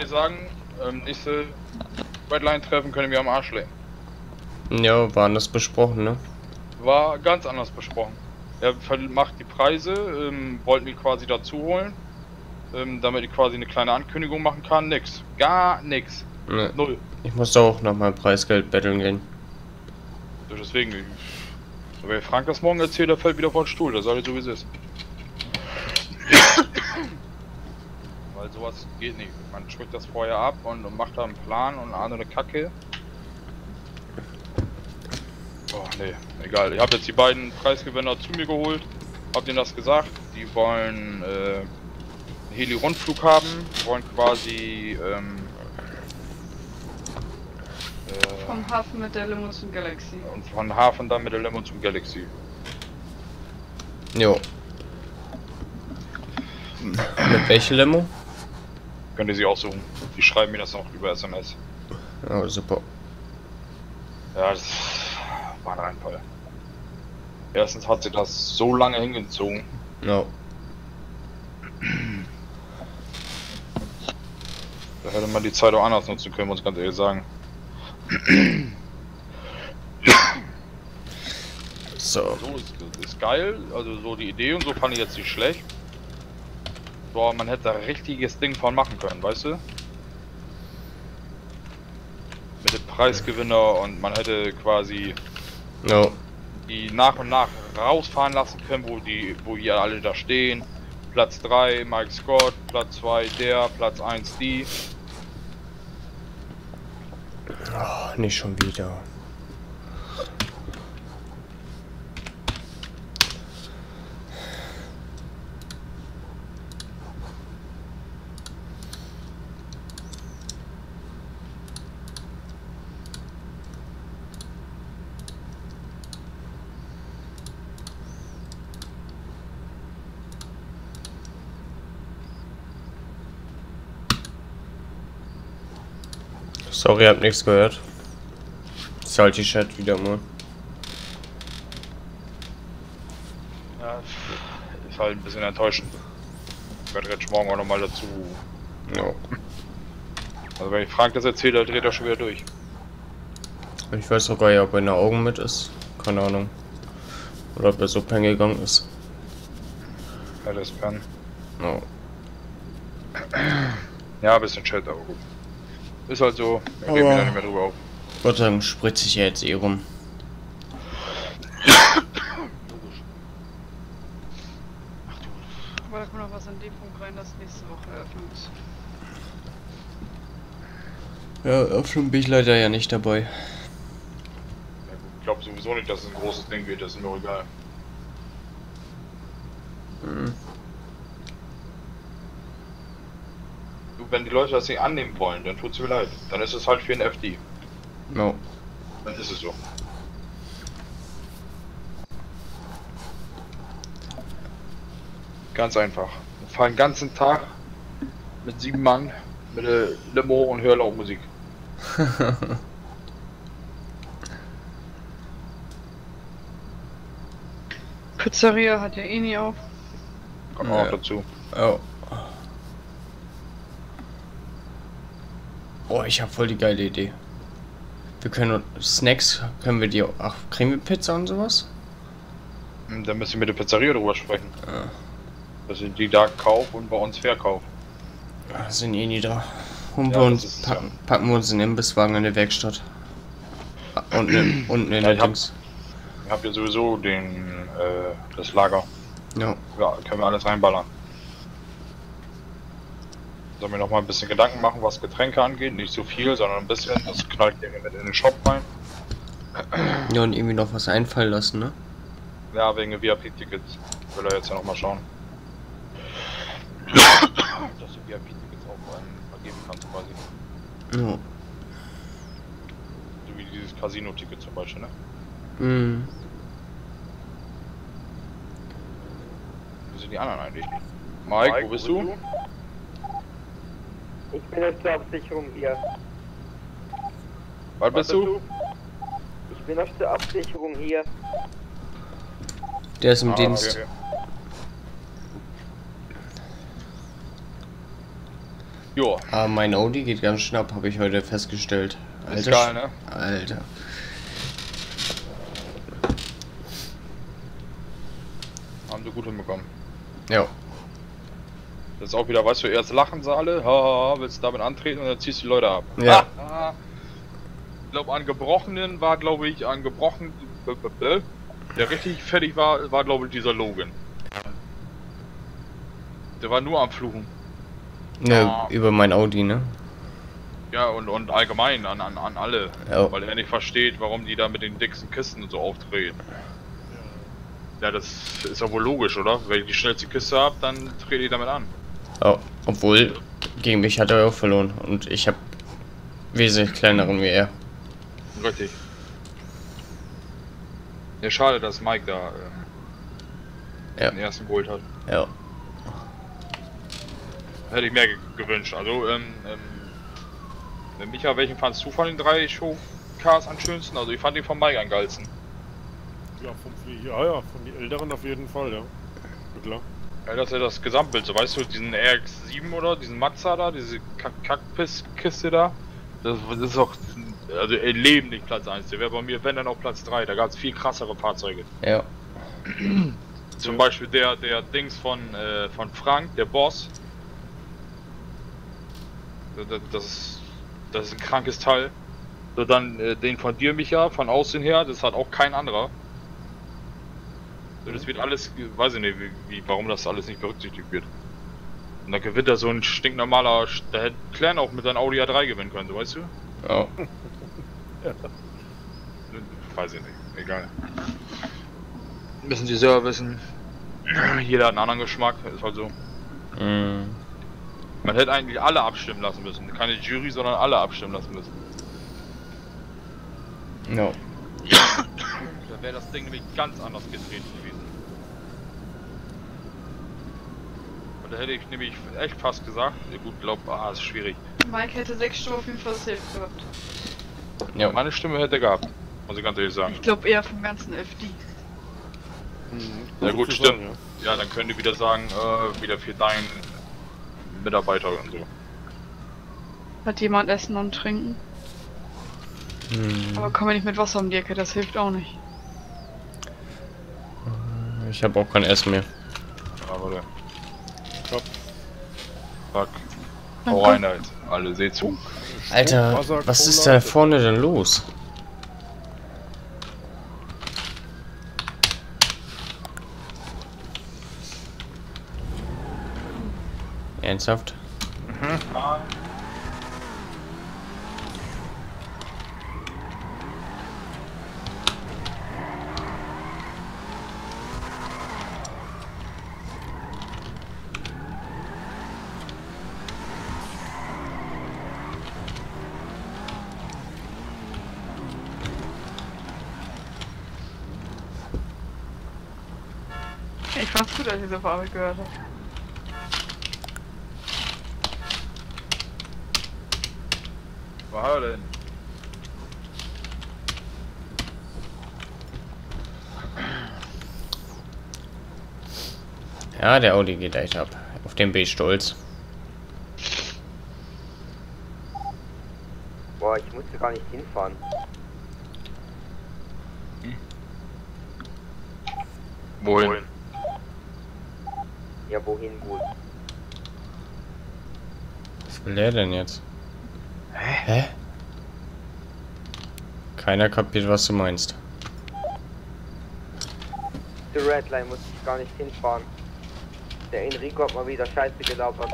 Ehrlich sagen, ähm, nächste Redline-Treffen können wir am Arsch legen. ja, waren das besprochen, ne? War ganz anders besprochen. Er macht die Preise, ähm, wollten wir quasi dazu holen, ähm, damit ich quasi eine kleine Ankündigung machen kann. Nix. Gar nix. Ne. Null. Ich muss auch nochmal Preisgeld betteln gehen. Deswegen, ich- so wer Frank das morgen erzählt, der fällt wieder vor den Stuhl. Das ist alles so wie es ist. Weil sowas geht nicht. Man spricht das vorher ab und, und macht da einen Plan und eine andere Kacke. Oh, nee, egal. Ich habe jetzt die beiden Preisgewinner zu mir geholt. Hab denen das gesagt. Die wollen äh, einen Heli-Rundflug haben. Wollen quasi ähm, äh, Vom Hafen mit der Limo zum Galaxy. und von Hafen dann mit der Limo zum Galaxy. Jo. Mit welcher Limo? Könnt ihr sie aussuchen. Die schreiben mir das noch über SMS. Oh, super. Ja, das war ein Reinfall. Erstens hat sie das so lange hingezogen. Ja. Da hätte man die Zeit auch anders nutzen können, muss ich ganz ehrlich sagen. So. So ist, ist geil, also so die Idee und so fand ich jetzt nicht schlecht. Boah, man hätte da richtiges Ding von machen können, weißt du? Mit dem Preisgewinner und man hätte quasi No. die nach und nach rausfahren lassen können, wo die, wo hier alle da stehen. Platz 3 Mike Scott, Platz 2 der, Platz 1 die. Oh, nicht schon wieder. Sorry, hab nichts gehört. Salty Chat wieder mal. Ja, ist halt ein bisschen enttäuschend. Ich werde jetzt morgen auch nochmal dazu. Ja. Also wenn ich Frank das erzählt, dann dreht er schon wieder durch. Ich weiß sogar ja, ob er in den Augen mit ist. Keine Ahnung. Oder ob er so pennen gegangen ist. Ja, das kann. Oh. Ja, ein bisschen Chat, aber gut. Ist halt so, wir reden da nicht mehr drüber auf. Gott sei Dank spritzt sich ja jetzt eh rum. Aber da kommt noch was an dem Punkt rein, das nächste Woche eröffnet ist. Ja, schon bin ich leider ja nicht dabei. Ich glaube sowieso nicht, dass es ein großes Ding wird, das ist mir auch egal. Hm. Wenn die Leute das nicht annehmen wollen, dann tut's mir leid. Dann ist es halt für ein FD. No. Dann ist es so. Ganz einfach. Wir fahren den ganzen Tag mit sieben Mann mit der Limo und laut Musik. Pizzeria hat ja eh nie auf. Kommt auch dazu. Oh. Oh, ich habe voll die geile Idee. Wir können Snacks, können wir die auch. Ach, kriegen wir Pizza und sowas? Hm, Dann müssen wir mit der Pizzeria drüber sprechen. Ja. Dass sie die da kaufen und bei uns verkaufen. Ah, Sind eh nie da. Und Ja, wir uns ist es packen, packen wir uns in den Imbisswagen in der Werkstatt. Ah, Unten, unten in Ja, der ich hab- Dings. Ich hab ja sowieso den, äh, das Lager. Ja. Ja, können wir alles reinballern. Sollen wir noch mal ein bisschen Gedanken machen, was Getränke angeht? Nicht so viel, sondern ein bisschen. Das knallt ihr mit in den Shop rein. Ja, und irgendwie noch was einfallen lassen, ne? Ja, wegen VIP-Tickets. Will er jetzt ja noch mal schauen. Dass du VIP-Tickets auch vergeben kannst quasi. Ja. So wie dieses Casino-Ticket zum Beispiel, ne? Mhm. Wo sind die anderen eigentlich? Mike, wo bist du? Ich bin jetzt zur Absicherung hier. Was bist du? Ich bin noch zur Absicherung hier. Der ist im Ah, Dienst. okay. Jo. Aber mein Audi geht ganz schnapp, habe ich heute festgestellt. Ist Alter, geil, ne? Alter. Haben sie gut hinbekommen. Ja. Das ist auch wieder, weißt du, erst lachen sie alle, haha, willst du damit antreten und dann ziehst du die Leute ab. Ja. Ah, Ich glaube, an Gebrochenen war, glaube ich, an Gebrochen, der richtig fertig war, war, glaube ich, dieser Logan. Der war nur am Fluchen. Ne, Ah. über mein Audi, ne? Ja, und, und allgemein an, an, an alle. Ja. Weil er nicht versteht, warum die da mit den dicksten Kisten und so auftreten. Ja, das ist ja wohl logisch, oder? Wenn ich die schnellste Kiste habe, dann trete ich damit an. Oh, obwohl, gegen mich hat er auch verloren. Und ich habe wesentlich kleineren wie er. Richtig. Ja, schade, dass Mike da ähm, Ja. den ersten geholt hat. Ja. Hätte ich mehr ge gewünscht. Also, ähm, ähm, Micha, welchen fandst du von den drei Showcars am schönsten? Also, ich fand den von Mike am geilsten. Ja, vom, ja, ja, von den Älteren auf jeden Fall, ja. ja klar. Ja, das ist ja das Gesamtbild, so weißt du, diesen RX-7 oder diesen Mazda da, diese Kack- Kackpiss-Kiste da. Das, das ist auch, also Leben nicht Platz 1. Der wäre bei mir, wenn dann auch Platz 3. Da gab es viel krassere Fahrzeuge. Ja. Zum Beispiel der, der Dings von, äh, von Frank, der Boss. Das, das, ist, das ist ein krankes Teil. So, dann äh, den von dir, Micha, von außen her, das hat auch kein anderer. So, das wird alles, weiß ich nicht, wie, wie, warum das alles nicht berücksichtigt wird. Und dann gewinnt er so ein stinknormaler, da hätte Clan auch mit seinem Audi A3 gewinnen können, so weißt du? Ja. Weiß ich nicht, egal. Müssen die selber wissen. Jeder hat einen anderen Geschmack, ist halt so. Mhm. Man hätte eigentlich alle abstimmen lassen müssen. Keine Jury, sondern alle abstimmen lassen müssen. No. Dann wäre das Ding nämlich ganz anders gedreht gewesen. Und da hätte ich nämlich echt fast gesagt, ja gut, glaub, ah, ist schwierig. Mike hätte sechs Stufen für Safe gehabt. Ja, meine Stimme hätte er gehabt, muss ich ganz ehrlich sagen. Ich glaube eher vom ganzen FD. Ja gut, zu stimmt. sagen, Ja, dann können die wieder sagen, äh, wieder für deinen Mitarbeiter und so. Hat jemand Essen und Trinken? Hm. Aber komm mir nicht mit Wasser um die Ecke, das hilft auch nicht. Ich habe auch kein Essen mehr. Ja, warte. Stopp. Fuck. Danke. Hau rein da jetzt. Alle seht zu. Alter, was ist da vorne denn los? Ernsthaft? fand's gut, als ich diese Farbe gehört habe. Was hat er denn? Ja, der Audi geht echt ab. Auf den bin ich stolz. Boah, ich musste gar nicht hinfahren. Wohin? Ja, wohin wohl? Was will der denn jetzt? Hä? Keiner kapiert, was du meinst. Die Redline musste ich gar nicht hinfahren. Der Enrico hat mal wieder Scheiße gelabert.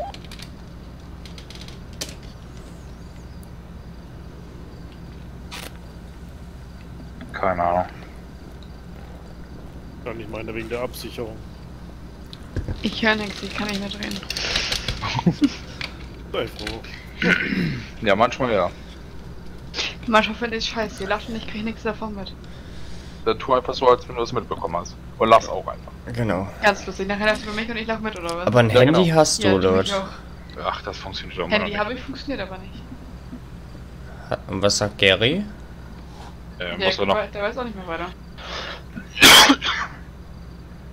Keine Ahnung. Kann ich meine wegen der Absicherung. Ich höre nichts, ich kann nicht mehr drehen. Sei froh. Ja, manchmal ja. Manchmal finde ich scheiße, die lachen, ich kriege nichts davon mit. Dann tu einfach so, als wenn du das mitbekommen hast. Und lass auch einfach. Genau. Ganz lustig, nachher lachst du über mich und ich lach mit, oder was? Aber ein Ja, Handy genau. hast du, Ja, auch. Ach, das funktioniert doch mal Handy nicht. habe ich, funktioniert aber nicht. Und was sagt Gary? Äh, Der, muss er noch. der weiß auch nicht mehr weiter.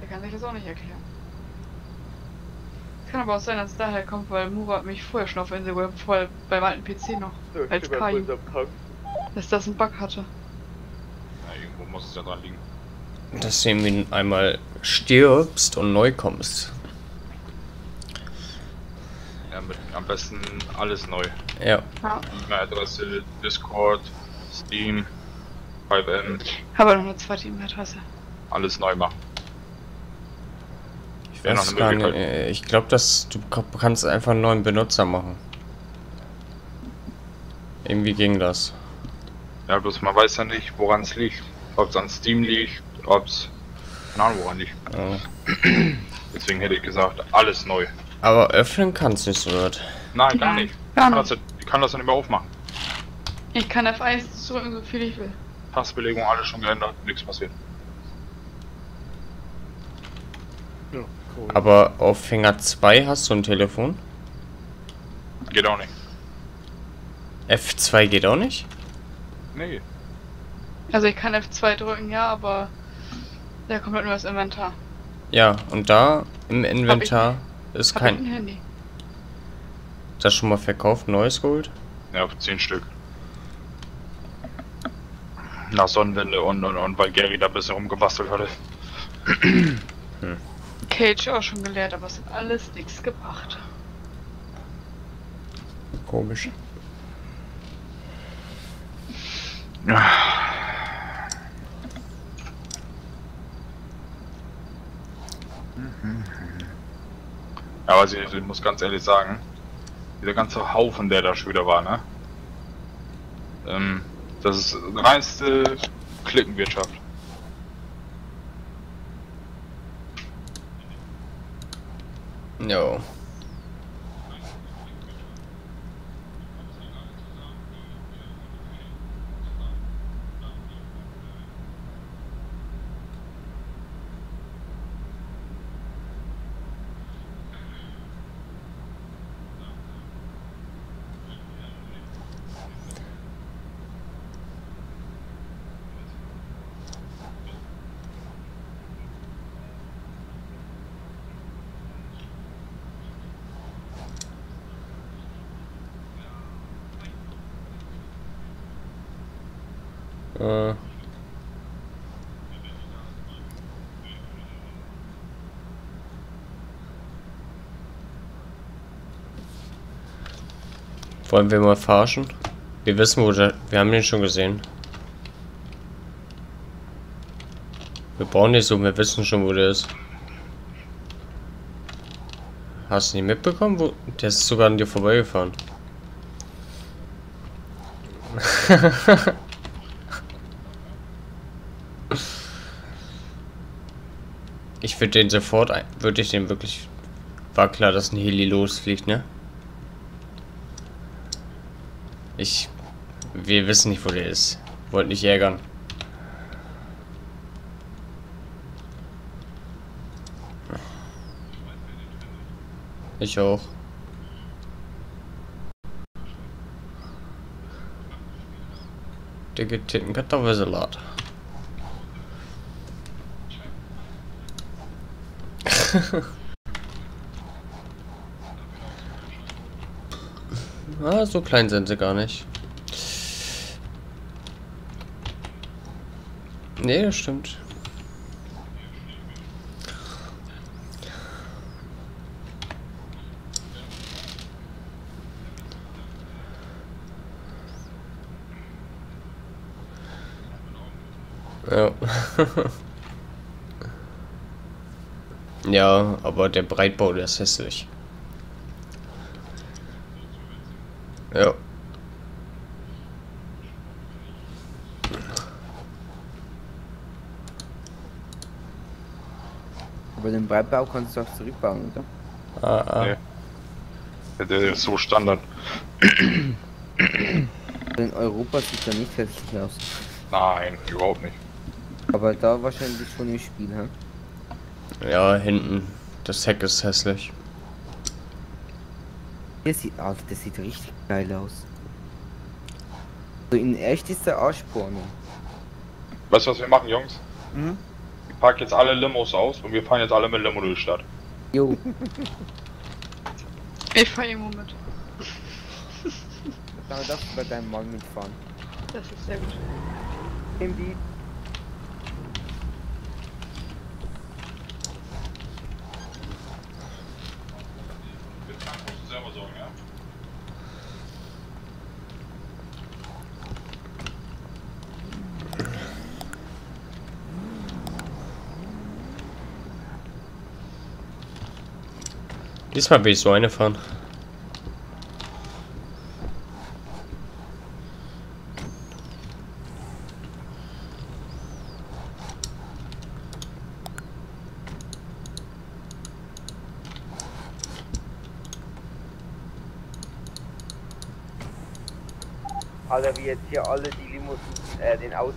Der kann sich das auch nicht erklären. Kann aber auch sein, dass es daher kommt, weil Murat mich vorher schon auf Insel hat, vorher beim alten PC noch. als Kaju. Dass das einen Bug hatte. Ja, irgendwo muss es ja dran liegen. Dass du irgendwie einmal stirbst und neu kommst. Ja, mit am besten alles neu. Ja. Ja. E-Mail-Adresse, Discord, Steam, 5M, Habe noch eine zweite E-Mail-Adresse. alles neu machen. Ich Wäre noch eine. Möglichkeit. äh, Ich glaube, dass du ka- kannst einfach einen neuen Benutzer machen. Irgendwie ging das. Ja, bloß man weiß ja nicht, woran es liegt. Ob es an Steam liegt, ob es. Keine Ahnung, woran liegt. Ja. Deswegen hätte ich gesagt, alles neu. Aber öffnen kannst du nicht so wird. Nein, gar nicht. gar Ich, kann's, ich kann das ja nicht mehr aufmachen. Ich kann F1 drücken, so viel ich will. Passbelegung, alles schon geändert, nichts passiert. Ja. Aber auf Finger 2 hast du ein Telefon. Geht auch nicht. F2 geht auch nicht. Nee. Also ich kann F2 drücken, ja, aber der kommt halt nur das Inventar. Ja, und da im Inventar ist Hab ich ein kein. Handy. Das schon mal verkauft, neues geholt. Ja, 10 Stück. Nach Sonnenwende und, und, und weil Gary da ein bisschen rumgebastelt hatte. Cage auch schon geleert, aber es hat alles nichts gebracht. Komisch. Ja, aber ich, ich muss ganz ehrlich sagen, dieser ganze Haufen, der da schon wieder war, ne? Ähm, das ist reinste Klickenwirtschaft. Jo. Äh. Wollen wir mal forschen? Wir wissen, wo der. Wir haben den schon gesehen. Wir brauchen nicht so, wir wissen schon, wo der ist. Hast du nicht mitbekommen? Wo? Der ist sogar an dir vorbeigefahren. ich würde den sofort, würde ich den wirklich. War klar, dass ein Heli losfliegt, ne? Ich. Wir wissen nicht, wo der ist. Wollt nicht ärgern. Ich auch. Dicke Titten Kartoffelsalat. ah, so klein sind sie gar nicht. Nee, das stimmt. Ja. ja, aber der Breitbau, der ist hässlich. Ja. Aber den Breitbau kannst du auch zurückbauen, oder? Ah, ah. Nee. Ja, Der ist so Standard. In Europa sieht er nicht hässlich aus. Nein, überhaupt nicht. Aber da wahrscheinlich schon im Spiel, hä? Ja, hinten. Das Heck ist hässlich. Der sieht, Alter, das sieht richtig geil aus. So in echt ist der Arschporno. Weißt du, was wir machen, Jungs? Mhm. Packen jetzt alle Limos aus und wir fahren jetzt alle mit Limo durch die Stadt. Jo. Ich fahr irgendwo mit. Da darfst du bei deinem Mann mitfahren. Das ist sehr gut. Nimm die. selber sorgen, ja? Diesmal will ich so eine fahren. Alter, wie jetzt hier alle die Limos, äh, den Audi.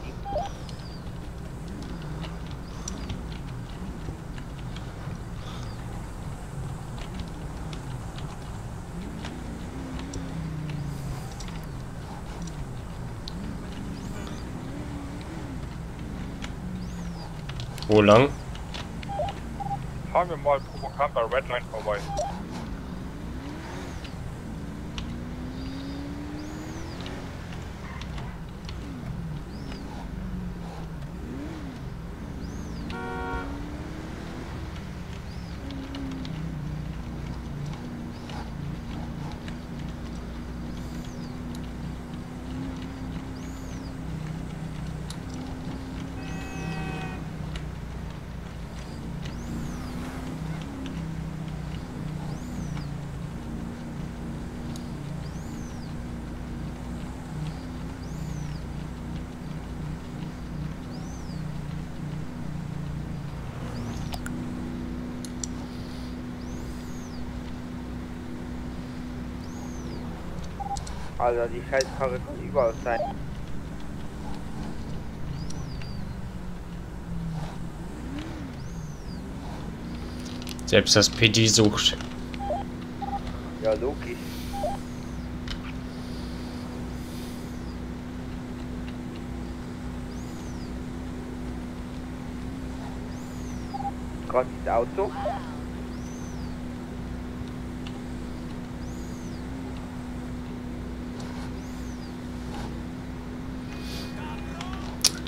Wo lang? Fahren wir mal provokant bei Redline vorbei. Alter, die Scheißkarre kann überall sein. Selbst das PD sucht. Ja, logisch. Gerade das Auto.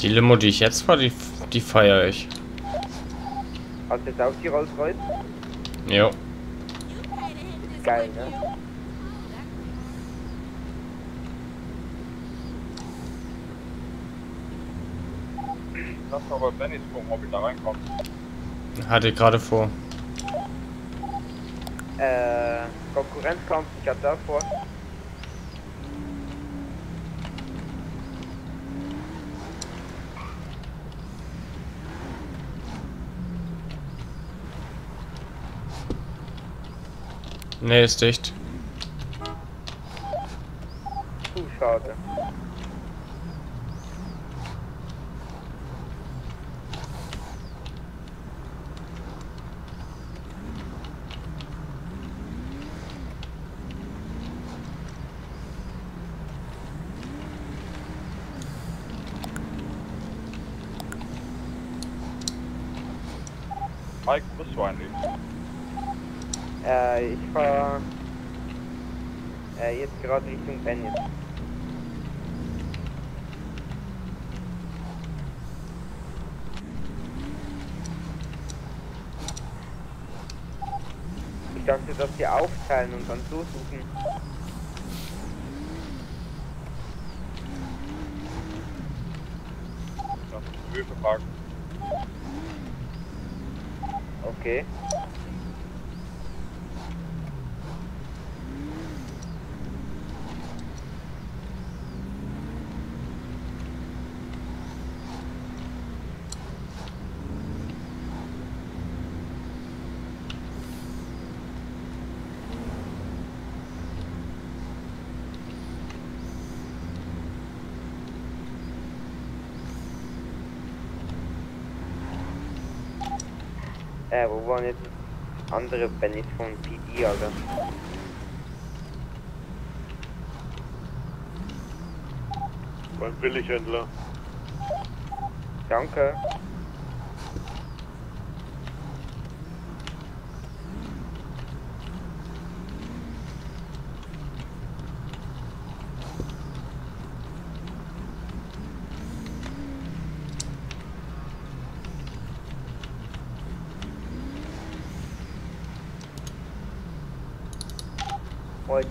Die Limo, die ich jetzt fahre, die, die feiere ich. Hast du jetzt auch die Rolls Royce? Jo. Geil, ne? Lass mal bei Bennys gucken, ob ich da reinkomme. Hatte ich gerade vor. Äh, Konkurrenzkampf, ich hab da vor. Ne, ist dicht. Puh, schade. Mike, wo bist du eigentlich? Äh, ich fahr äh, jetzt Richtung Benny. Ich dachte, dass wir aufteilen und dann so suchen. Höfe parken. Okay. Äh, wo waren jetzt andere Bennys von PD, Alter? Beim Billighändler. Danke.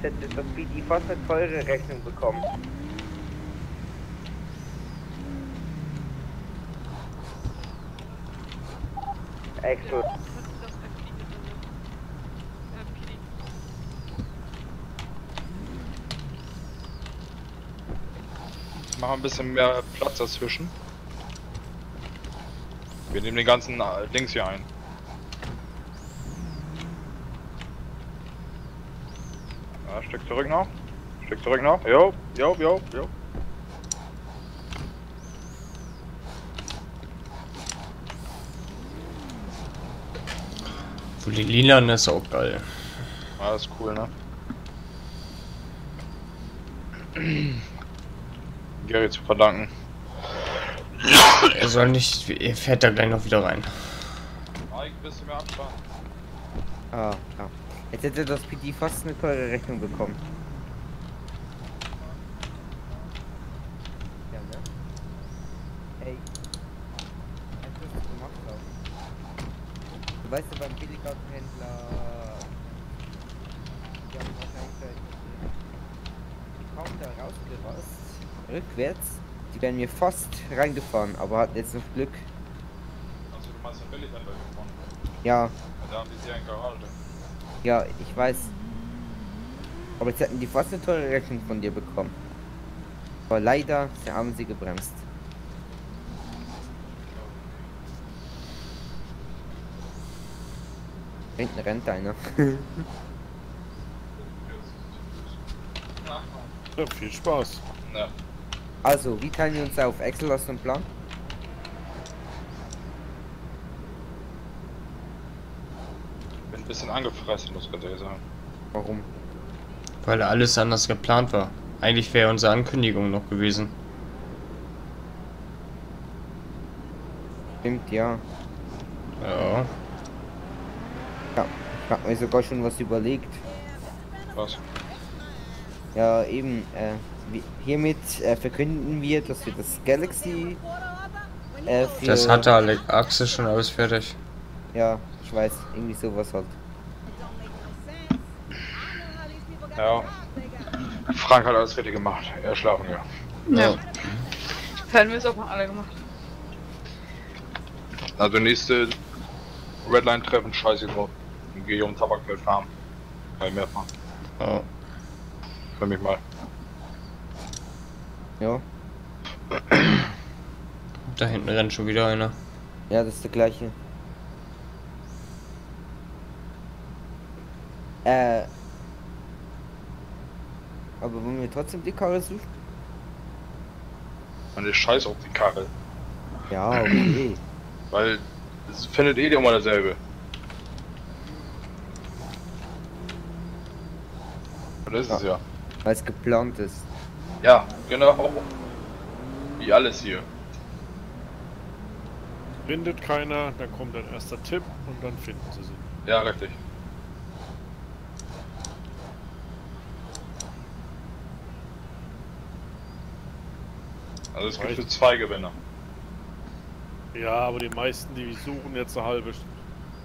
Oh, jetzt hätte das PD fast eine teure Rechnung bekommen. Exo. Ein bisschen mehr Platz dazwischen. Wir nehmen den ganzen äh, Dings hier ein. Ja, Stück zurück noch. Stück zurück noch. Jo, jo, jo, jo. Wo die Lilan ist auch geil. Ah, ist cool, ne? Gary zu verdanken. Er soll nicht. Er fährt da gleich noch wieder rein. Mike, bist du mehr Abstand? Ah, ja. Jetzt hätte das PD fast eine teure Rechnung bekommen. Ja, ne? Ey. Was hast du gemacht, Lauf? Du weißt ja beim Billigautohändler. Die haben wahrscheinlich da die kommen da rausgerast. Rückwärts. Die wären mir fast reingefahren, aber hatten jetzt noch Glück. Also du meinst den Billighändler gefahren? Ja, Da haben die sehr in Garage. Ja, ich weiß. Aber jetzt hätten die fast eine teure Rechnung von dir bekommen. Aber leider haben sie gebremst. Hinten rennt einer. Ja, viel Spaß. Ja. Also, wie teilen wir uns auf? Excel du einen Plan? Bin ein bisschen angefressen, muss ganz ehrlich sagen. Warum? Weil alles anders geplant war. Eigentlich wäre unsere Ankündigung noch gewesen. Stimmt, ja. Ja. Ja, ich hab mir sogar schon was überlegt. Was? Ja, eben, äh, hiermit äh, verkünden wir, dass wir das Galaxy äh, für... Das hatte alle Axel schon alles fertig. Ja, ich weiß, irgendwie sowas halt. Ja. Frank hat alles richtig gemacht. Er schlafen ja. Ja. Wir es auch mal alle gemacht. Also nächste Redline-Treffen scheiße drauf. Dann gehe ich um Tabakfeld fahren. Ich mehr fahren. Ja. Für mich mal. Ja. Da hinten rennt schon wieder einer. Ja, das ist der gleiche. Äh. Aber wollen wir trotzdem die Karre suchen? Man ist scheiß auf die Karre. Ja, okay. Weil es findet eh immer dasselbe. Und das ist es ja. Weil es geplant ist. Ja, genau. Wie alles hier. findet keiner, dann kommt ein erster Tipp und dann finden sie sie. Ja, richtig. Also es gibt für zwei Gewinner. Ja, aber die meisten, die suchen jetzt eine halbe,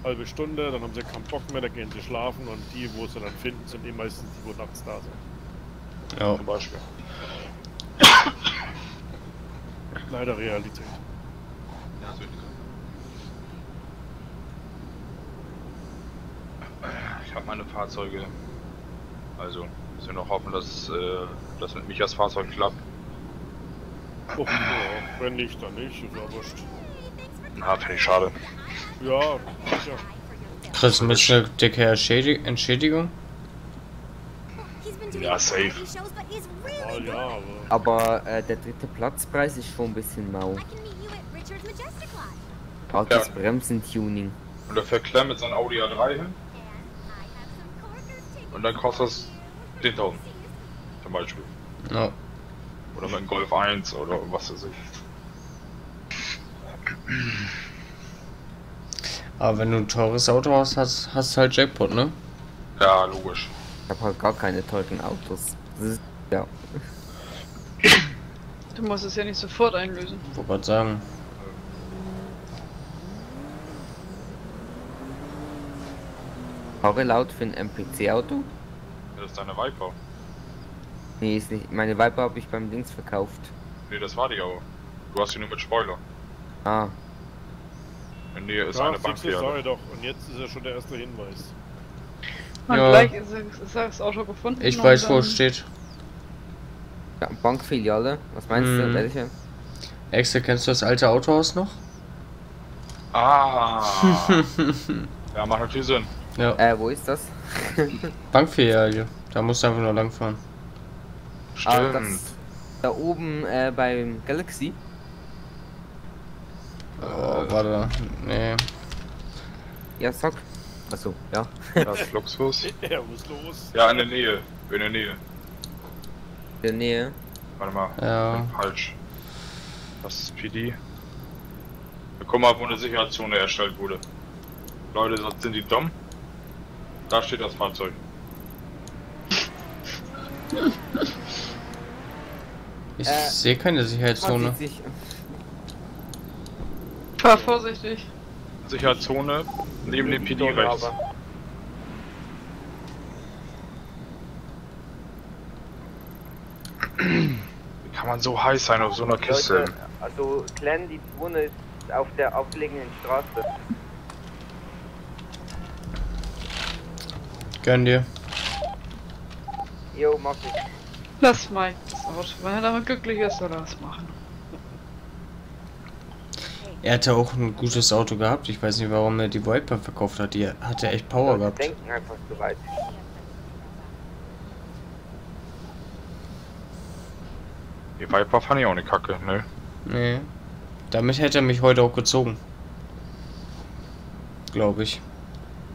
halbe Stunde, dann haben sie keinen Bock mehr, dann gehen sie schlafen und die, wo sie dann finden, sind die meistens die, wo nachts da sind. Ja. Zum Beispiel. Leider Realität. Ja, es. Ich habe meine Fahrzeuge. Also, müssen wir noch hoffen, dass äh, das mit Michas Fahrzeug klappt. Oh, ja, wenn nicht, dann nicht, ist ja wurscht. Na, finde ich schade. Ja, sicher. Kriegst du ein bisschen eine dicke Entschädig Entschädigung? Ja, safe. Oh, ja, aber. Aber äh, der dritte Platzpreis ist schon ein bisschen mau. Das Ja. Bremsentuning. Und der fährt Clem mit seinem Audi A3 hin. Und dann kostet es 10.000. Zum Beispiel. Ja. Oder mit einem Golf 1 oder was weiß ich. Aber wenn du ein teures Auto hast, hast, hast du halt Jackpot, ne? Ja, logisch. Ich habe halt gar keine teuren Autos. Ist, ja. Du musst es ja nicht sofort einlösen. Wollte gerade sagen. Fahre laut für ein MPC-Auto? Das ist deine Viper. Nee, ist nicht. Meine Viper habe ich beim Dings verkauft. Nee, das war die auch. Du hast sie nur mit Spoiler. Ah. In der Nähe ist ja, eine sag Bankfähre. ich doch. Und jetzt ist ja schon der erste Hinweis. Und Ja. gleich ist, ist das Auto gefunden. Ich weiß, wo es steht. Ja, Bankfiliale. Was meinst Hm. du? Welche? Extra, kennst du das alte Autohaus noch? Ah. ja, macht natürlich Sinn. Ja. Äh, wo ist das? Bankfiliale. Da musst du einfach nur langfahren. Ah, das, da oben äh, beim Galaxy. Oh, warte. Nee. Ja, sag. Achso, ja. Das ist Luxus. Ja, wo ist los? Ja, in der Nähe. In der Nähe. In der Nähe. Warte mal. Ja. Falsch. Das ist PD. Ja, guck mal, wo eine Sicherheitszone erstellt wurde. Leute, sind die dumm? Da steht das Fahrzeug. Ich Äh, sehe keine Sicherheitszone. Sich- Fahr vorsichtig. Sicherheitszone neben dem PD rechts. Wie kann man so heiß sein auf so einer Kiste? Leute, also Glenn, die Zone ist auf der aufliegenden Straße. Gönn dir. Jo, mach ich. Lass Mike das Auto. Wenn er damit glücklich ist, soll er das machen. Er hatte auch ein gutes Auto gehabt. Ich weiß nicht, warum er die Viper verkauft hat. Die hatte echt Power gehabt. denken einfach zu weit. Die Viper fand ich auch eine Kacke, ne? Nee. Damit hätte er mich heute auch gezogen. Glaube ich.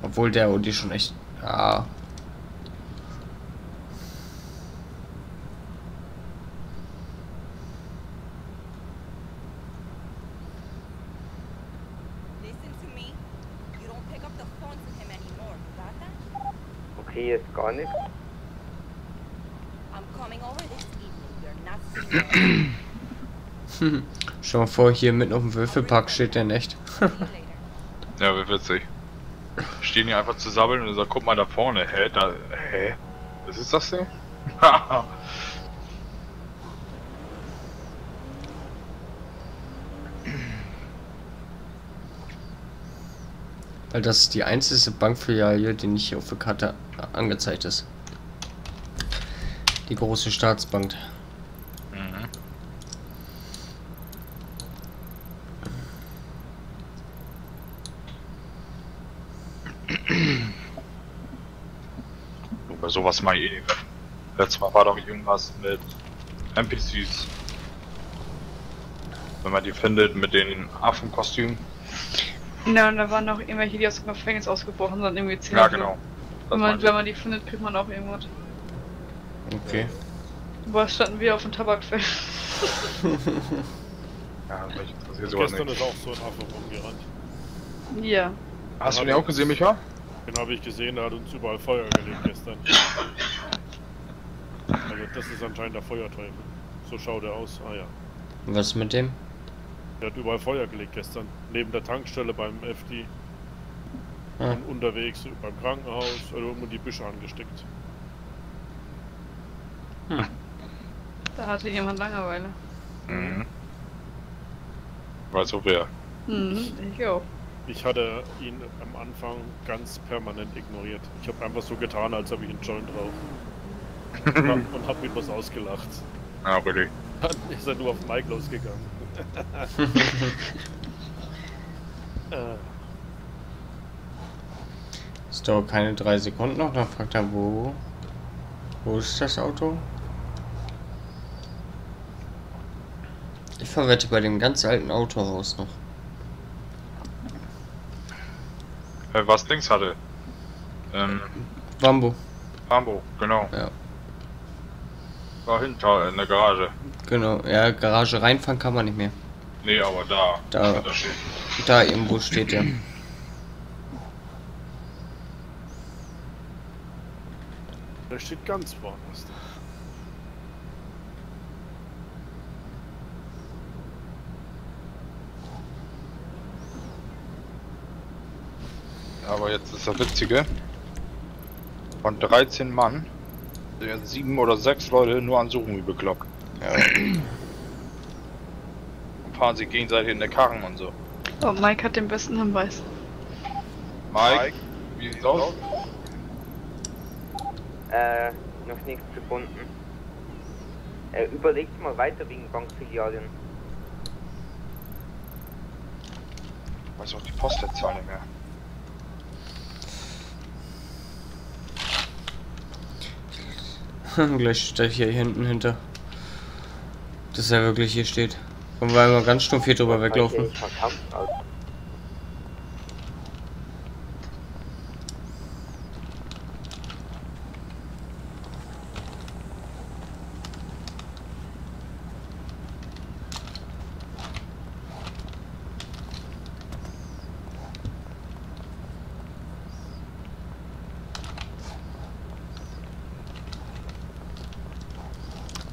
Obwohl der Audi schon echt. Ja. Okay, jetzt gar nicht. Schau mal vor, hier mitten auf dem Würfelpark steht der nicht. Ja, wie witzig. Stehen hier einfach zu sabbeln und sagt, guck mal da vorne, hä, da, hä? Was ist das denn? Weil das ist die einzige Bankfiliale, die nicht hier auf der Karte angezeigt ist. Die große Staatsbank. Mhm. Über sowas mal eh. Letztes Mal war doch irgendwas mit NPCs. Wenn man die findet mit den Affenkostümen. Ja, und da waren noch irgendwelche, die aus dem Gefängnis ausgebrochen sind, irgendwie zehn. Ja, genau. Wenn man, wenn man die findet, kriegt man auch irgendwas. Okay. Boah, standen wir auf dem Tabakfeld. Ja, mich interessiert sowas Gestern nicht. ist auch so ein Affe rumgerannt. Ja. Hast du den auch gesehen, Micha? Den habe ich gesehen, der hat uns überall Feuer gelegt gestern. Also das ist anscheinend der Feuerteufel. So schaut er aus. Ah ja. Was mit dem? Der hat überall Feuer gelegt gestern. Neben der Tankstelle beim FD. Ah. Und unterwegs beim Krankenhaus, also um die Büsche angesteckt. Da hatte jemand Langeweile. Mhm. Weiß auch wer. Mhm, ich auch. Ich hatte ihn am Anfang ganz permanent ignoriert. Ich habe einfach so getan, als ob ich einen Joint rauche. und hab- und hab ihn was ausgelacht. Ah, really? Dann ist er nur auf Mike losgegangen. äh, Es dauert keine drei Sekunden noch, dann fragt er, wo. Wo ist das Auto? Ich verwette bei dem ganz alten Autohaus noch. Äh, was Dings hatte? Ähm, Bambo. Rambo, genau. Ja. War hinter in der Garage. Genau, ja, Garage reinfahren kann man nicht mehr. Nee, aber da. Da, Da da irgendwo steht er. der steht ganz woanders. Aber jetzt ist das Witzige. Von 13 Mann sind jetzt sieben oder sechs Leute nur an Suchen bekloppt. Und fahren sich gegenseitig in der Karren und so. Oh, Mike hat den besten Hinweis. Mike, wie sieht's aus? Äh, noch nichts gefunden. Äh, überlegt mal weiter wegen Bankfilialen. Weiß auch die Postleitzahl nicht mehr. Gleich steht er hier hinten hinter. Dass er wirklich hier steht. Können wir einmal ganz stumpf hier drüber weglaufen.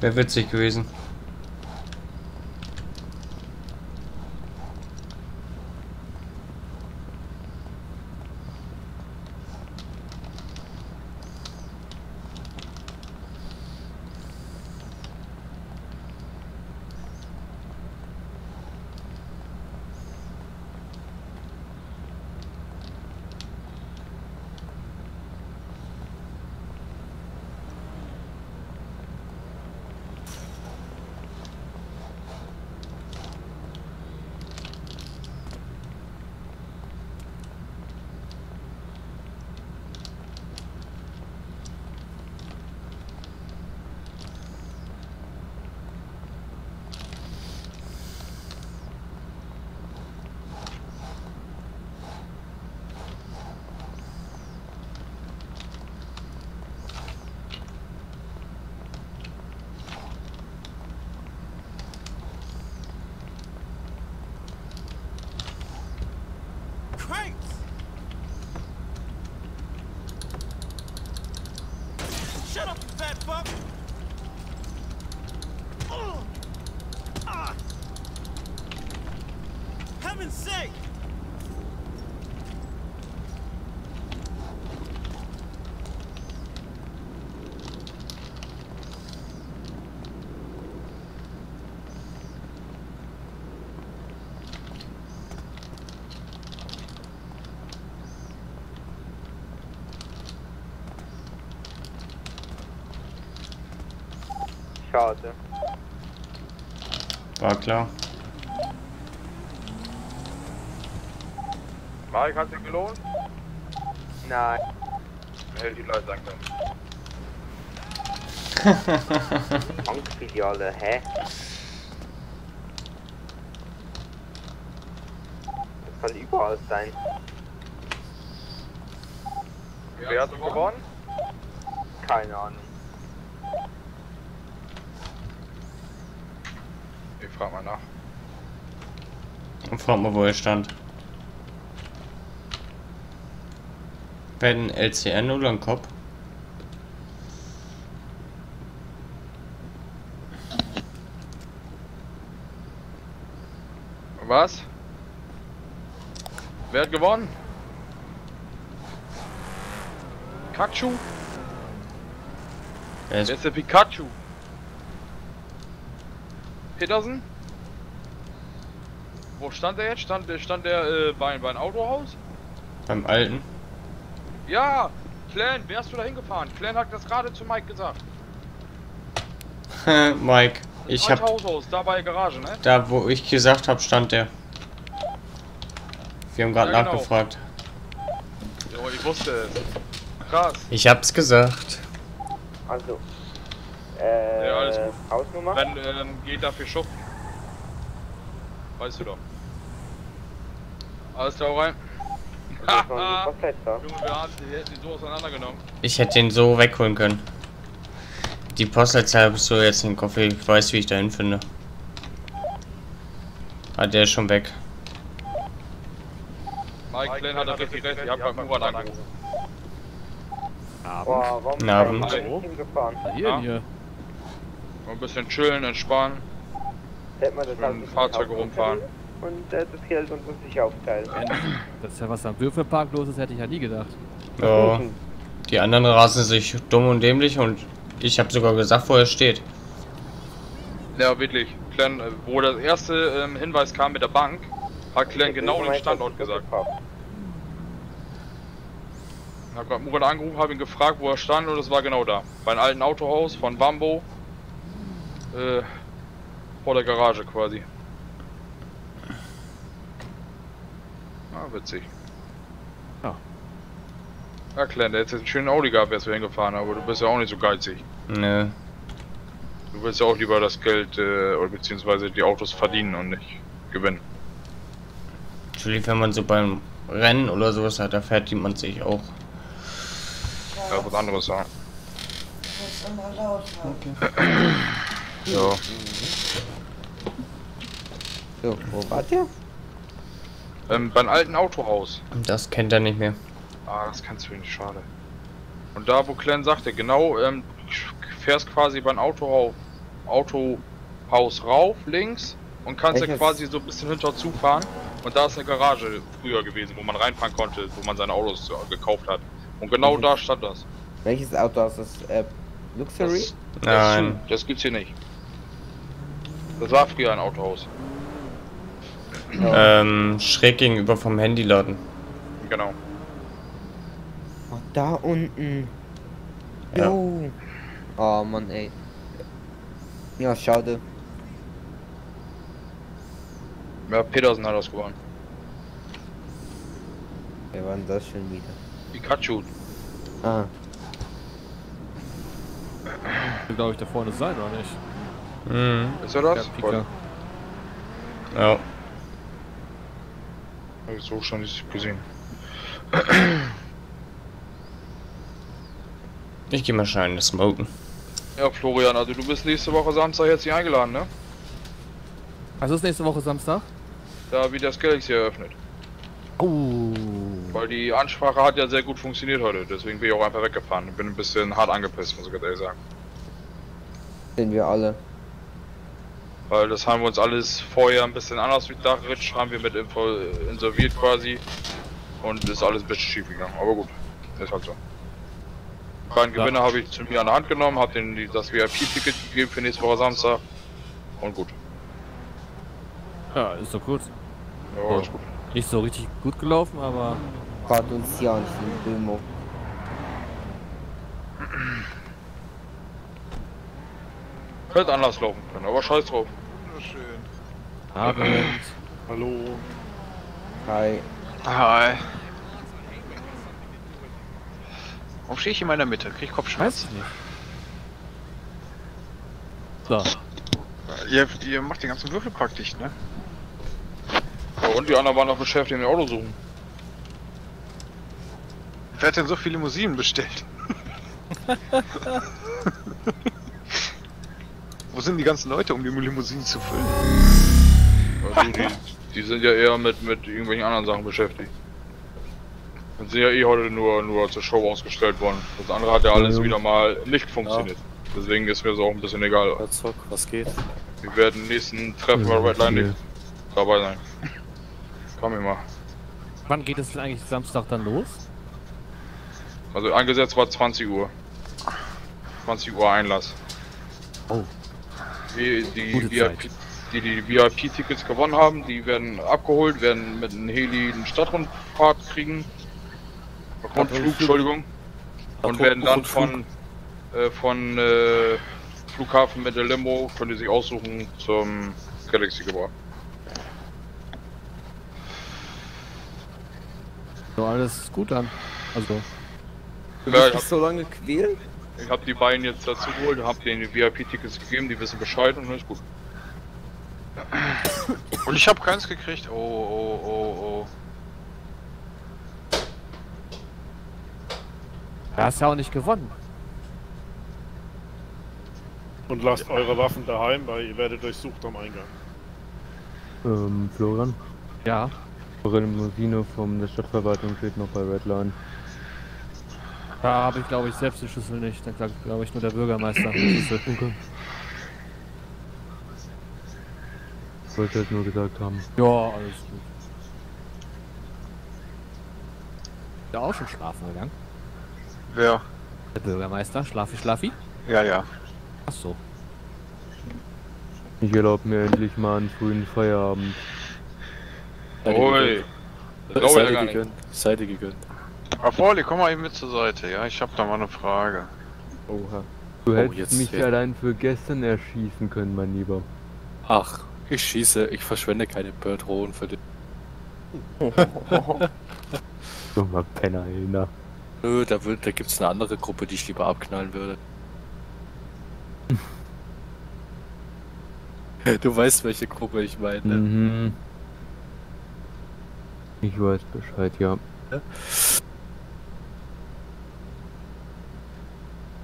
Wäre witzig gewesen. Schade. War klar. Mike, hat sich gelohnt? Nein. Hält die Leute sagen Bankfiliale, hä? Das kann überall sein. Wer hat gewonnen? Keine Ahnung. Ich frag mal nach. Und frag mal, wo er stand. Bei den LCN oder ein Kopf? Was? Wer hat gewonnen? Pikachu? Wer ist, Wer ist der Pikachu? Petersen? Wo stand er jetzt? Stand, stand der äh, bei, bei einem Autohaus? beim Alten? Ja! Clan, wer hast du da hingefahren? Clan hat das gerade zu Mike gesagt. Mike, ich hab Haushaus, da bei der Garage, ne? da, wo ich gesagt habe, stand der. Wir haben gerade Ja, genau. nachgefragt. Jo, ich wusste es. Krass. Ich hab's gesagt. Also. Äh, Ja, alles gut. Hausnummer? Dann ähm, geht dafür schuften. Weißt du doch. Alles klar rein. Haha. Junge, wir haben die hätten die so auseinandergenommen. Ich hätte den so wegholen können. Die Postleitzahl bist du jetzt in den Kopf. Ich weiß, wie ich dahin finde. Ah, der ist schon weg. Mike Clan hat das richtig recht, ich hab beim Murat angerufen. Boah, warum Guten Abend. hingefahren? Ja. Mal ein bisschen chillen, entspannen. Halt Fahrzeuge nicht rumfahren. Und äh, das Geld unter sich aufteilen. Das ist ja was am Würfelpark los ist, hätte ich ja nie gedacht. Ja. Die anderen rasen sich dumm und dämlich und ich habe sogar gesagt, wo er steht. Ja, wirklich. Clan, äh, wo das erste ähm, Hinweis kam mit der Bank, hat Clan genau den Standort gesagt. Ich hab grad Murat angerufen, hab ihn gefragt, wo er stand und es war genau da. Bei einem alten Autohaus von Bambo. Äh, vor der Garage quasi. Witzig. Ja. Ja, Clan, der hätte jetzt einen schönen Audi gehabt, wärst du hingefahren, aber du bist ja auch nicht so geizig. Nö. Du willst ja auch lieber das Geld, äh, oder beziehungsweise die Autos verdienen und nicht gewinnen. Natürlich, wenn man so beim Rennen oder sowas hat, da verdient man sich auch. Ja, was anderes sagen. Laut Ja. So, wo wart ihr? Ähm, beim alten Autohaus. Das kennt er nicht mehr. Ah, das kannst du nicht, schade. Und da, wo Glenn sagte, genau, ähm, du fährst quasi beim Autohaus, Autohaus rauf, links, und kannst ja quasi so ein bisschen hinter zufahren. Und da ist eine Garage früher gewesen, wo man reinfahren konnte, wo man seine Autos gekauft hat. Und genau Mhm. da stand das. Welches Auto ist das? Äh, Luxury? Das, Nein. Das, das gibt's hier nicht. Das war früher ein Autohaus. Ähm, schräg gegenüber vom Handyladen. Genau. Oh, da unten. Ja. Jo. Oh Mann, ey. Ja, schade. Ja, Petersen hat das gewonnen. Wer war denn das schon wieder? Pikachu. Ah. Will, glaube ich, da vorne sein, oder nicht? Mhm. Ist er das? Ja, Pika. Ja. Hab ich so schon nicht gesehen. Ich gehe mal scheinen, das Smoken. Ja, Florian, also du bist nächste Woche Samstag jetzt hier eingeladen, ne? Also ist nächste Woche Samstag? Da wird das Galaxy eröffnet. Oh. Weil die Ansprache hat ja sehr gut funktioniert heute, deswegen bin ich auch einfach weggefahren. Bin ein bisschen hart angepisst, muss ich ganz ehrlich sagen. Sind wir alle. Weil das haben wir uns alles vorher ein bisschen anders durchdacht. Rich haben wir mit Info insolviert quasi. Und ist alles ein bisschen schief gegangen. Aber gut, ist halt so. Beiden Ja. Gewinner habe ich zu mir an der Hand genommen, habe denen das VIP-Ticket gegeben für nächste Woche Samstag. Und gut. Ja, ist doch gut. Ja, ist gut. Nicht so richtig gut gelaufen, aber Fahrt uns ja nicht in Demo. Könnte anders laufen können, aber scheiß drauf. Abend. Hallo. Hi. Hi. Warum stehe ich in meiner Mitte? Krieg ich Kopfschmerzen? So. Ihr, ihr macht den ganzen Würfelpark dicht, ne? Ja, und die anderen waren noch beschäftigt, ein Auto suchen. Wer hat denn so viele Limousinen bestellt? Wo sind die ganzen Leute, um die Limousinen zu füllen? Also die, Die sind ja eher mit, mit irgendwelchen anderen Sachen beschäftigt. Und sind ja eh heute nur, nur zur Show ausgestellt worden. Das andere hat ja alles wieder mal nicht funktioniert. Deswegen ist mir so auch ein bisschen egal. Herzog, was geht? Wir werden nächsten Treffen bei Red Line nicht dabei sein. Komm immer. Wann geht es denn eigentlich Samstag dann los? Also angesetzt war 20 Uhr. 20 Uhr Einlass. Oh. Die, die, VIP, die die VIP-Tickets gewonnen haben, die werden abgeholt, werden mit einem Heli eine Stadtrundfahrt kriegen. Rundflug, Entschuldigung. Und werden dann von, äh, von äh, Flughafen mit der Limo, können die sich aussuchen, zum Galaxy gebracht. So, alles gut dann. Also. Du Ja, ich dich hab- so lange quälen? Ich habe die beiden jetzt dazu geholt, habe denen die VIP-Tickets gegeben, die wissen Bescheid und dann ist gut. Und ich habe keins gekriegt. Oh, oh, oh, oh. Er hast ja auch nicht gewonnen. Und lasst eure Waffen daheim, weil ihr werdet durchsucht am Eingang. Ähm, Florian? Ja. Eure Limousine von der Stadtverwaltung steht noch bei Redline. Da habe ich glaube ich selbst den Schlüssel nicht. Da glaube ich nur der Bürgermeister. Okay. Wollte halt nur gesagt haben. Ja, alles gut. Ist ja auch schon schlafen gegangen. Wer? Der Bürgermeister, Schlafi Schlafi? Ja, ja. Ach so. Ich erlaube mir endlich mal einen frühen Feierabend. Ui. Das glaube ich Seid ja ihr gegönnt. Seid ihr gegönnt. Forli, komm mal eben mit zur Seite. Ja, ich habe da mal eine Frage. Oha. Du Oh, hättest jetzt- mich jetzt- allein für gestern erschießen können, mein Lieber. Ach, ich schieße, ich verschwende keine Patronen für den. So mal Penner, Hilner. Nö, da, wird, da gibt's eine andere Gruppe, die ich lieber abknallen würde. Du weißt, welche Gruppe ich meine. Mhm. Ich weiß Bescheid, ja.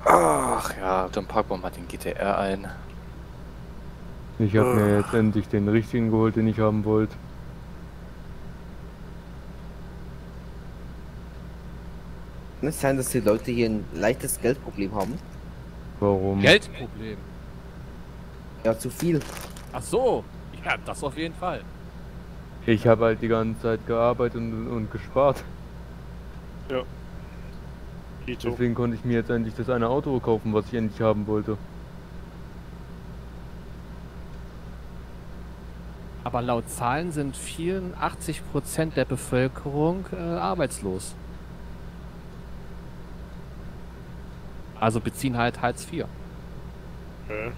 Ach ja, dann packen wir mal den GTR ein. Ich habe mir jetzt endlich den richtigen geholt, den ich haben wollte. Kann es sein, dass die Leute hier ein leichtes Geldproblem haben? Warum? Geldproblem. Ja, zu viel. Ach so. Ja, das auf jeden Fall. Ich habe halt die ganze Zeit gearbeitet und, und gespart. Ja. Dito. Deswegen konnte ich mir jetzt endlich das eine Auto kaufen, was ich endlich haben wollte. Aber laut Zahlen sind 84% der Bevölkerung äh, arbeitslos. Also beziehen halt Hartz IV. Okay.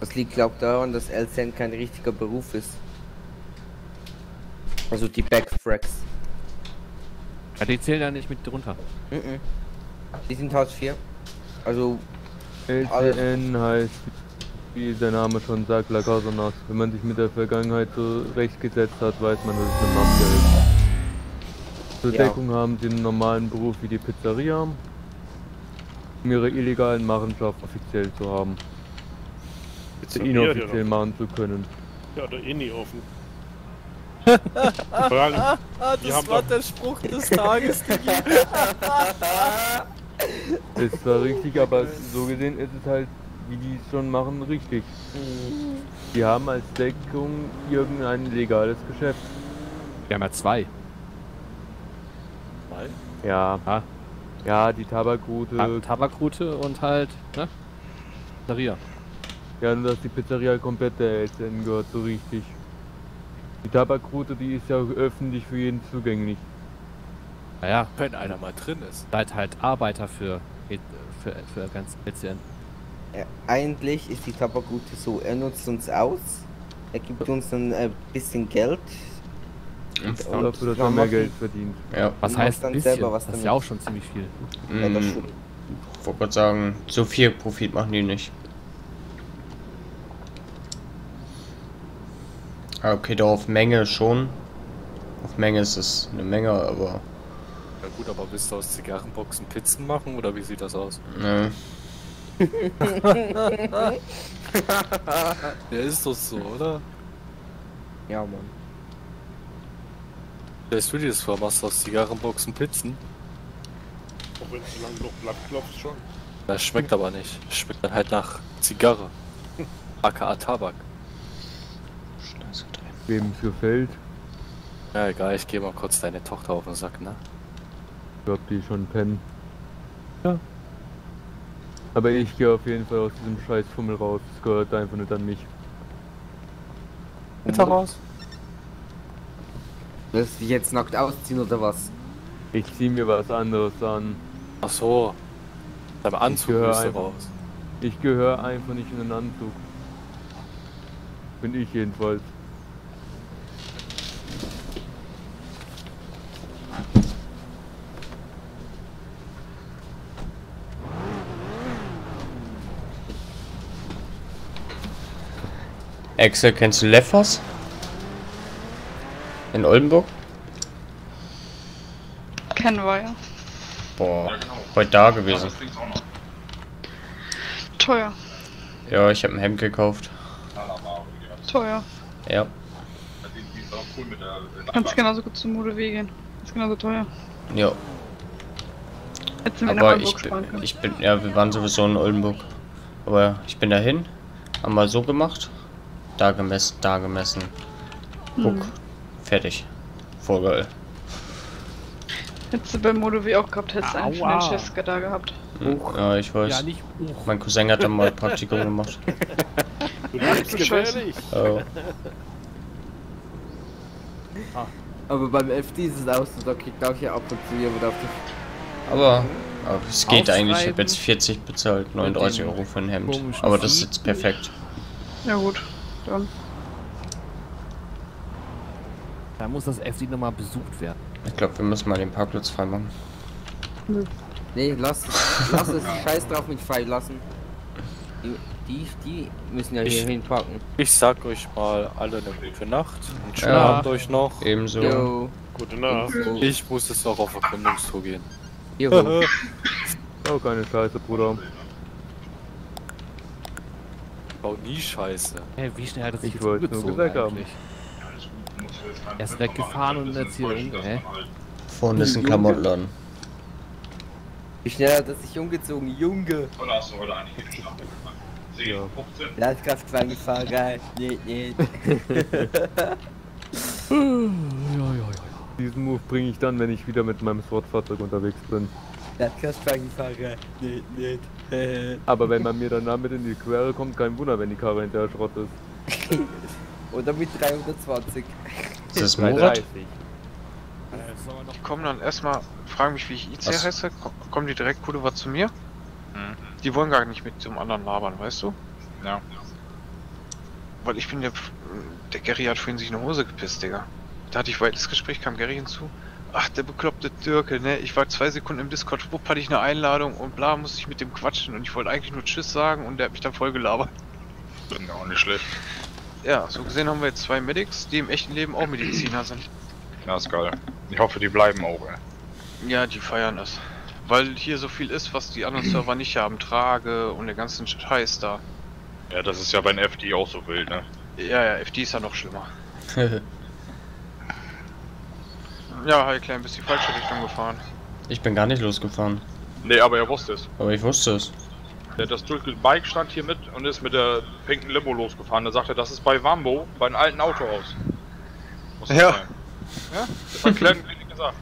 Das liegt, glaube ich, daran, dass LCN kein richtiger Beruf ist. Also die Backfracks. Ja, die zählen ja nicht mit drunter. Mhm. Die sind Hartz IV. Also LCN heißt, wie der Name schon sagt, La Casa Nostra. Wenn man sich mit der Vergangenheit zurechtgesetzt hat, weiß man, dass es eine Mafia ist. Zur Ja. Deckung haben sie einen normalen Beruf wie die Pizzeria, um ihre illegalen Machenschaften offiziell zu haben. Inoffiziell machen zu können. Ja, der eh nie offen. Ah, haben das war doch- der Spruch des Tages. Ist zwar richtig, aber so gesehen ist es halt, wie die es schon machen, richtig. Die haben als Deckung irgendein legales Geschäft. Wir haben ja zwei. Weil? Ja. Ah. Ja, die Tabakroute. Ta- Tabakroute und halt, ne? Pizzeria. Ja, nur dass die Pizzeria komplett der LCN gehört, so richtig. Die Tabakroute, die ist ja öffentlich für jeden zugänglich. Naja. Wenn einer mal drin ist. Seid halt Arbeiter für, für, für ganz LCN. Ja, eigentlich ist die Tabakroute so, er nutzt uns aus, er gibt uns ein äh, bisschen Geld. Und dafür, dass er mehr Geld verdient. Ja. Was Und heißt dann bisschen? selber was das ist ja auch schon ziemlich viel. Ja, das Mm, schon. Ich wollte gerade sagen, so viel Profit machen die nicht. Okay, doch auf Menge schon. Auf Menge ist es eine Menge, aber Ja gut, aber willst du aus Zigarrenboxen Pizzen machen oder wie sieht das aus? ne. Der ist doch so, oder? Ja, Mann. Stellst du dir das vor? Machst du aus Zigarrenboxen Pizzen? Auch wenn es so lange genug Blatt klopft schon. Das schmeckt aber nicht. Schmeckt dann halt nach Zigarre. aka Tabak. Wem es gefällt. Ja, egal, ich gehe mal kurz deine Tochter auf den Sack, ne? Ich glaub, die schon pennen. Ja. Aber ich gehe auf jeden Fall aus diesem scheiß Fummel raus. Das gehört einfach nicht an mich. Bitte raus. Willst du dich jetzt nackt ausziehen oder was? Ich zieh mir was anderes an. Ach so. Beim Anzug gehör gehst du einfach- raus. Ich gehöre einfach nicht in den Anzug. Bin ich jedenfalls. Axel, kennst du Leffers? In Oldenburg? Kennen wir ja. Boah, heute da gewesen. Teuer. Ja, ich habe ein Hemd gekauft. Teuer. Ja. Kannst genauso gut zum Mode W gehen. Ist genauso teuer. Ja. Du mir nach Aber ich bin, ich bin, ja, wir waren sowieso in Oldenburg. Aber ich bin dahin, haben mal so gemacht, da gemessen, da gemessen. Guck, Hm. fertig. Voll geil. Hättest du bei Mode W auch gehabt, hättest du einen Aua. Francesca da gehabt. Hm, Ja, ich weiß. Ja, nicht hoch. Mein Cousin hat da mal Praktikum gemacht. Du bist gefährlich. Oh. Aber beim FD ist es auch so, da kriegt auch hier ab und zu jemand auf die... Aber, aber es geht eigentlich. Ich habe jetzt 40 bezahlt, 39 Euro für ein Hemd. Aber das ist jetzt perfekt. Ja gut. Dann. Da muss das FD nochmal besucht werden. Ich glaube, wir müssen mal den Parkplatz frei machen. Nee, lass, lass es, scheiß drauf mich freilassen. Die, die, die müssen ja Ich- hier hinpacken. Ich sag euch mal alle eine gute Nacht. Einen schönen Ja. Abend euch noch. Ebenso. Jo. Gute Nacht. Ich muss jetzt noch auf Erkundungstour gehen. Oh, keine Scheiße, Bruder. Bau nie Scheiße. Hey, wie schnell hat er sich Ich jetzt wollte nur umgezogen gesagt haben. eigentlich? Er ist weggefahren und jetzt hier hä? Vorne ist ein Klamottenladen. Wie schnell hat er sich umgezogen, Junge? Oder hast du heute eigentlich geschafft? Ja. Landkraftwagen Fahrer. Nee, nee. Diesen Move bringe ich dann, wenn ich wieder mit meinem Sportfahrzeug unterwegs bin. Landkraftwagen Fahrer. Nee, nee. Äh. Aber wenn man mir dann damit in die Quere kommt, kein Wunder, wenn die Karre hinterher Schrott ist. Oder mit 320. Ist das Murat? Die kommen dann erstmal, fragen mich, wie ich IC Was? heiße. Ko- Kommen die direkt Kudowa zu mir? Hm. Die wollen gar nicht mit zum anderen labern, weißt du? Ja. Weil ich bin der. Der Gary hat vorhin sich in die Hose gepisst, Digga. Da hatte ich weites Gespräch, kam Gary hinzu. Ach, der bekloppte Türke, ne? Ich war zwei Sekunden im Discord, wupp, hatte ich eine Einladung und bla, musste ich mit dem quatschen und ich wollte eigentlich nur Tschüss sagen und der hat mich dann voll gelabert. Ja, auch nicht schlecht. Ja, so gesehen haben wir jetzt zwei Medics, die im echten Leben auch Mediziner sind. Ja, ist geil. Ich hoffe, die bleiben auch, ey. Ja, die feiern es. Weil hier so viel ist, was die anderen Server nicht haben. Trage und der ganzen Scheiß da. Ja, das ist ja bei den FD auch so wild, ne? Ja, ja, FD ist ja noch schlimmer. Ja, hi Klein, bist die falsche Richtung gefahren. ich bin gar nicht losgefahren. Nee, aber er wusste es. Aber ich wusste es. Der das Bike stand hier mit und ist mit der pinken Limo losgefahren. Da sagt er, das ist bei Wambo, bei einem alten Autohaus. Muss das Ja. sein. Ja, das hat Glenn gesagt.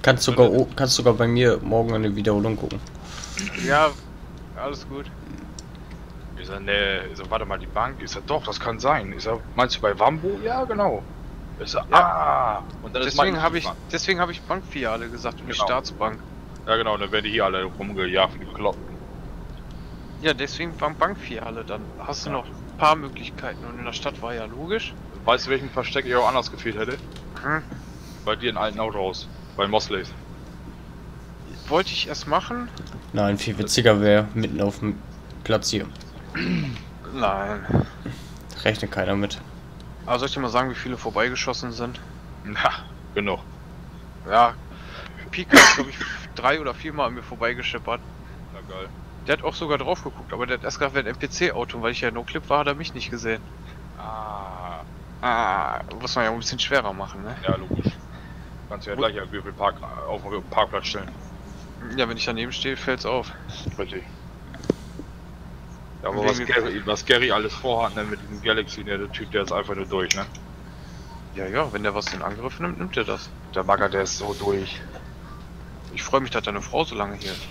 Kannst sogar, o- kannst sogar bei mir morgen eine Wiederholung gucken. Ja, alles gut. Ich sag, nee, ich sag, warte mal, die Bank. Ich sag, doch, das kann sein. Ich sag, meinst du bei Wambo? Ja, genau. Ich sag, ah. Und dann ist Deswegen mein- habe ich, deswegen habe ich Bankfiliale gesagt und nicht Genau. Staatsbank. Ja, genau, dann werden die hier alle rumgejagt, die Bekloppten. Ja, deswegen Bank Bankfiliale. Dann hast du noch ein paar Möglichkeiten und in der Stadt war ja logisch. Weißt du, welchen Versteck ich auch anders gefehlt hätte? Hm. Bei dir in alten Autohaus. Bei Mosleys. Wollte ich erst machen? Nein, viel witziger wäre mitten auf dem Platz hier. Nein. Rechnet keiner mit. Aber soll ich dir mal sagen, wie viele vorbeigeschossen sind? Na, genug. Ja, Pika ist glaube ich drei oder viermal an mir vorbeigeschippert. Ja, geil. Der hat auch sogar drauf geguckt, aber der hat erst gesagt, wenn NPC-Auto, weil ich ja no Clip war, hat er mich nicht gesehen. Ah. Ah, muss man ja ein bisschen schwerer machen, ne? Ja, logisch. Kannst du ja gleich auf den Park, auf den Parkplatz stellen. Ja, wenn ich daneben stehe, fällt's auf. Richtig. Ja, aber was Gary, was Gary alles vorhat, ne, mit diesem Galaxy, ne, der Typ, der ist einfach nur durch, ne? Ja, ja, wenn der was in Angriff nimmt, nimmt er das. Der Bagger, der ist so durch. Ich freue mich, dass deine Frau so lange hier ist.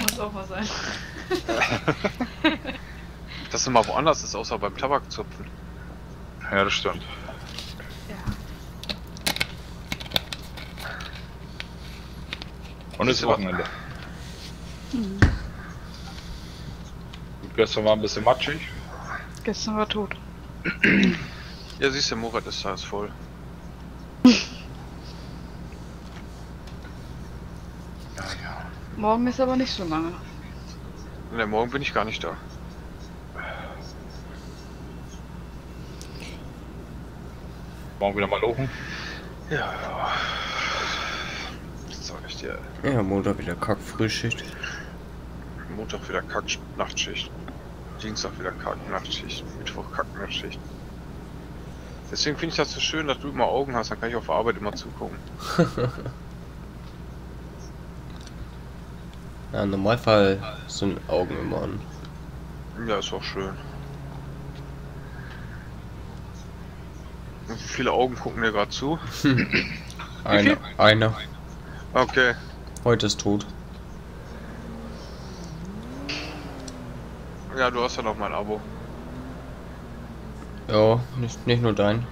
Muss auch mal sein. Dass du mal woanders ist, außer beim Tabakzupfen. Ja, das stimmt. Und es ist Wochenende. Mhm. Gestern war ein bisschen matschig. Gestern war tot. Ja, siehst du, Murat ist da ist voll. Morgen ist aber nicht so lange. Ne, morgen bin ich gar nicht da. Morgen wieder mal lochen. Ja, ja. Das sag ich dir. Ja, Montag wieder Kack-Frühschicht. Montag wieder Kack-Nachtschicht. Dienstag wieder Kack-Nachtschicht. Mittwoch Kack-Nachtschicht. Deswegen finde ich das so schön, dass du immer Augen hast, dann kann ich auf Arbeit immer zugucken. ja, im Normalfall sind Augen immer an. Ja, ist auch schön. Und wie viele Augen gucken dir gerade zu? Einer. Einer. Okay. Heute ist tot. Ja, du hast ja noch mein Abo. Ja, nicht, nicht nur dein.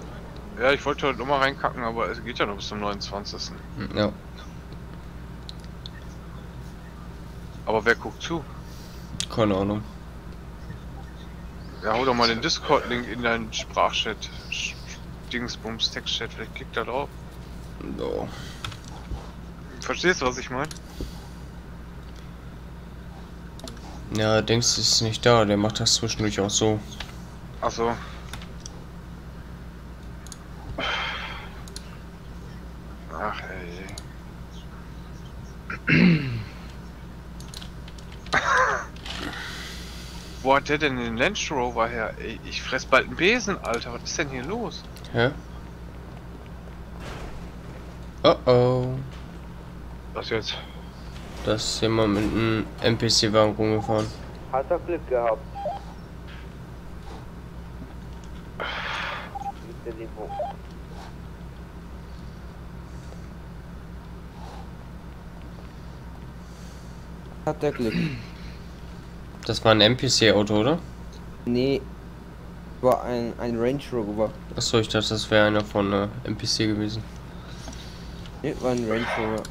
Ja, ich wollte heute nochmal reinkacken, aber es geht ja noch bis zum 29. Ja. Aber wer guckt zu? Keine Ahnung. Ja, hol doch mal den Discord-Link in deinen Sprachchat. Dingsbums, Textchat, vielleicht klickt er drauf. Ja. Verstehst du, was ich meine? Ja, denkst du ist nicht da, der macht das zwischendurch auch so. Achso. Ach ey. Wo hat der denn den Land Rover her? Ey, ich fress bald einen Besen, Alter. Was ist denn hier los? Hä? Oh oh. Was jetzt? Da ist jemand mit einem NPC-Wagen rumgefahren. Hat er Glück gehabt. Hat der Glück. Das war ein NPC-Auto, oder? Nee. War ein, ein Range Rover. Achso, ich dachte, das wäre einer von äh, NPC gewesen. Nee, war ein Range Rover.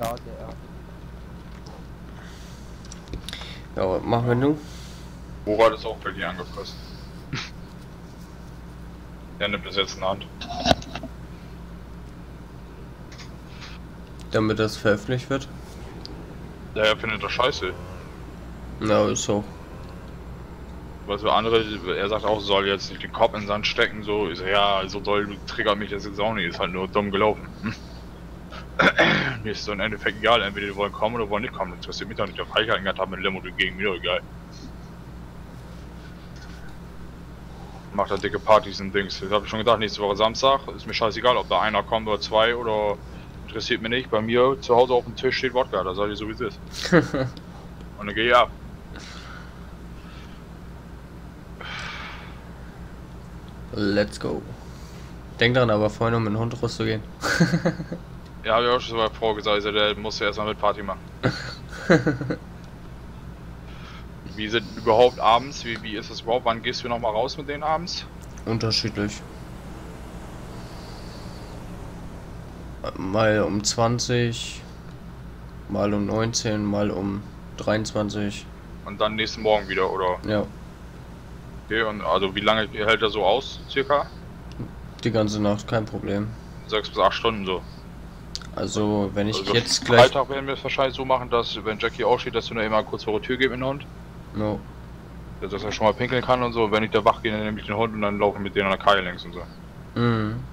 Ja, der. Ja, was machen wir nun? Murat ist auch bei dir angepasst. Der nimmt es jetzt in Hand. Damit das veröffentlicht wird? Ja, er findet das scheiße. Ja, ist so. Was für andere, er sagt auch, soll jetzt nicht den Kopf in den Sand stecken, so. Ich so, ja, so doll triggert mich das jetzt auch nicht, ist halt nur dumm gelaufen. Mir ist so im Endeffekt egal, entweder die wollen kommen oder wollen nicht kommen. Das interessiert mich doch nicht. Freiheiten gehabt haben mit Limo gegen mir doch egal. Macht da dicke Partys und Dings. Das habe ich schon gedacht, nächste Woche Samstag. Ist mir scheißegal, ob da einer kommt oder zwei oder interessiert mich nicht. Bei mir zu Hause auf dem Tisch steht Wodka, da seid ihr so wie es ist. Und dann gehe ich ab. Let's go. Denk daran, aber vorher noch mit dem Hund rauszugehen. Ja, habe ich auch schon bei Frau gesagt, also der muss ja erstmal mit Party machen. wie sind überhaupt abends? Wie, wie ist das überhaupt? Wann gehst du nochmal raus mit denen abends? Unterschiedlich. Mal um 20, mal um 19, mal um 23. Und dann nächsten Morgen wieder, oder? Ja, Okay, und also wie lange hält er so aus, circa? die ganze Nacht, kein Problem. Sechs bis acht Stunden so. Also, wenn ich Also jetzt gleich. Freitag werden wir es wahrscheinlich so machen, dass wenn Jackie aufsteht, dass du nur immer kurz vor der Tür gehst mit dem Hund. No. Dass er schon mal pinkeln kann und so. Wenn ich da wach gehe, dann nehme ich den Hund und dann laufen wir mit denen an der Kaie längs und so. Mhm.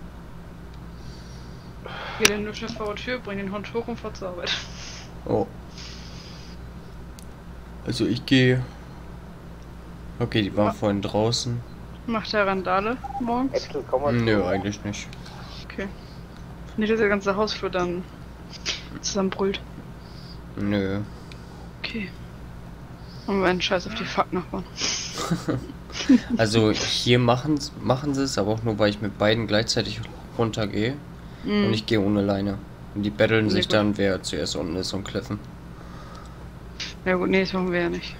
Geh den nur schnell vor die Tür, bring den Hund hoch und fahr zur Arbeit. Oh. Also ich gehe. Okay, die war vorhin draußen. Macht der Randale morgens? Nö, eigentlich nicht. Okay. Nicht, dass der ganze Hausflur dann zusammenbrüllt. Nö. Okay. Und wir einen Scheiß auf die Fuck-Nachbarn. Also hier machen, machen sie es, aber auch nur, weil ich mit beiden gleichzeitig runtergehe. Mhm. Und ich gehe ohne Leine. Und die betteln Sehr sich gut. dann, wer zuerst unten ist und kliffen. Ja gut, nee, das machen wir ja nicht.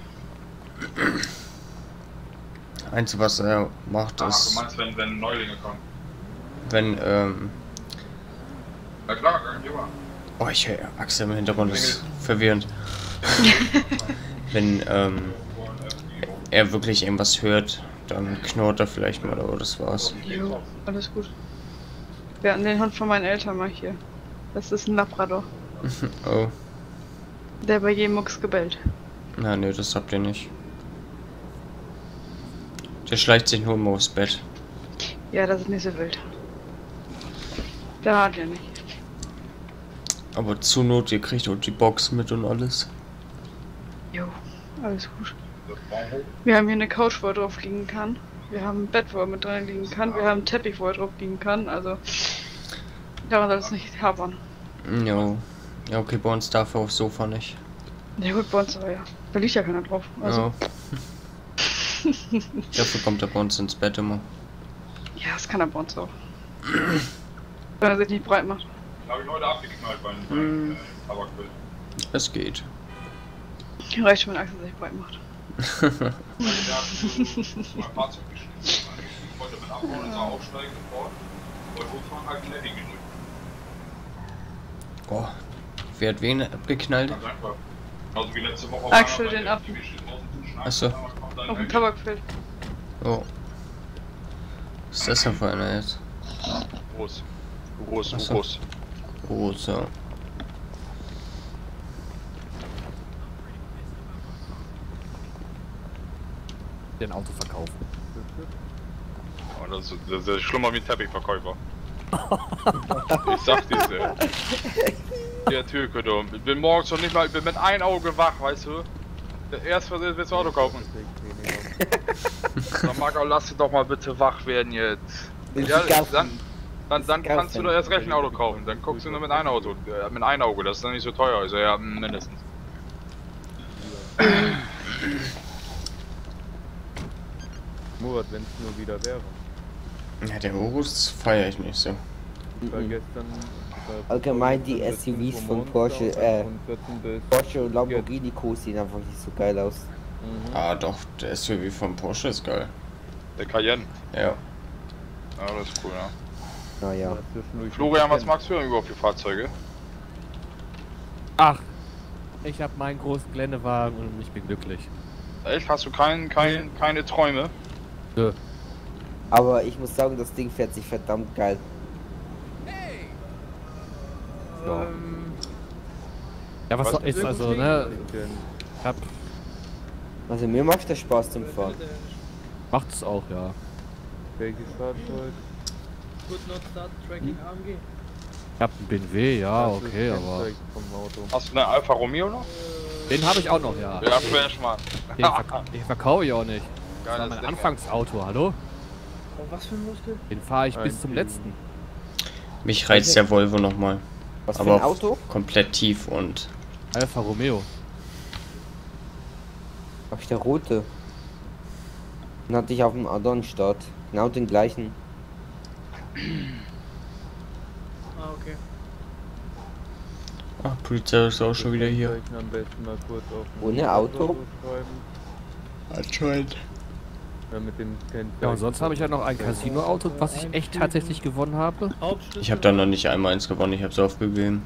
Einzige, was er macht, Ach, du ist, meinst, wenn, wenn Neulinge kommen? wenn, ähm, Na klar, kein Thema. Oh, ich höre Axel im Hintergrund, das ist verwirrend. Wenn ähm, er wirklich irgendwas hört, dann knurrt er vielleicht mal, aber das war's. Jo, alles gut. Wir hatten den Hund von meinen Eltern mal hier. Das ist ein Labrador. oh, Der bei jedem Mucks gebellt. na nö, das habt ihr nicht. Der schleicht sich nur immer aufs Bett. Ja, das ist nicht so wild. Da hat er nicht. Aber zur Not, ihr kriegt auch die Box mit und alles. Jo, alles gut. Wir haben hier eine Couch, wo er drauf liegen kann. Wir haben ein Bett, wo er mit drin liegen kann. Wir haben einen Teppich, wo er drauf liegen kann. Also, daran soll es nicht hapern. Jo. Ja, okay, bei uns darf er aufs Sofa nicht. Ja gut, bei uns aber ja. Da liegt ja keiner drauf. Also, Ja. Dafür kommt er bei uns ins Bett immer. ja, das kann er bei uns auch. Wenn er sich nicht breit macht. Habe ich heute abgeknallt beim, Mhm. beim äh, Tabakbild. Es geht. Reicht schon, wenn Axel sich breit macht. Hat mein Fahrzeug geschnitten. Ich wollte mit abhauen, ist er aufsteigen sofort. Wollte hochfahren, halt ein Edding gedrückt. Oh. Wer hat wen abgeknallt? Also wie letzte Woche. Axel, den bei ab. Achso. Auf dem ein- Tabakfeld. Oh. Was ist das denn für einer jetzt? Groß. Groß, groß. Oh, so. Den Auto verkaufen. Oh, das, ist- das ist schlimmer wie ein Teppichverkäufer. ich sag dir's, ey. Der Türke, du. Ich bin morgens noch nicht mal, ich bin mit einem Auge wach, weißt du? Der erste Versuch willst du Auto kaufen. Dann Marco, lass dich doch mal bitte wach werden jetzt. Ja, dann, dann, dann kannst du doch erst recht ein Auto kaufen. Dann guckst du nur mit einem Auto, äh, mit einem Auge, das ist dann nicht so teuer. Also ja, mindestens. Murat, wenn es nur wieder wäre. Ja, der Urus feiere ich nicht so. Ich war gestern. Allgemein die SUVs von Porsche, äh, Porsche und Lamborghini Co. sehen einfach nicht so geil aus. Ah, doch, der SUV von Porsche ist geil. Der Cayenne. Ja. Ja, das ist cool, ja. Naja. Florian, was magst du denn überhaupt für Fahrzeuge? Ach, ich habe meinen großen Geländewagen und ich bin glücklich. Echt? Hast du kein, kein, keine Träume? Nö. Aber ich muss sagen, das Ding fährt sich verdammt geil. Ja. Ja, was, Was ist also, ne? Ich hab. Also mir macht das Spaß zum Fahren. Macht's auch, ja. Welches Fahrzeug? Could not start tracking AMG. Ich hab einen BMW, ja, Das okay, aber. Hast du eine Alfa Romeo noch? Den habe ich auch noch, ja. Ja, Flash, Mann. Den, verk den verkaufe ich auch nicht. Das war Geiles mein Ding, Anfangsauto, hallo? Oh, was für ein Muskel? Den fahre ich bis Ein zum Kilo. letzten. Mich reizt der Volvo nochmal. Was für Aber ein Auto? komplett tief und Alfa Romeo. Hab ich der rote. Den hatte ich auf dem Adon Start. Genau den gleichen. Ah, okay. Ach, Polizei ist auch schon wieder hier. Ohne Auto? schreiben. Anscheinend. Ja, mit dem. Ja, und sonst habe ich ja noch ein Casino-Auto, was ich echt tatsächlich gewonnen habe. Ich habe da noch nicht einmal eins gewonnen, ich habe es aufgegeben.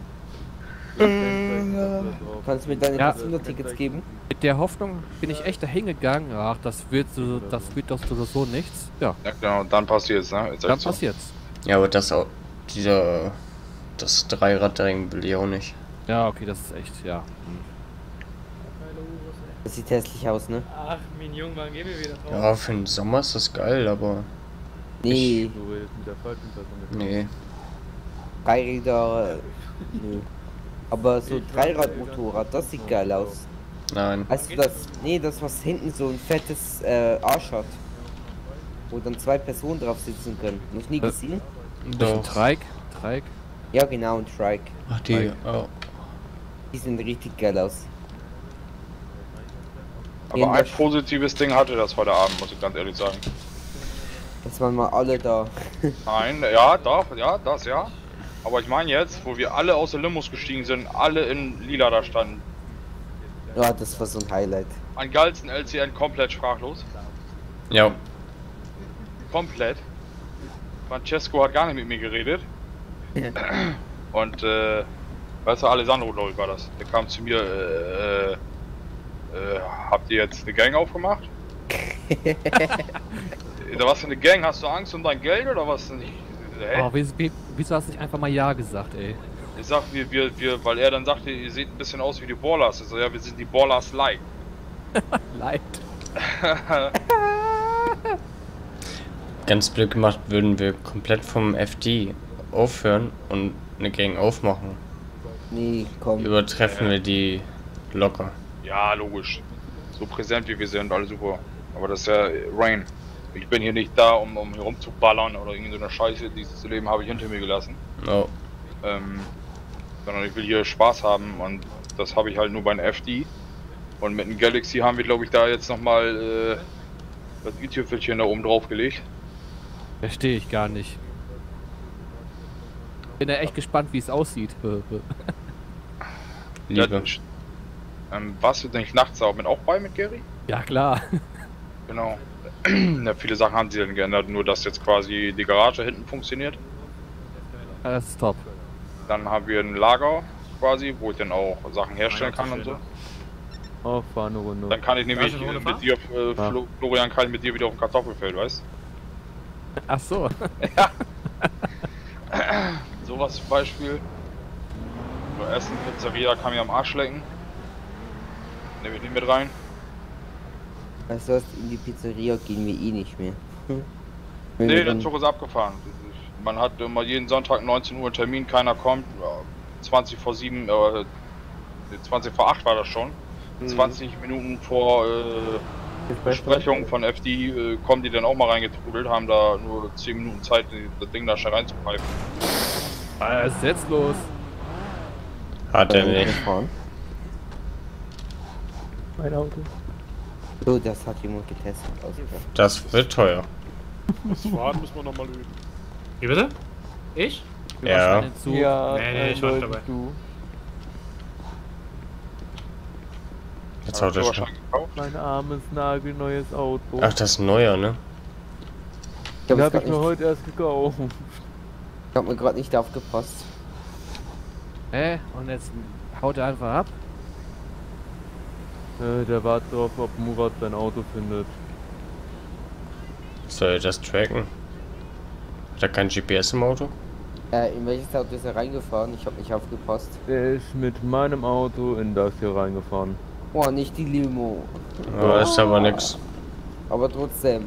Kannst du mir deine Ja. Casino-Tickets geben? Mit der Hoffnung bin ich echt dahin gegangen. Ach, das wird so, das wird doch so, so nichts. Ja, Ja, genau, dann passiert's, ne? Ist dann so. passiert's. Ja, aber das auch, dieser, das Dreirad-Ding will ich auch nicht. Ja, okay, das ist echt, ja. Hm. Das sieht hässlich aus, ne? Ach, mein Junge, wann gehen wir wieder drauf? Ja, für den Sommer ist das geil, aber Nee. Du redest mit der falschen Person. nee. Dreiräder, nö. Aber so Dreiradmotorrad, das sieht geil aus. Nein. Weißt du das? Nee, das was hinten so ein fettes äh, Arsch hat. Wo dann zwei Personen drauf sitzen können. Noch nie Äh, gesehen? Doch. Trike? Trike? Ja genau, ein Trike. Ach, die, oh. Die sehen richtig geil aus. Aber ein positives Ding hatte das heute Abend, muss ich ganz ehrlich sagen. Jetzt waren mal alle da. Nein, ja, doch, ja, das ja. Aber ich meine jetzt, wo wir alle aus der Limos gestiegen sind, alle in lila da standen. Ja, das war so ein Highlight. An geilsten LCN komplett sprachlos. Ja. Komplett. Francesco hat gar nicht mit mir geredet. Und, äh, weißt du, Alessandro, glaube ich, war das. Der kam zu mir, äh, äh, äh, habt ihr jetzt eine Gang aufgemacht? Oder was für eine Gang? Hast du Angst um dein Geld oder was? Hä? Oh, wieso, wie- wieso hast du nicht einfach mal Ja gesagt, ey? Ich sag, wir, wir, wir, weil er dann sagte, ihr seht ein bisschen aus wie die Ballers. Ich so, ja, wir sind die Ballers Light. Light. Ganz blöd gemacht, würden wir komplett vom FD aufhören und eine Gang aufmachen. Nee, komm. Übertreffen wir die locker. ja, logisch. So präsent wie wir sind, alles super. Aber das ist ja Rain. Ich bin hier nicht da, um, um hier rumzuballern oder irgendeine so eine Scheiße. Dieses Leben habe ich hinter mir gelassen. Oh. Ähm, sondern ich will hier Spaß haben und das habe ich halt nur bei einer FD. Und mit dem Galaxy haben wir, glaube ich, da jetzt nochmal äh, das i-Tüpfelchen da oben drauf gelegt. Verstehe ich gar nicht. Bin ja echt gespannt, wie es aussieht. Liebe. Ähm, warst du denn nachts auch mit auch bei mit Gary? ja, klar. Genau. ja, viele Sachen haben sie dann geändert, nur dass jetzt quasi die Garage hinten funktioniert. Ja, das ist top. Dann haben wir ein Lager quasi, wo ich dann auch Sachen herstellen kann und so. Oh, fahr eine Runde. Dann kann ich nämlich mit dir, äh, Ja. Flo Florian, kann ich mit dir wieder auf dem Kartoffelfeld, weißt Ach so. Sowas zum Beispiel. Oder Essen, Pizzeria kann mir am Arsch lecken. Nehme ich nicht mit rein. Weißt du was, in die Pizzeria gehen wir eh nicht mehr. Wenn Nee, der Zug ist abgefahren. Man hat immer jeden Sonntag 19 Uhr einen Termin, keiner kommt. Ja, 20 vor 7, äh, 20 vor 8 war das schon. Mhm. 20 Minuten vor äh, Besprechung von FD äh, kommen die dann auch mal reingetrudelt, haben da nur 10 Minuten Zeit, das Ding da schnell reinzupfeifen. Ah, ist jetzt los. Hat er Äh, nicht. gefahren. Mein Auto. So, das hat jemand getestet. Das wird teuer. Das Fahren müssen wir nochmal üben. Wie bitte? Ich? Ja. Ja, Nee, nee, ich war nicht eindeutig dabei. du. Jetzt haut er schon. Mein armes, nagelneues Auto. Ach, das ist ein neuer, ne? Ich Den hab habe ich mir grad nicht- heute erst gekauft. Ich hab mir gerade nicht aufgepasst. Hä? Und jetzt haut er einfach ab? Äh, der wartet drauf, ob Murat sein Auto findet. Soll er das tracken? Hat er kein GPS im Auto? Äh, in welches Auto ist er reingefahren? Ich hab nicht aufgepasst. Der ist mit meinem Auto in das hier reingefahren. Oh, nicht die Limo. Oh, ist aber nix. Aber trotzdem.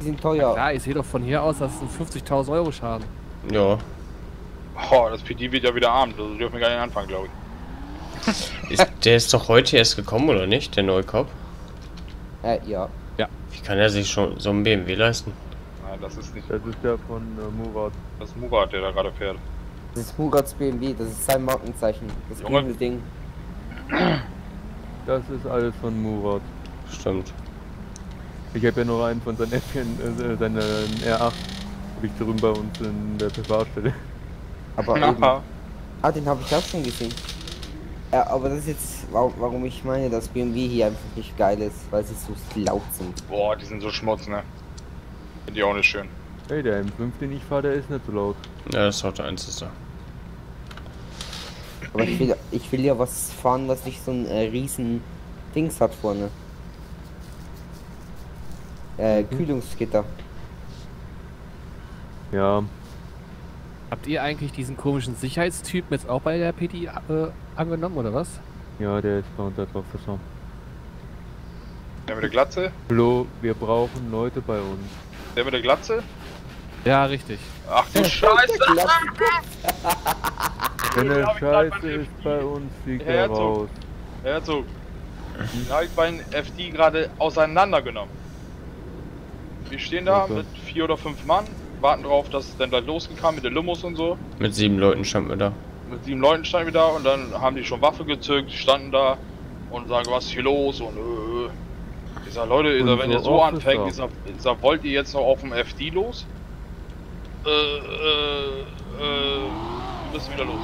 Die sind Ja. teuer. Klar, ich sehe doch von hier aus, das ist ein 50.000 Euro Schaden. Ja. Oh, das PD wird ja wieder Abend, also dürfen wir gar nicht anfangen, glaube ich. Ist, der ist doch heute erst gekommen, oder nicht? Der neue Cop? Äh, ja. Ja. Wie kann er sich schon so ein BMW leisten? Nein, das ist nicht. Das ist der von äh, Murat. Das ist Murat, der da gerade fährt. Das ist Murats BMW, das ist sein Markenzeichen. Das Junge. grüne Ding. Das ist alles von Murat. Stimmt. Ich habe ja noch einen von seinen Äffchen, äh, seinen R8. Hab ich drüben bei uns in der Privatstelle. Aber eben. Ah, den habe ich auch schon gesehen. Ja, aber das ist jetzt, warum, ich meine, dass BMW hier einfach nicht geil ist, weil sie so laut sind. Boah, die sind so schmutz, ne? Finde ich auch nicht schön. Hey, der M5, den ich fahre, der ist nicht so laut. Ja, das ist auch der einzige. Aber ich will, ich will ja was fahren, was nicht so ein äh, riesen Dings hat vorne. Äh, Kühlungsgitter. Ja, Habt ihr eigentlich diesen komischen Sicherheitstyp jetzt auch bei der PD äh, angenommen, oder was? ja, der ist bei uns als Professor. Der mit der Glatze? Flo, wir brauchen Leute bei uns. Der mit der Glatze? Ja, richtig. Ach du Scheiße! Wenn er scheiße ist bei uns, fliegt Herr er Herzog. raus. Herr Herzog, den habe ich beim FD gerade auseinandergenommen. Wir stehen da Okay. mit vier oder fünf Mann, warten drauf, dass es dann gleich losgehen kann mit den Limos und so. Mit sieben Leuten standen wir da. Mit sieben Leuten standen wir da und dann haben die schon Waffe gezückt, standen da und sagen, was ist hier los und äh. Ich sag, Leute, ich sag, wenn ihr so anfängt, ich sag, ich sag, wollt ihr jetzt noch auf dem FD los? Äh, äh, äh, wir müssen wieder los.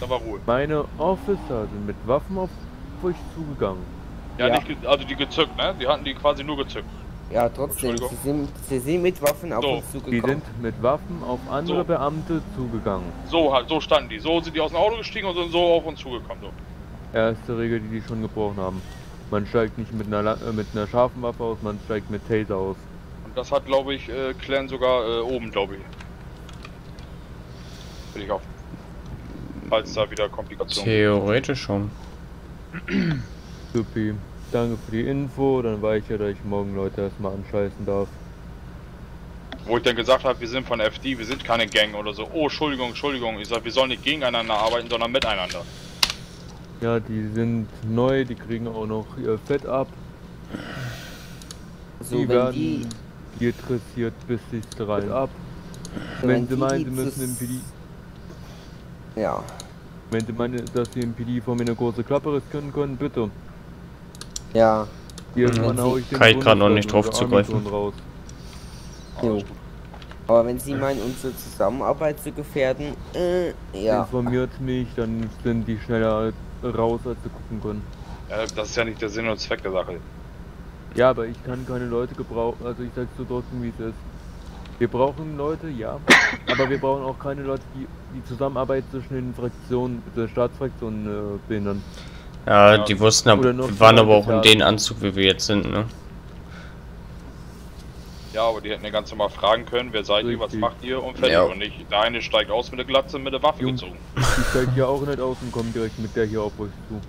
Da war Ruhe. Meine Officer sind mit Waffen auf euch zugegangen. Ja, Ja. nicht, also die gezückt, ne? Die hatten die quasi nur gezückt. Ja, trotzdem, sie sind, sie sind mit Waffen auf So. uns Die zugekommen. sind mit Waffen auf andere So. Beamte zugegangen. So halt, so standen die. So sind die aus dem Auto gestiegen und sind so auf uns zugekommen. So. Erste Regel, die die schon gebrochen haben. Man steigt nicht mit einer, äh, mit einer scharfen Waffe aus, man steigt mit Taser aus. Und das hat, glaube ich, äh, Clan sogar äh, oben, glaube ich. Will ich auf. Falls da wieder Komplikationen Theoretisch schon. Supi. Danke für die Info, dann weiß ich ja, dass ich morgen Leute erstmal anscheißen darf. Wo ich dann gesagt habe, wir sind von FD, wir sind keine Gang oder so. Oh, Entschuldigung, Entschuldigung. Ich sag, wir sollen nicht gegeneinander arbeiten, sondern miteinander. Ja, die sind neu, die kriegen auch noch ihr Fett ab. So, die wenn werden die- die interessiert bis sich's rein ab. So, wenn wenn sie die meinen, sie müssen im PD. Ja. Wenn sie meinen, dass sie im PD vor mir eine große Klappe riskieren können, bitte. Ja. Irgendwann Wenn hau ich den Kann ich grad noch nicht drauf zugreifen. Raus. Jo. Aber wenn Sie meinen, unsere Zusammenarbeit zu gefährden, äh, ja. Informiert mich, dann sind die schneller raus, als sie gucken können. Ja, das ist ja nicht der Sinn und Zweck der Sache. Ja, aber ich kann keine Leute gebrauchen, also ich sag's so trotzdem, wie es ist. Wir brauchen Leute, ja, aber wir brauchen auch keine Leute, die die Zusammenarbeit zwischen den Fraktionen, der Staatsfraktionen äh, behindern. Ja, die wussten noch wir waren aber auch in den Anzug, wie wir jetzt sind, ne? Ja, aber die hätten ja ganz normal fragen können, wer seid ihr, was Richtig. macht ihr und fertig. Ja. Und nicht, der eine steigt aus mit der Glatze mit der Waffe Jungs. gezogen. Die steigt hier auch nicht aus und kommt direkt mit der hier auf euch zu.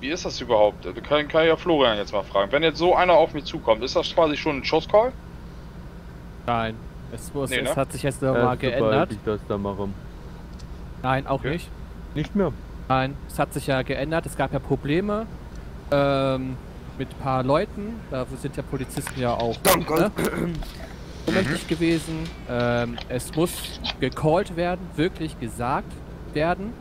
Wie ist das überhaupt? Da kann, kann ja Florian jetzt mal fragen. Wenn jetzt so einer auf mich zukommt, ist das quasi schon ein Schusscall? Nein. Es, muss, Nee, ne? es hat sich jetzt nochmal Erst sobald geändert. ich das da mache. Nein, auch nicht. Nicht mehr. Nein, es hat sich ja geändert. Es gab ja Probleme ähm, mit ein paar Leuten. Da sind ja Polizisten ja auch ne? ohnmächtig gewesen. Ähm, es muss gecallt werden, wirklich gesagt werden.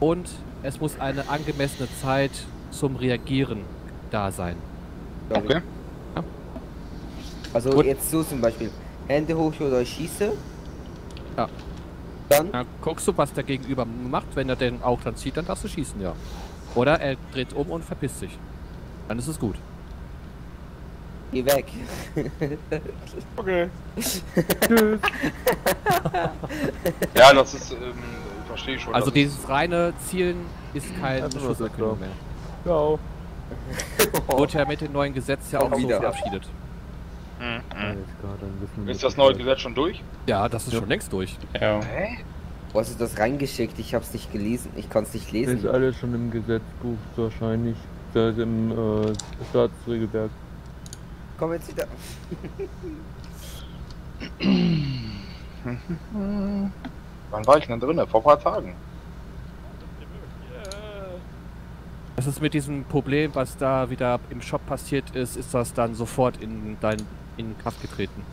Und es muss eine angemessene Zeit zum Reagieren da sein. Okay. Also jetzt so zum Beispiel. Hände hoch oder ich schieße. Ja. Dann? Dann guckst du, was der Gegenüber macht. Wenn er den auch dann zieht, dann darfst du schießen, ja. Oder er dreht um und verpisst sich. Dann ist es gut. Geh weg. Okay. Tschüss. Ja, das ist, ähm, verstehe ich schon. Also dieses reine Zielen ist kein Schusserkennung so. mehr. Ciao. Wurde ja mit dem neuen Gesetz ja auch so wieder. verabschiedet. Mhm. Alles klar, dann wissen wir Ist das neue Gesetz schon durch? Ja, das ist schon längst durch. Ja. Hä? Wo hast du das reingeschickt? Ich hab's nicht gelesen. Ich kann's nicht lesen. Ist alles schon im Gesetzbuch wahrscheinlich. Das ist im äh, Staatsregelwerk. Komm jetzt wieder. Wann war ich denn drin? Vor ein paar Tagen. Das ist mit diesem Problem, was da wieder im Shop passiert ist, ist das dann sofort in dein in Kraft getreten.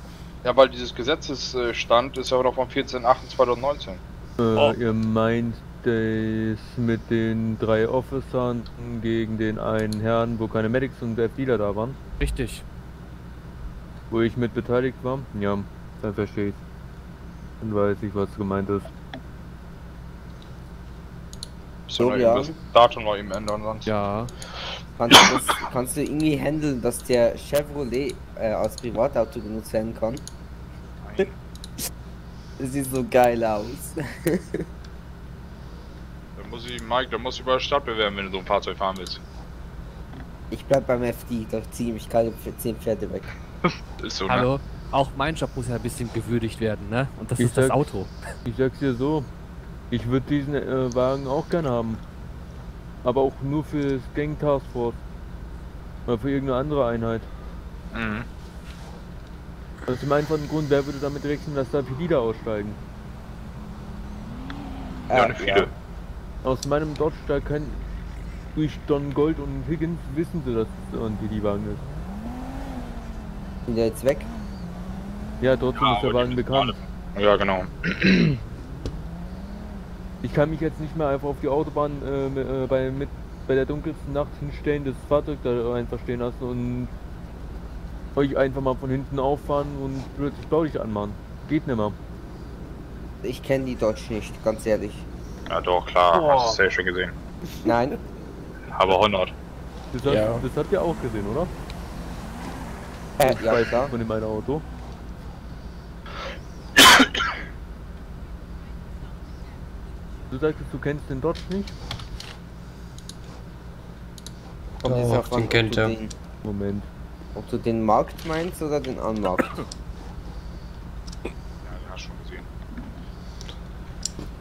Ja, weil dieses Gesetzesstand ist ja noch vom 14.08.2019. Äh, Oh. Ihr meint das mit den drei Officern gegen den einen Herrn, wo keine Medics und FDler da waren? Richtig. Wo ich mit beteiligt war? Ja, dann verstehe ich. Dann weiß ich, was gemeint ist. So, ja. das Datum noch eben ändern sonst. Ja. Kannst du, das, kannst du irgendwie handeln, dass der Chevrolet äh, als Privatauto genutzt werden kann? Das sieht so geil aus. Da muss ich, Mike, da muss ich über die Stadt bewerben, wenn du so ein Fahrzeug fahren willst. Ich bleib beim FD, da ziehe ich keine 10 Pferde weg. Ist so, Hallo? ne? Auch mein Job muss ja ein bisschen gewürdigt werden, ne? Und das Ich ist das sag- Auto. Ich sag's dir so, ich würde diesen äh, Wagen auch gerne haben. Aber auch nur für das Gang Task Force. Oder für irgendeine andere Einheit. Mhm. Aus dem einfachen Grund, wer würde damit rechnen, dass da viele da aussteigen? Ja, nicht viele. Aus meinem Dodge, da kann durch Don Gold und Higgins wissen sie, dass es ein PD-Wagen ist. Sind der jetzt weg? Ja, trotzdem Ja, ist der Wagen bekannt. Ja, genau. Ich kann mich jetzt nicht mehr einfach auf die Autobahn äh, äh, bei, mit, bei der dunkelsten Nacht hinstellen, das Fahrzeug da einfach stehen lassen und euch einfach mal von hinten auffahren und plötzlich Blaulicht anmachen. Geht nicht mehr. Ich kenne die Dodge nicht, ganz ehrlich. Ja, doch, klar. Boah. Hast du sehr schön gesehen. Nein. Aber 100. Das, hat, Ja. das habt ihr auch gesehen, oder? Äh, Ich ja, weiß klar. von dem einen Auto. Sagtest, du kennst den Dodge nicht? Kommt jetzt auf den er. den- Moment. Ob du den Markt meinst oder den Anmarkt? Ja, den hast du schon gesehen.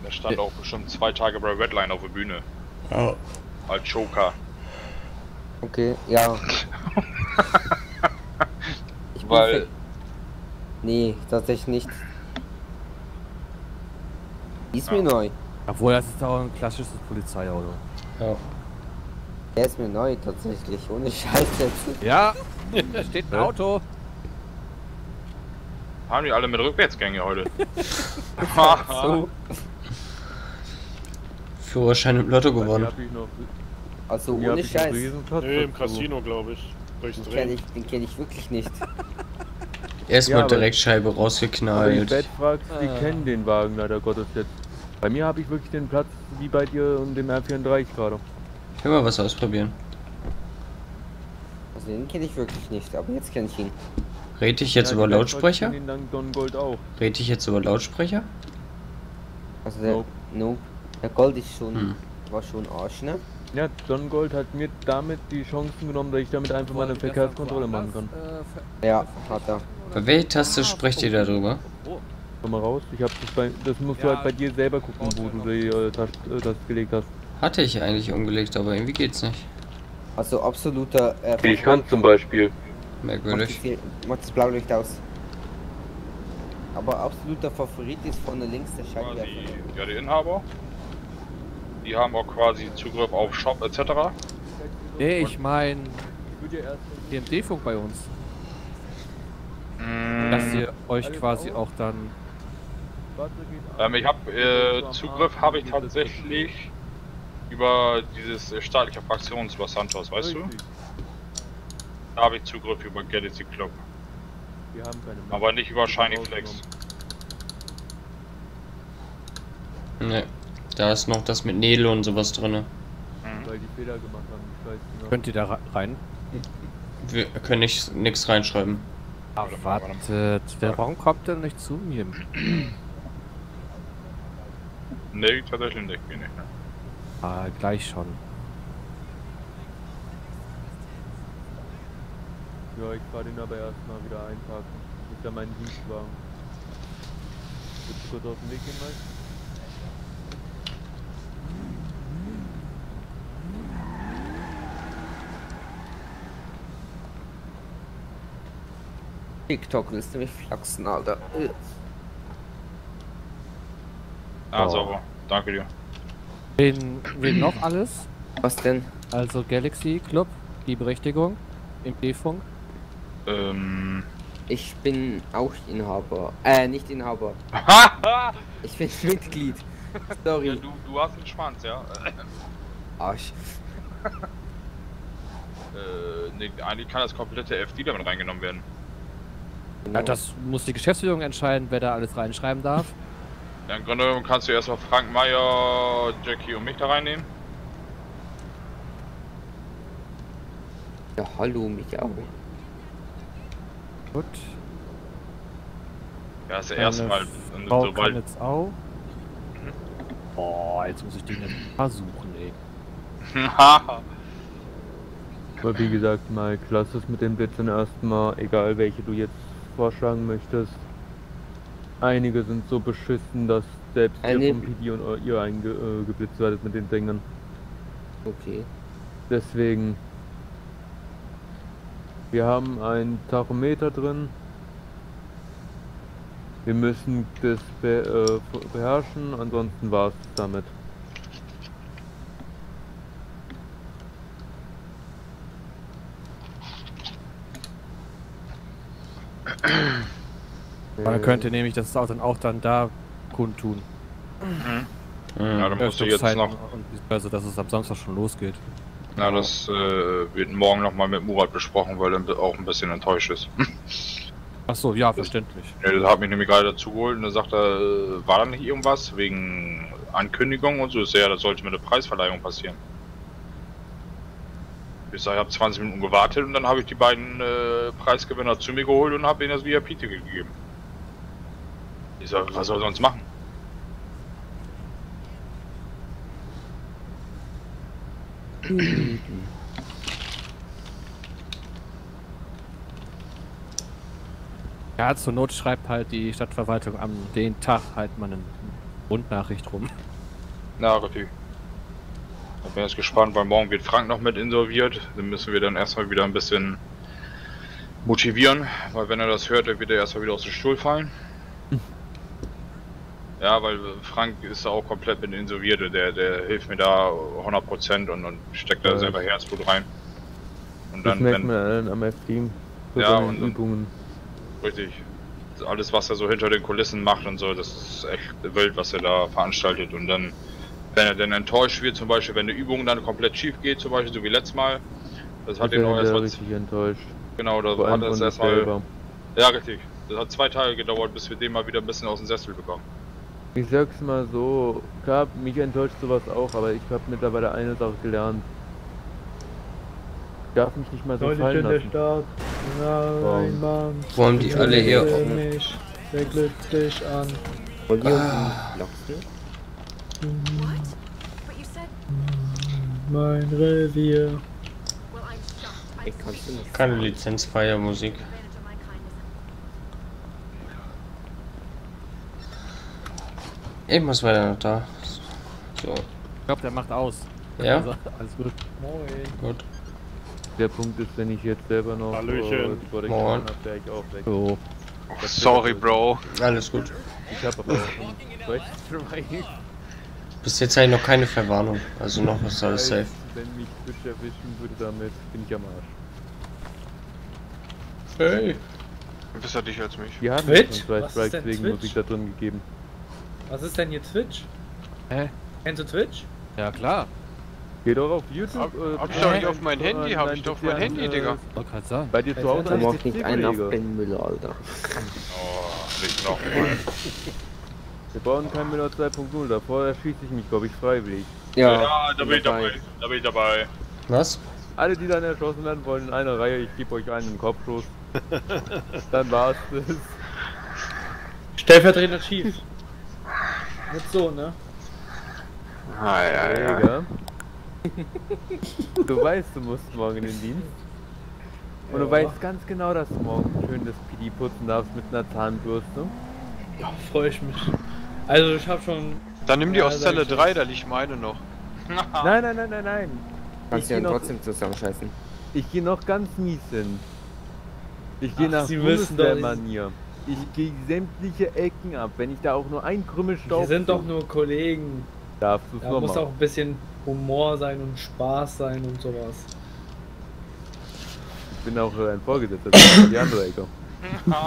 Der stand auch bestimmt zwei Tage bei Redline auf der Bühne. Ja. Als Joker. Okay, ja. Ich Weil- Nee, tatsächlich nicht. Ist mir neu. Obwohl, das ist auch ein klassisches Polizeiauto. Ja. Der ist mir neu tatsächlich, ohne Scheiß jetzt. Ja, da steht ein Auto. Haben die alle mit Rückwärtsgänge heute? so. Führerschein im Lotto gewonnen. Also ohne ich einen Scheiß. Nee, im. Casino, glaube ich. Den kenne ich, den kenn ich wirklich nicht. Erstmal Ja, aber- direkt Scheibe Aber die rausgeknallt. Bad fragst, die Ah. kennen den Wagen leider Gottes jetzt. Bei mir habe ich wirklich den Platz wie bei dir und dem R34 gerade. Können wir was ausprobieren? Also den kenne ich wirklich nicht, aber jetzt kenne ich ihn. Rede ich jetzt Ja, über Lautsprecher? kennen den dank Don Gold auch. Rede ich jetzt über Lautsprecher? Also der, Nope. nope. Der Gold ist schon, Hm. war schon Arsch, ne? Ja, Don Gold hat mir damit die Chancen genommen, dass ich damit einfach mal eine Verkehrskontrolle machen kann. Ja, hat er. Bei welcher Taste sprecht ihr darüber? Komm mal raus, ich hab das bei. Das musst du halt bei dir selber gucken, wo du die äh, Taste, äh, das gelegt hast. Hatte ich eigentlich umgelegt, aber irgendwie geht's nicht. Also absoluter äh, Ich kann zum Beispiel. Merkwürdig. das, macht das Blaulicht aus. Aber absoluter Favorit ist vorne links der Scheinwerfer. Die, ja, die Inhaber. Die haben auch quasi Zugriff auf Shop etc. Nee, ich meine DMD-Funk bei uns. Dass ihr euch quasi auch dann. Ähm, ich habe äh, Zugriff habe ich tatsächlich über dieses äh, staatliche Fraktions Los Santos, weißt du? Da habe ich Zugriff über Galaxy Club, Wir haben keine aber nicht über Shiny Flex. Ne. Da ist noch das mit Nelo und sowas drinne. Weil die Fehler gemacht haben, ich weiß nicht. Könnt ihr da re- rein? Wir können nicht nichts reinschreiben. Wartet, wer, warum kommt der nicht zu mir? Nee, tatsächlich nicht. Geh nicht ne? Ah, gleich schon. Ja, ich fahr den aber erstmal wieder einparken. Das ist ja mein Dienstwagen. Willst du kurz auf den Weg gehen, Mike? TikTok willst du mich flachsen, Alter. Ah, Oh. sauber. Danke dir. Wen, wen noch alles? Was denn? Also Galaxy Club, die Berechtigung im D-Funk. Ähm. Ich bin auch Inhaber. Äh, nicht Inhaber. ich bin Mitglied. Sorry. Ja, du, du hast einen Schwanz, ja? Arsch. äh, nee, eigentlich kann das komplette FD damit reingenommen werden. Ja, das muss die Geschäftsführung entscheiden, wer da alles reinschreiben darf. Ja, Im Grunde genommen kannst du erstmal Frank Meyer, Jackie und mich da reinnehmen. Ja, hallo, mich auch. Gut. Ja, das erste Mal. Sobald- kann jetzt auch. Boah, jetzt muss ich den jetzt versuchen, ey. Aber wie gesagt, Mike, lass es mit den Blitzern erstmal, egal welche du jetzt vorschlagen möchtest. Einige sind so beschissen, dass selbst Eine- ihr vom PD und ihr eingeblitzt äh, geblitzt werdet mit den Dingern. Okay. Deswegen. Wir haben ein Tachometer drin. Wir müssen das äh, beherrschen, ansonsten war's damit. Man könnte nämlich das auch dann auch dann da kundtun. Mhm. Ja, dann musst du jetzt noch- Also, dass es am Samstag schon losgeht. Na, das äh, wird morgen nochmal mit Murat besprochen, weil er auch ein bisschen enttäuscht ist. Ach so, ja, verständlich. Ja, der hat mich nämlich gerade dazu geholt und da sagt er, äh, war da nicht irgendwas wegen Ankündigung und so? Ist ja, das sollte mit der Preisverleihung passieren. Ich sag, ich habe 20 Minuten gewartet und dann habe ich die beiden äh, Preisgewinner zu mir geholt und habe ihnen das VIP-Ticket gegeben. Sag, was soll er sonst machen? Ja, zur Not schreibt halt die Stadtverwaltung am den Tag halt mal eine Rundnachricht rum. Na, richtig. Da bin jetzt gespannt, weil morgen wird Frank noch mit insolviert. Den müssen wir dann erstmal wieder ein bisschen motivieren, weil wenn er das hört, dann wird er erstmal wieder aus dem Stuhl fallen. Ja, weil Frank ist auch komplett mit insolviert. Der, der hilft mir da 100% und, und steckt da Ja. selber Herzblut rein. Und Das dann, merkt wenn, man allen am F-Team. Ja, und Übungen. Richtig. Alles, was er so hinter den Kulissen macht und so, das ist echt wild, was er da veranstaltet. Und dann, wenn er dann enttäuscht wird, zum Beispiel, wenn eine Übung dann komplett schief geht, zum Beispiel, so wie letztes Mal, das hat ihn auch erstmal. richtig enttäuscht. Genau, da Vor hat er sich erstmal. Ja, richtig. Das hat zwei Tage gedauert, bis wir den mal wieder ein bisschen aus dem Sessel bekommen. Ich sag's mal so, klar, mich enttäuscht sowas auch, aber ich habe mittlerweile eine Sache gelernt. Ich darf mich nicht mal so Neulich fallen in der lassen. Stadt. Nein, Mann. Wo haben die alle her? Gucke mich sehr glücklich an. Wollt ihr Ah. Mein Revier. Ey, kannst du nicht. Keine lizenzfreie Musik. Ich muss weiter noch da. So. Ich glaube, der macht aus. Ja? Also, alles gut. Moin. Gut. Der Punkt ist, wenn ich jetzt selber noch Hallöchen. äh, Protektion Moin. hab, wäre ich auch weg. So. Das Sorry, Bro. Alles gut. Ich hab aber. Bis jetzt habe ich noch keine Verwarnung. Also noch ist alles safe. Wenn mich Twitch erwischen würde damit, bin ich am Arsch. Hey. Besser dich als mich. Die haben Twitch? schon zwei Was ist Strikes denn wegen Twitch? Musik da drin gegeben. Was ist denn hier Twitch? Hä? Kennst du Twitch? Ja, klar. Geh doch auf YouTube. Hab- äh, hab ich äh, doch nicht auf mein äh, Handy, hab ich doch auf mein an, Handy, äh, Digga. Wollte gerade sagen. Bei dir zu Hause ist machst nicht einen auf. Ben Müller, Alter. Oh, nicht nochmal. Wir bauen kein Müller 2.0, davor erschieße ich mich, glaube ich, freiwillig. Ja, da bin ich dabei. Da bin ich dabei. Was? Alle, die dann erschossen werden wollen, in einer Reihe, ich gebe euch einen Kopfschuss. dann war's das. Stellvertretender Chief. Nicht so, ne? Ah, ja, ja. Du weißt, du musst morgen in den Dienst. Und du Ja. weißt ganz genau, dass du morgen schön das PD putzen darfst mit einer Zahnbürste. Ja, freue ich mich. Also ich habe schon. Dann nimm die Ja, aus Zelle ich schon. 3, da liegt meine noch. Nein, nein, nein, nein, nein. Kannst Ich du geh ja noch- trotzdem zusammenscheißen. Ich gehe noch ganz mies hin. Ich gehe Ach, nach Sie müssen doch- Bundeswehrmanier. Ich gehe sämtliche Ecken ab. Wenn ich da auch nur ein Krümmelstaub Wir sind doch nur Kollegen. darfst du es Da muss auch ein bisschen Humor sein und Spaß sein und sowas. Ich bin auch äh, ein Vorgesetzter, das ist die andere Ecke.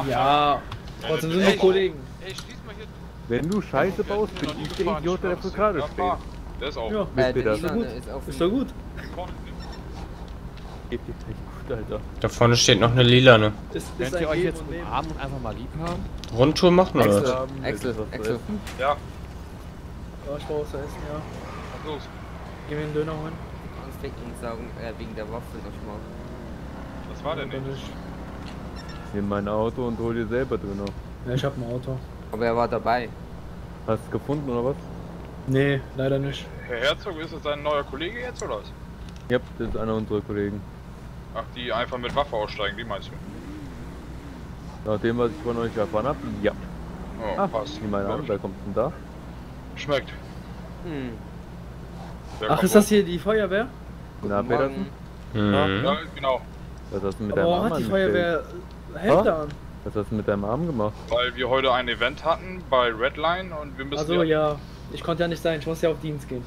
Ja, trotzdem sind wir Kollegen. Ey, schließ mal hier. Wenn du Scheiße baust, bin ich der Idiot, der dafür gerade steht. Der ist auch. Ja, Äh, ist doch gut. Ist doch gut. Geht dir echt gut, Alter. Da vorne steht noch eine lilane. Ist, Könnt ist ihr ein euch jetzt umarmen und einfach mal lieb haben? Rundtour machen oder Axel, was? Axel, Axel. Ja, Ja, ich brauche was zu essen, ja. was los? Geh mir einen Döner holen. Angst weg und sagen, äh, wegen der Waffe noch mal. Was war denn nicht? Nimm mein Auto und hol dir selber Döner. Ja, ich hab ein Auto. Aber er war dabei. Hast du gefunden oder was? Nee, leider nicht. Herr Herzog, ist das dein neuer Kollege jetzt oder was? Ja, das ist einer unserer Kollegen. Ach, die einfach mit Waffe aussteigen, die meinst du? Nach dem, was ich von euch erfahren habe, ja. Oh, Ah, passt. sieh mal an, wer kommt denn da? Schmeckt. Hm. Ach, ist das hier die Feuerwehr? Na, Petersen? Mhm. Ja, genau. Was hast du mit Aber deinem Arm hat die? Feuerwehr Hälfte an? Was hast du mit deinem Arm gemacht? Weil wir heute ein Event hatten bei Redline und wir müssen. Also ja, ich konnte ja nicht sein, ich muss ja auf Dienst gehen.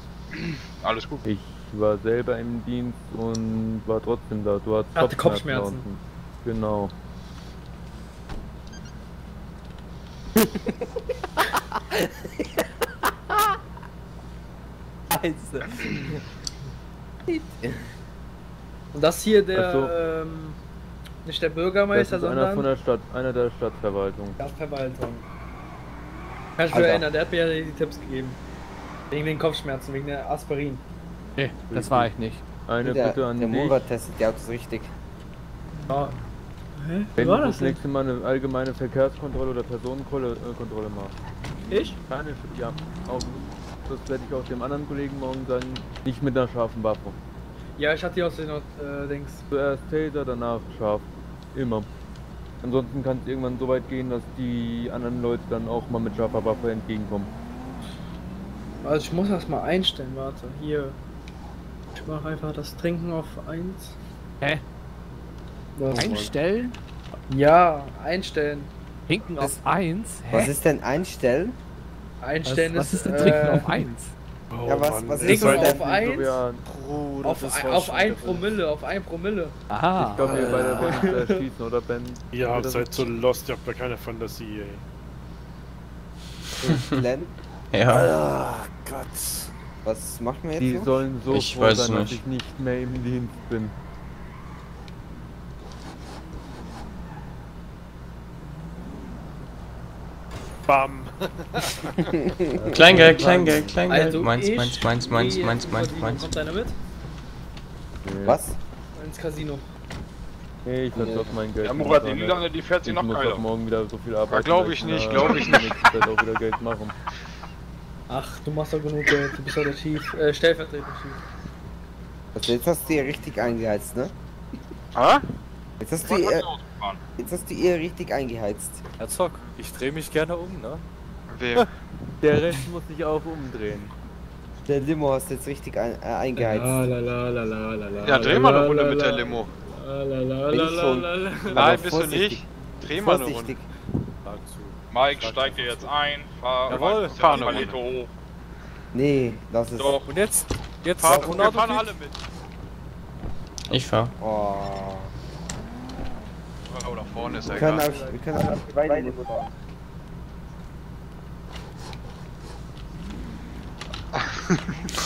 Alles gut. Ich war selber im Dienst und war trotzdem da. Du hattest Hatte Kopfschmerzen. unten. Genau. Scheiße. Und das hier der, so. ähm, nicht der Das Bürgermeister, ist einer sondern von der Stadt, einer der Stadtverwaltung. Stadtverwaltung. Kann ich mich erinnern, der hat mir ja die Tipps gegeben. Wegen den Kopfschmerzen, wegen der Aspirin. Nee, das war ich nicht. Eine der, Bitte an der dich. Murat testet die Autos richtig. Ja. Hä? Wie Wenn war du das das nächste Mal eine allgemeine Verkehrskontrolle oder Personenkontrolle äh, machst. Ich? Keine, ja, auch, das werde ich auch dem anderen Kollegen morgen sagen, nicht mit einer scharfen Waffe. Ja, ich hatte die aus den äh, Dings. Zuerst Taser, danach scharf. Immer. Ansonsten kann es irgendwann so weit gehen, dass die anderen Leute dann auch mal mit scharfer Waffe entgegenkommen. Also ich muss das mal einstellen, warte. Hier. Ich mache einfach das Trinken auf 1. Hä? Was? Einstellen? Ja, einstellen. Trinken auf 1? Was ist denn einstellen? Einstellen was, was ist, ist denn Trinken äh, auf 1? Ja, was, was ist Trinken auf denn? 1? Bruder, Auf, das ein- auf schon 1 der Promille, auf 1 Promille. Aha. Ich glaube, ihr beide wollt nicht erschießen, oder Ben? Ihr Oder seid so lost, ihr habt da keine Fantasie, ey. Glenn, Ja. Ah, Gott. Was machen wir jetzt Die so? sollen so Ich froh weiß sein, dass nicht. ich nicht mehr im Dienst bin. Bam! Kleingeld, Kleingeld, Kleingeld. Also meins, ich meins, meins, meins, meins, ins meins, Casino. meins. Kommt einer mit? Was? Ins Casino. Nee, ich lasse doch mein Geld. Ja, Murat, die Lilane, die fährt sich Ich noch geiler. morgen wieder so viel arbeiten. glaub dass ich nicht, in glaub der ich nicht. nächsten Zeit auch wieder Geld machen. Ach, du machst doch genug Geld. Du bist doch der Chief. Äh, stellvertretender Chief. Also jetzt hast du ihr richtig eingeheizt, ne? Ah? Jetzt hast du ihr, jetzt hast du ihr richtig eingeheizt. Herr Zock, ich drehe mich gerne um, ne? Wem? Der Rest muss sich auch umdrehen. Der Limo hast du jetzt richtig ein, äh, eingeheizt. La, la, la, la, la, la, la, Ja, dreh mal eine Runde la, mit der Limo. la, la, la, Bin la, ich la, schon. la, la. Aber Nein, bist du nicht. Dreh mal eine Runde. Mike, steig dir jetzt ein, fahr Jawohl, fahr fahr eine Palette hoch. Nee, lass es. Doch, Und jetzt? Jetzt Fahr, Ronaldo wir fahren alle mit. Ich fahr. Oh. Oh, da vorne ist er Wir können egal. auch, wir können auch Beide fahren.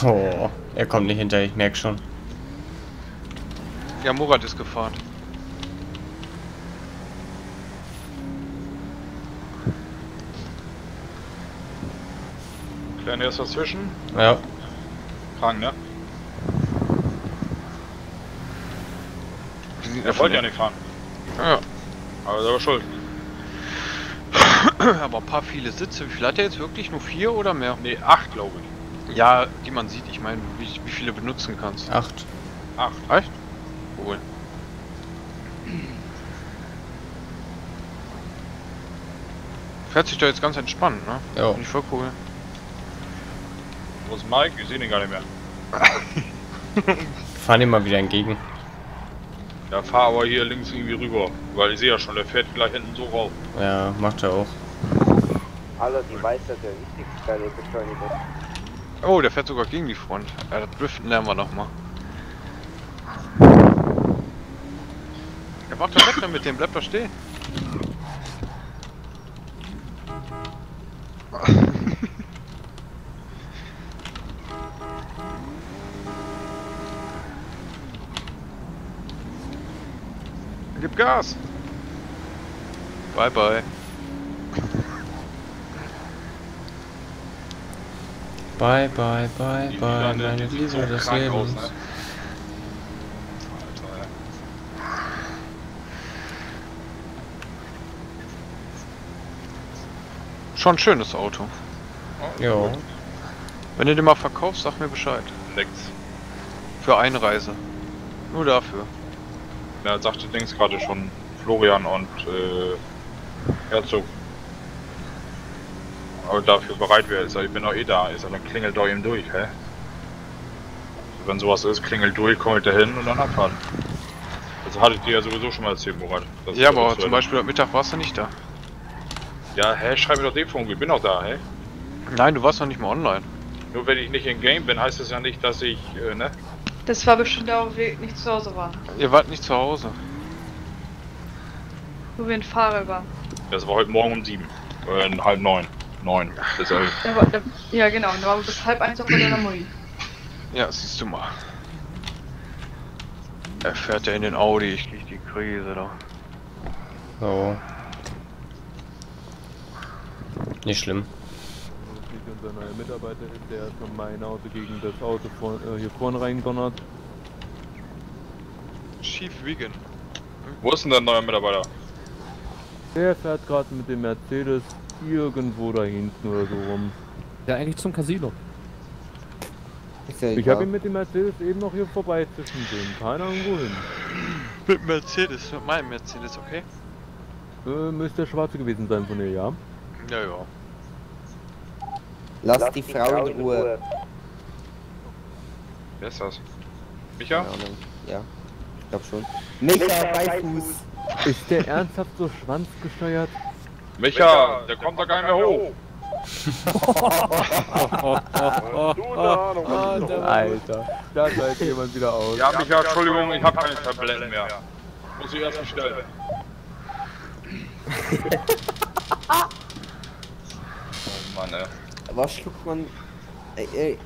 Oh, er kommt nicht hinterher, ich merk schon. Ja, Murat ist gefahren. Kleine ist dazwischen. Ja. Krank, ne? Er wollte ja nicht fahren. Ja. Aber selber schuld. Aber ein paar viele Sitze. Wie viel hat er jetzt wirklich? Nur vier oder mehr? Nee, acht, glaube ich. Ja, die man sieht. Ich meine, wie, wie viele benutzen kannst. Acht. Acht. Echt? Cool. Fährt sich da jetzt ganz entspannt, ne? Ja. Finde ich voll cool. Wo ist Mike? Ich sehe ihn gar nicht mehr. Fahren ihm mal wieder entgegen. Ja, fahr aber hier links irgendwie rüber. Weil ich sehe ja schon, der fährt gleich hinten so rauf. Ja, macht er auch. Hallo, die weiß, dass er richtig geile Beschleunigung. Oh, der fährt sogar gegen die Front. Ja, das Driften lernen wir noch mal. Er macht doch weg mit dem, bleibt da stehen. Gas! Bye bye. Bye, bye, bye, Die bye, meine Liebe so des Lebens. ne? Schon ein schönes Auto. Jo. Wenn du den mal verkaufst, sag mir Bescheid. Nix. Für Einreise. Nur dafür. Ja, sagte Dings gerade schon. Florian und äh, Herzog. Aber dafür bereit wäre. Ich sag, ich bin doch eh da. Ich sag, dann klingelt doch ihm durch, hä? Wenn sowas ist, klingelt durch, kommt er hin und dann abfahren. Das hatte ich dir ja sowieso schon mal erzählt, Murat. Ja, aber zum. Beispiel am Mittag warst du nicht da. Ja, hä, schreib mir doch den Funk, ich bin doch da, hä? Nein, du warst noch nicht mal online. Nur wenn ich nicht in Game bin, heißt das ja nicht, dass ich, äh, ne? Das war bestimmt auch, wo wir nicht zu Hause waren. Ihr wart nicht zu Hause. Wo wir in Fahrer waren. Das war heute Morgen um sieben. Äh, halb neun. Neun bis elf. Da war, da, ja, genau. Und da waren wir bis halb eins auch bei der Mutti. Ja, siehst du mal. Er fährt ja in den Audi, ich krieg die Krise da. Oh. Nicht schlimm. Unser neuer Mitarbeiter ist, der schon mein Auto gegen das Auto vor, äh, hier vorne reindonnert. Chief Vegan. Wo ist denn dein neuer Mitarbeiter? Der fährt gerade mit dem Mercedes irgendwo da hinten oder so rum. Ja, eigentlich zum Casino. Ist ja Ich habe ihn mit dem Mercedes eben noch hier vorbei zwischendrin. Keine Ahnung wohin. Mit Mercedes, mit meinem Mercedes, okay? Äh, müsste der schwarze gewesen sein von ihr, ja? Ja, ja. Lass die Frau in Ruhe. Wer ist das? Micha? Ja, ich glaub schon. Micha, bei Fuß. Ist der ernsthaft so schwanzgesteuert? Micha, der kommt da gar nicht mehr hoch. Alter, da seid jemand wieder aus. Ja, Micha, Entschuldigung, ich habe keine Tabletten mehr. Muss ich erst bestellen. oh Mann, ey. Was schluckt man? Ey, ey.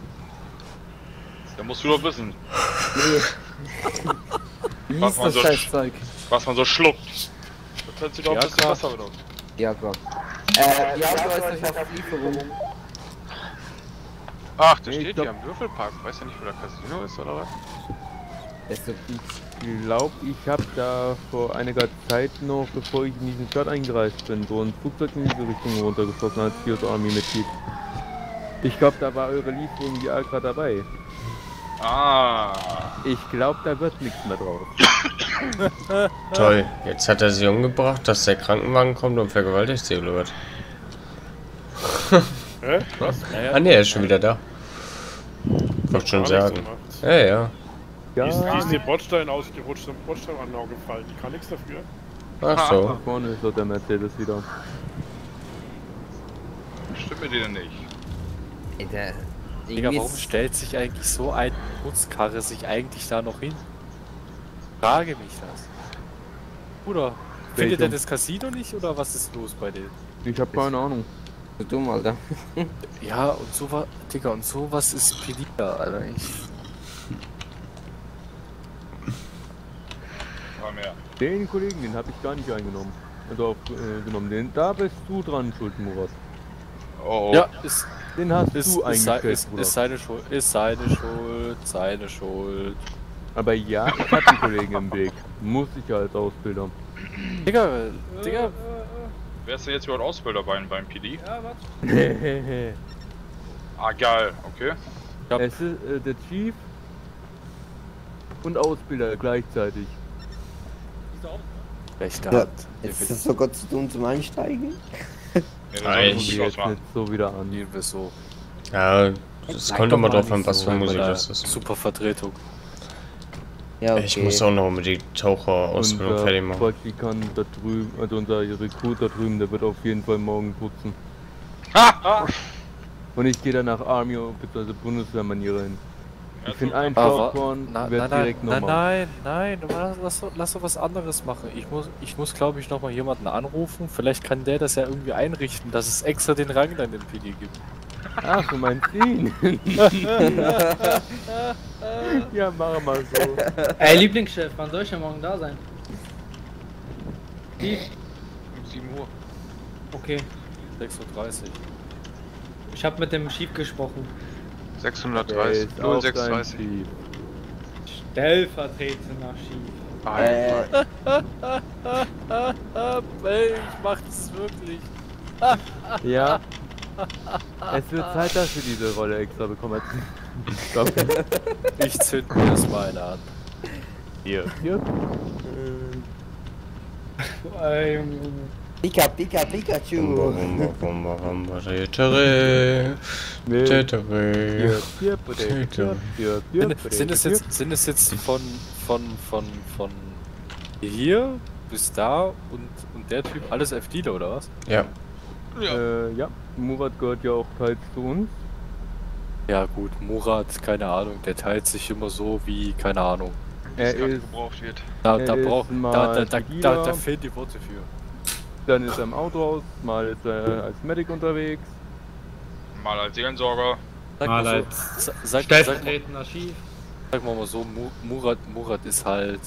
Da musst du doch wissen, Nee. Wie was ist man, das so, Scheißzeug? was man so schluckt. Das kannst du doch ein Ja, bisschen klar. besser. Ja, klar. Äh, ja, du hast euch auf Lieferung. Ach, der Nee, steht hier am Würfelpark. Weiß ja nicht, wo der Casino ist, oder was? Ist so Ich glaube, ich habe da vor einiger Zeit noch, bevor ich in diesen Stadt eingereist bin, so ein Flugzeug in diese Richtung runtergeschossen als Field Army Mitglied. Ich glaube, da war eure Lieferung ja gerade dabei. Ah. Ich glaube, da wird nichts mehr draus. Toll. Jetzt hat er sie umgebracht, dass der Krankenwagen kommt und vergewaltigt sie, oder was? Hä? Was? Ah ne, er ist schon wieder da. Wollte schon sagen. gemacht. Ja, ja. Die ist, die ist den Bordstein ausgerutscht und Bordstein an den Auge gefallen. Die kann nichts dafür. Ach so. Da vorne ist doch der Mercedes wieder. Stimmt mit dir nicht. Der, Digga, warum stellt sich eigentlich so ein Putzkarre sich eigentlich da noch hin? Frage mich das. Bruder, findet er das Casino nicht oder was ist los bei denen? Ich habe keine Ahnung. So dumm, Alter. Ja, und sowas, Digga, und sowas ist Pelita, Alter. Ich. Den Kollegen, den habe ich gar nicht eingenommen. Also auf, äh, genommen. Den, da bist du dran schuld, Murat. Oh, oh. Ja, ist, Den hast ist, du ist, sei- ist, ist seine Schuld, ist seine Schuld, seine Schuld. Aber ja, ich hab den Kollegen im Weg. Muss ich ja als Ausbilder. Digga, Digga, Wer ist denn jetzt überhaupt Ausbilder beim, beim PD? Ja, was? es Ah, geil, okay. ist äh, der Chief und Ausbilder gleichzeitig. rechter Ja, Hand. jetzt ist sogar zu tun zum Einsteigen. Ja, ich jetzt so wieder an. So. Ja, das Sag kommt doch immer mal drauf an, was für Musik das ist. Super Vertretung. Ja, okay. Ich muss auch noch mal die Taucherausbildung fertig Unser machen. Praktikant da drüben, also unser Rekrut da drüben, der wird auf jeden Fall morgen putzen. Und ich gehe dann nach Army bzw. Bundeswehrmaniere hin. Ich finde einen Aber, Shotgun, na, nein, direkt nein, nochmal. nein, nein, nein, lass, doch- lass doch was anderes machen. Ich muss, ich muss glaube ich, nochmal jemanden anrufen. Vielleicht kann der das ja irgendwie einrichten, dass es extra den Rang dann im PD gibt. Ach, du meinst ihn? ja, mach mal so. Ey, Lieblingschef, wann soll ich denn morgen da sein? Wie? Um 7 Uhr. Okay, 6.30 Uhr. ich habe mit dem Chief gesprochen. 630, ist auch dein 0630. Chief. Stellvertretender Chief. Alter. Ey, ich mach das wirklich. Ja. Es wird Zeit, dass wir diese Rolle extra bekommen. Ich. Ich zünd mir das mal eine an. Hier. Hier. Ähm, Pika, Pika, Pikachu. Rumba, rumba, rumba, Tetere. Tetere. Sind, es jetzt, sind es jetzt von, von, von, von Hier, bis da und, und der Typ, alles F-Dealer oder was? Ja. Ja. Äh, ja. Murat gehört ja auch teils zu uns. Ja gut, Murat, keine Ahnung, der teilt sich immer so wie, keine Ahnung. Er ist, gebraucht wird. Da, da braucht, da, mal da, da, da, da fehlen die Worte für. Dann ist er im Autohaus, mal ist er als Medic unterwegs. Mal als Seelensorger. Sag Mal mal als so, sa- sag, stellvertretender Archiv. sag mal mal so, Mu- Murat, Murat ist halt...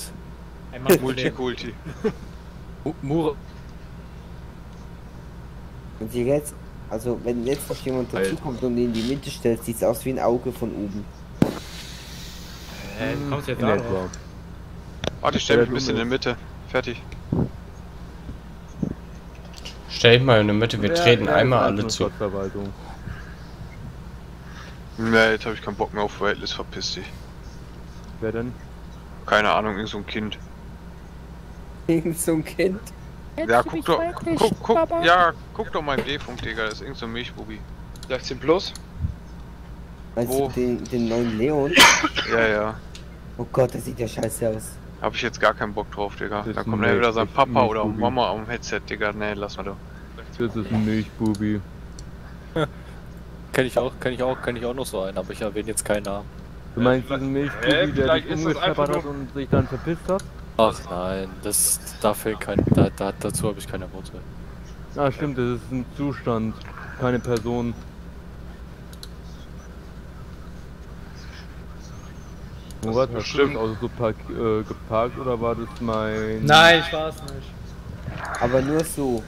Macht Multikulti. Mu- Murat, Und sie jetzt, also wenn jetzt noch jemand Alter. dazukommt und ihn in die Mitte stellt, sieht's aus wie ein Auge von oben. Äh, du kommst jetzt In da. Warte, ich stell mich ein bisschen in die Mitte. Fertig. Stell dich mal in der Mitte, wir Ja, treten ja, einmal ist alle zu. Ne, jetzt habe ich keinen Bock mehr auf Weightless, verpiss dich. Wer denn? Keine Ahnung, irgend so ein Kind. Irgend so ein Kind. Ja, guck doch, guck, guck, ja, guck doch mal im D-Funk, Digga, das ist irgend so ein Milchbubi. 16 plus? Meinst Wo? du den, den neuen Leon? Ja, ja. Oh Gott, das sieht ja scheiße aus. Hab ich jetzt gar keinen Bock drauf, Digga. Das Da kommt dann wieder sein Papa oder. Mama am Headset, Digga. Nee, lass mal doch. Das ist ein Milchbubi. kenn ich auch, kenn ich auch, kenn ich auch noch so einen, aber ich erwähne jetzt keinen Namen. Du meinst diesen Milchbubi, Hä, der dich umgescheppert hat und sich dann verpisst hat? Ach nein, das, da fehlt kein, da, da, dazu habe ich keine Worte. Ah, stimmt, das ist ein Zustand, keine Person. Hast du das Auto so park, äh, geparkt oder war das mein... Nein, ich war's nicht. Aber nur so.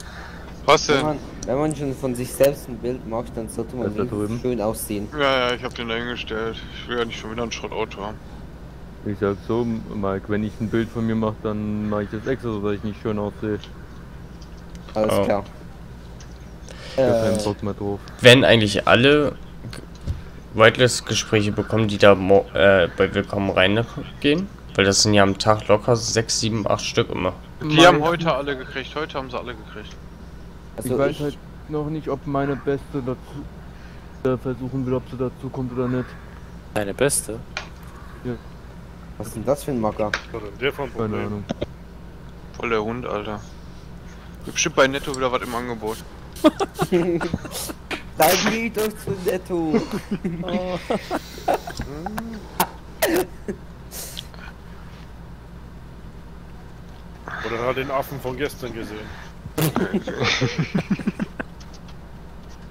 Was Wenn denn? man, wenn man schon von sich selbst ein Bild macht, dann sollte man da drüben. schön aussehen. Ja, ja, ich hab den da hingestellt. Ich will ja nicht schon wieder ein Schrottauto haben. Ich sag so, Mike, wenn ich ein Bild von mir mache, dann mache ich das extra, so dass ich nicht schön aussehe. Alles Oh. klar. Ich hab Äh, keinen Bock mehr drauf. Wenn eigentlich alle Whitelist-Gespräche bekommen, die da mo- äh, bei Willkommen reingehen? Weil das sind ja am Tag locker 6, 7, 8 Stück immer. Die haben heute alle gekriegt, heute haben sie alle gekriegt. Also ich weiß ich- halt noch nicht, ob meine Beste dazu äh, versuchen will, ob sie dazu kommt oder nicht. Deine Beste? Ja. Was ist denn das für ein Macker? Was denn der von Keine Problem? Ahnung. Voll der Hund, Alter. Gibt bestimmt bei Netto wieder was im Angebot. Dann geht doch zu Netto. Oh. Oder hat den Affen von gestern gesehen?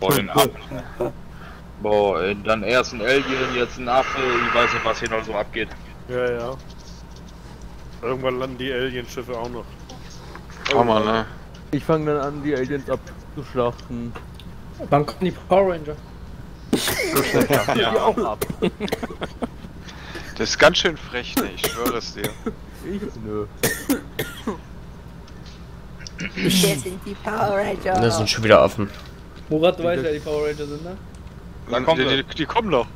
Boah, den Affen. Boah, dann erst ein Alien, jetzt ein Affe, ich weiß nicht, was hier noch so abgeht. Ja, ja. Irgendwann landen die Alienschiffe auch noch. Hammer, ne? Ich fange dann an, die Aliens abzuschlachten. Wann kommen die Power Ranger? Die auch ab. Das ist ganz schön frech, ne? Ich schwöre es dir. Ich? Nö. Wir sind die Power Ranger. Da sind schon wieder Affen. Murat, du weißt, wer die Power Ranger sind, ne? Dann kommt die, die, die kommen doch.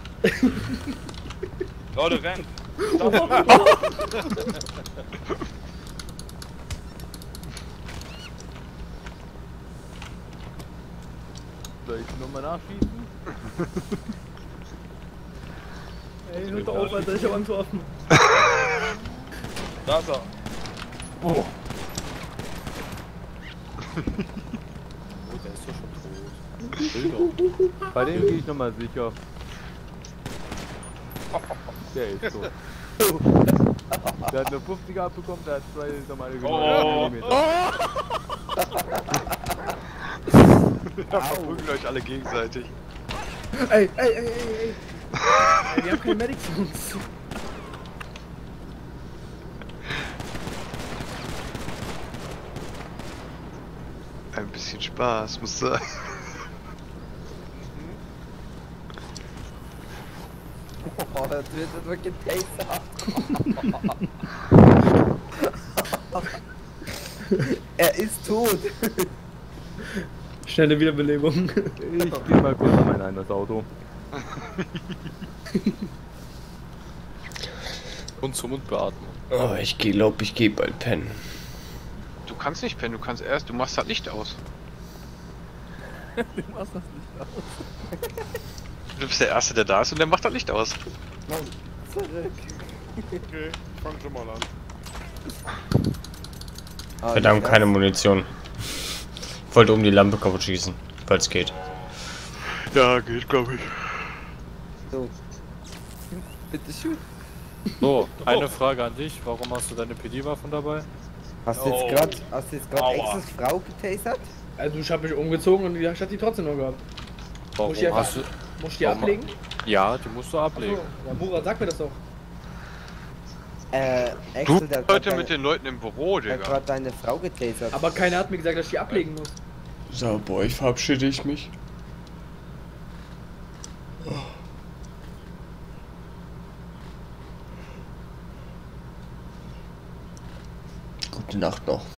Leute, rennt! ich nochmal nachschießen? Ey, hört doch auf, Alter, ich hab Angst vor Affen. Da ist er. Oh, der ist doch schon tot. Bei dem gehe ich nochmal sicher. Der ist tot. Der hat eine 50er abbekommen, der hat zwei normale Oh. Millimeter. Verprügeln euch alle gegenseitig. Ey, ey, ey, ey, ey. ey wir haben keine Medics Jungs. Ein bisschen Spaß, muss sein. Oh, das wird nur getasert. er ist tot. Schnelle Wiederbelebung. Ich gehe mal kurz an mein eigenes Auto. Mund zu Mund beatmen. Oh, ich glaube, ich gehe bald pennen. Du kannst nicht pennen, du kannst erst, du machst das Licht aus. du machst das nicht aus. Du bist der Erste, der da ist und der macht das Licht aus. Zurück. Okay, ich fang schon mal an. Verdammt, keine Munition. Ich wollte um die Lampe kaputt schießen, falls geht. Ja, geht, glaube ich. So. Bitteschön. So, eine Frage an dich. Warum hast du deine PD-Waffen dabei? Hast du jetzt gerade hast du jetzt gerade Aua. Exes Frau getasert? Also ich habe mich umgezogen und die hat die trotzdem noch gehabt. Warum Muss ich einfach- hast du... Muss ich die Warum- ablegen? Ja, die musst du ablegen. Ja, Murat, sag mir das doch. Äh, Du Axel, der hat heute mit deine- den Leuten im Büro, der hat Digga. gerade deine Frau getasert. Aber keiner hat mir gesagt, dass ich die ablegen muss. So, bei euch verabschiede ich mich. Gute Nacht noch.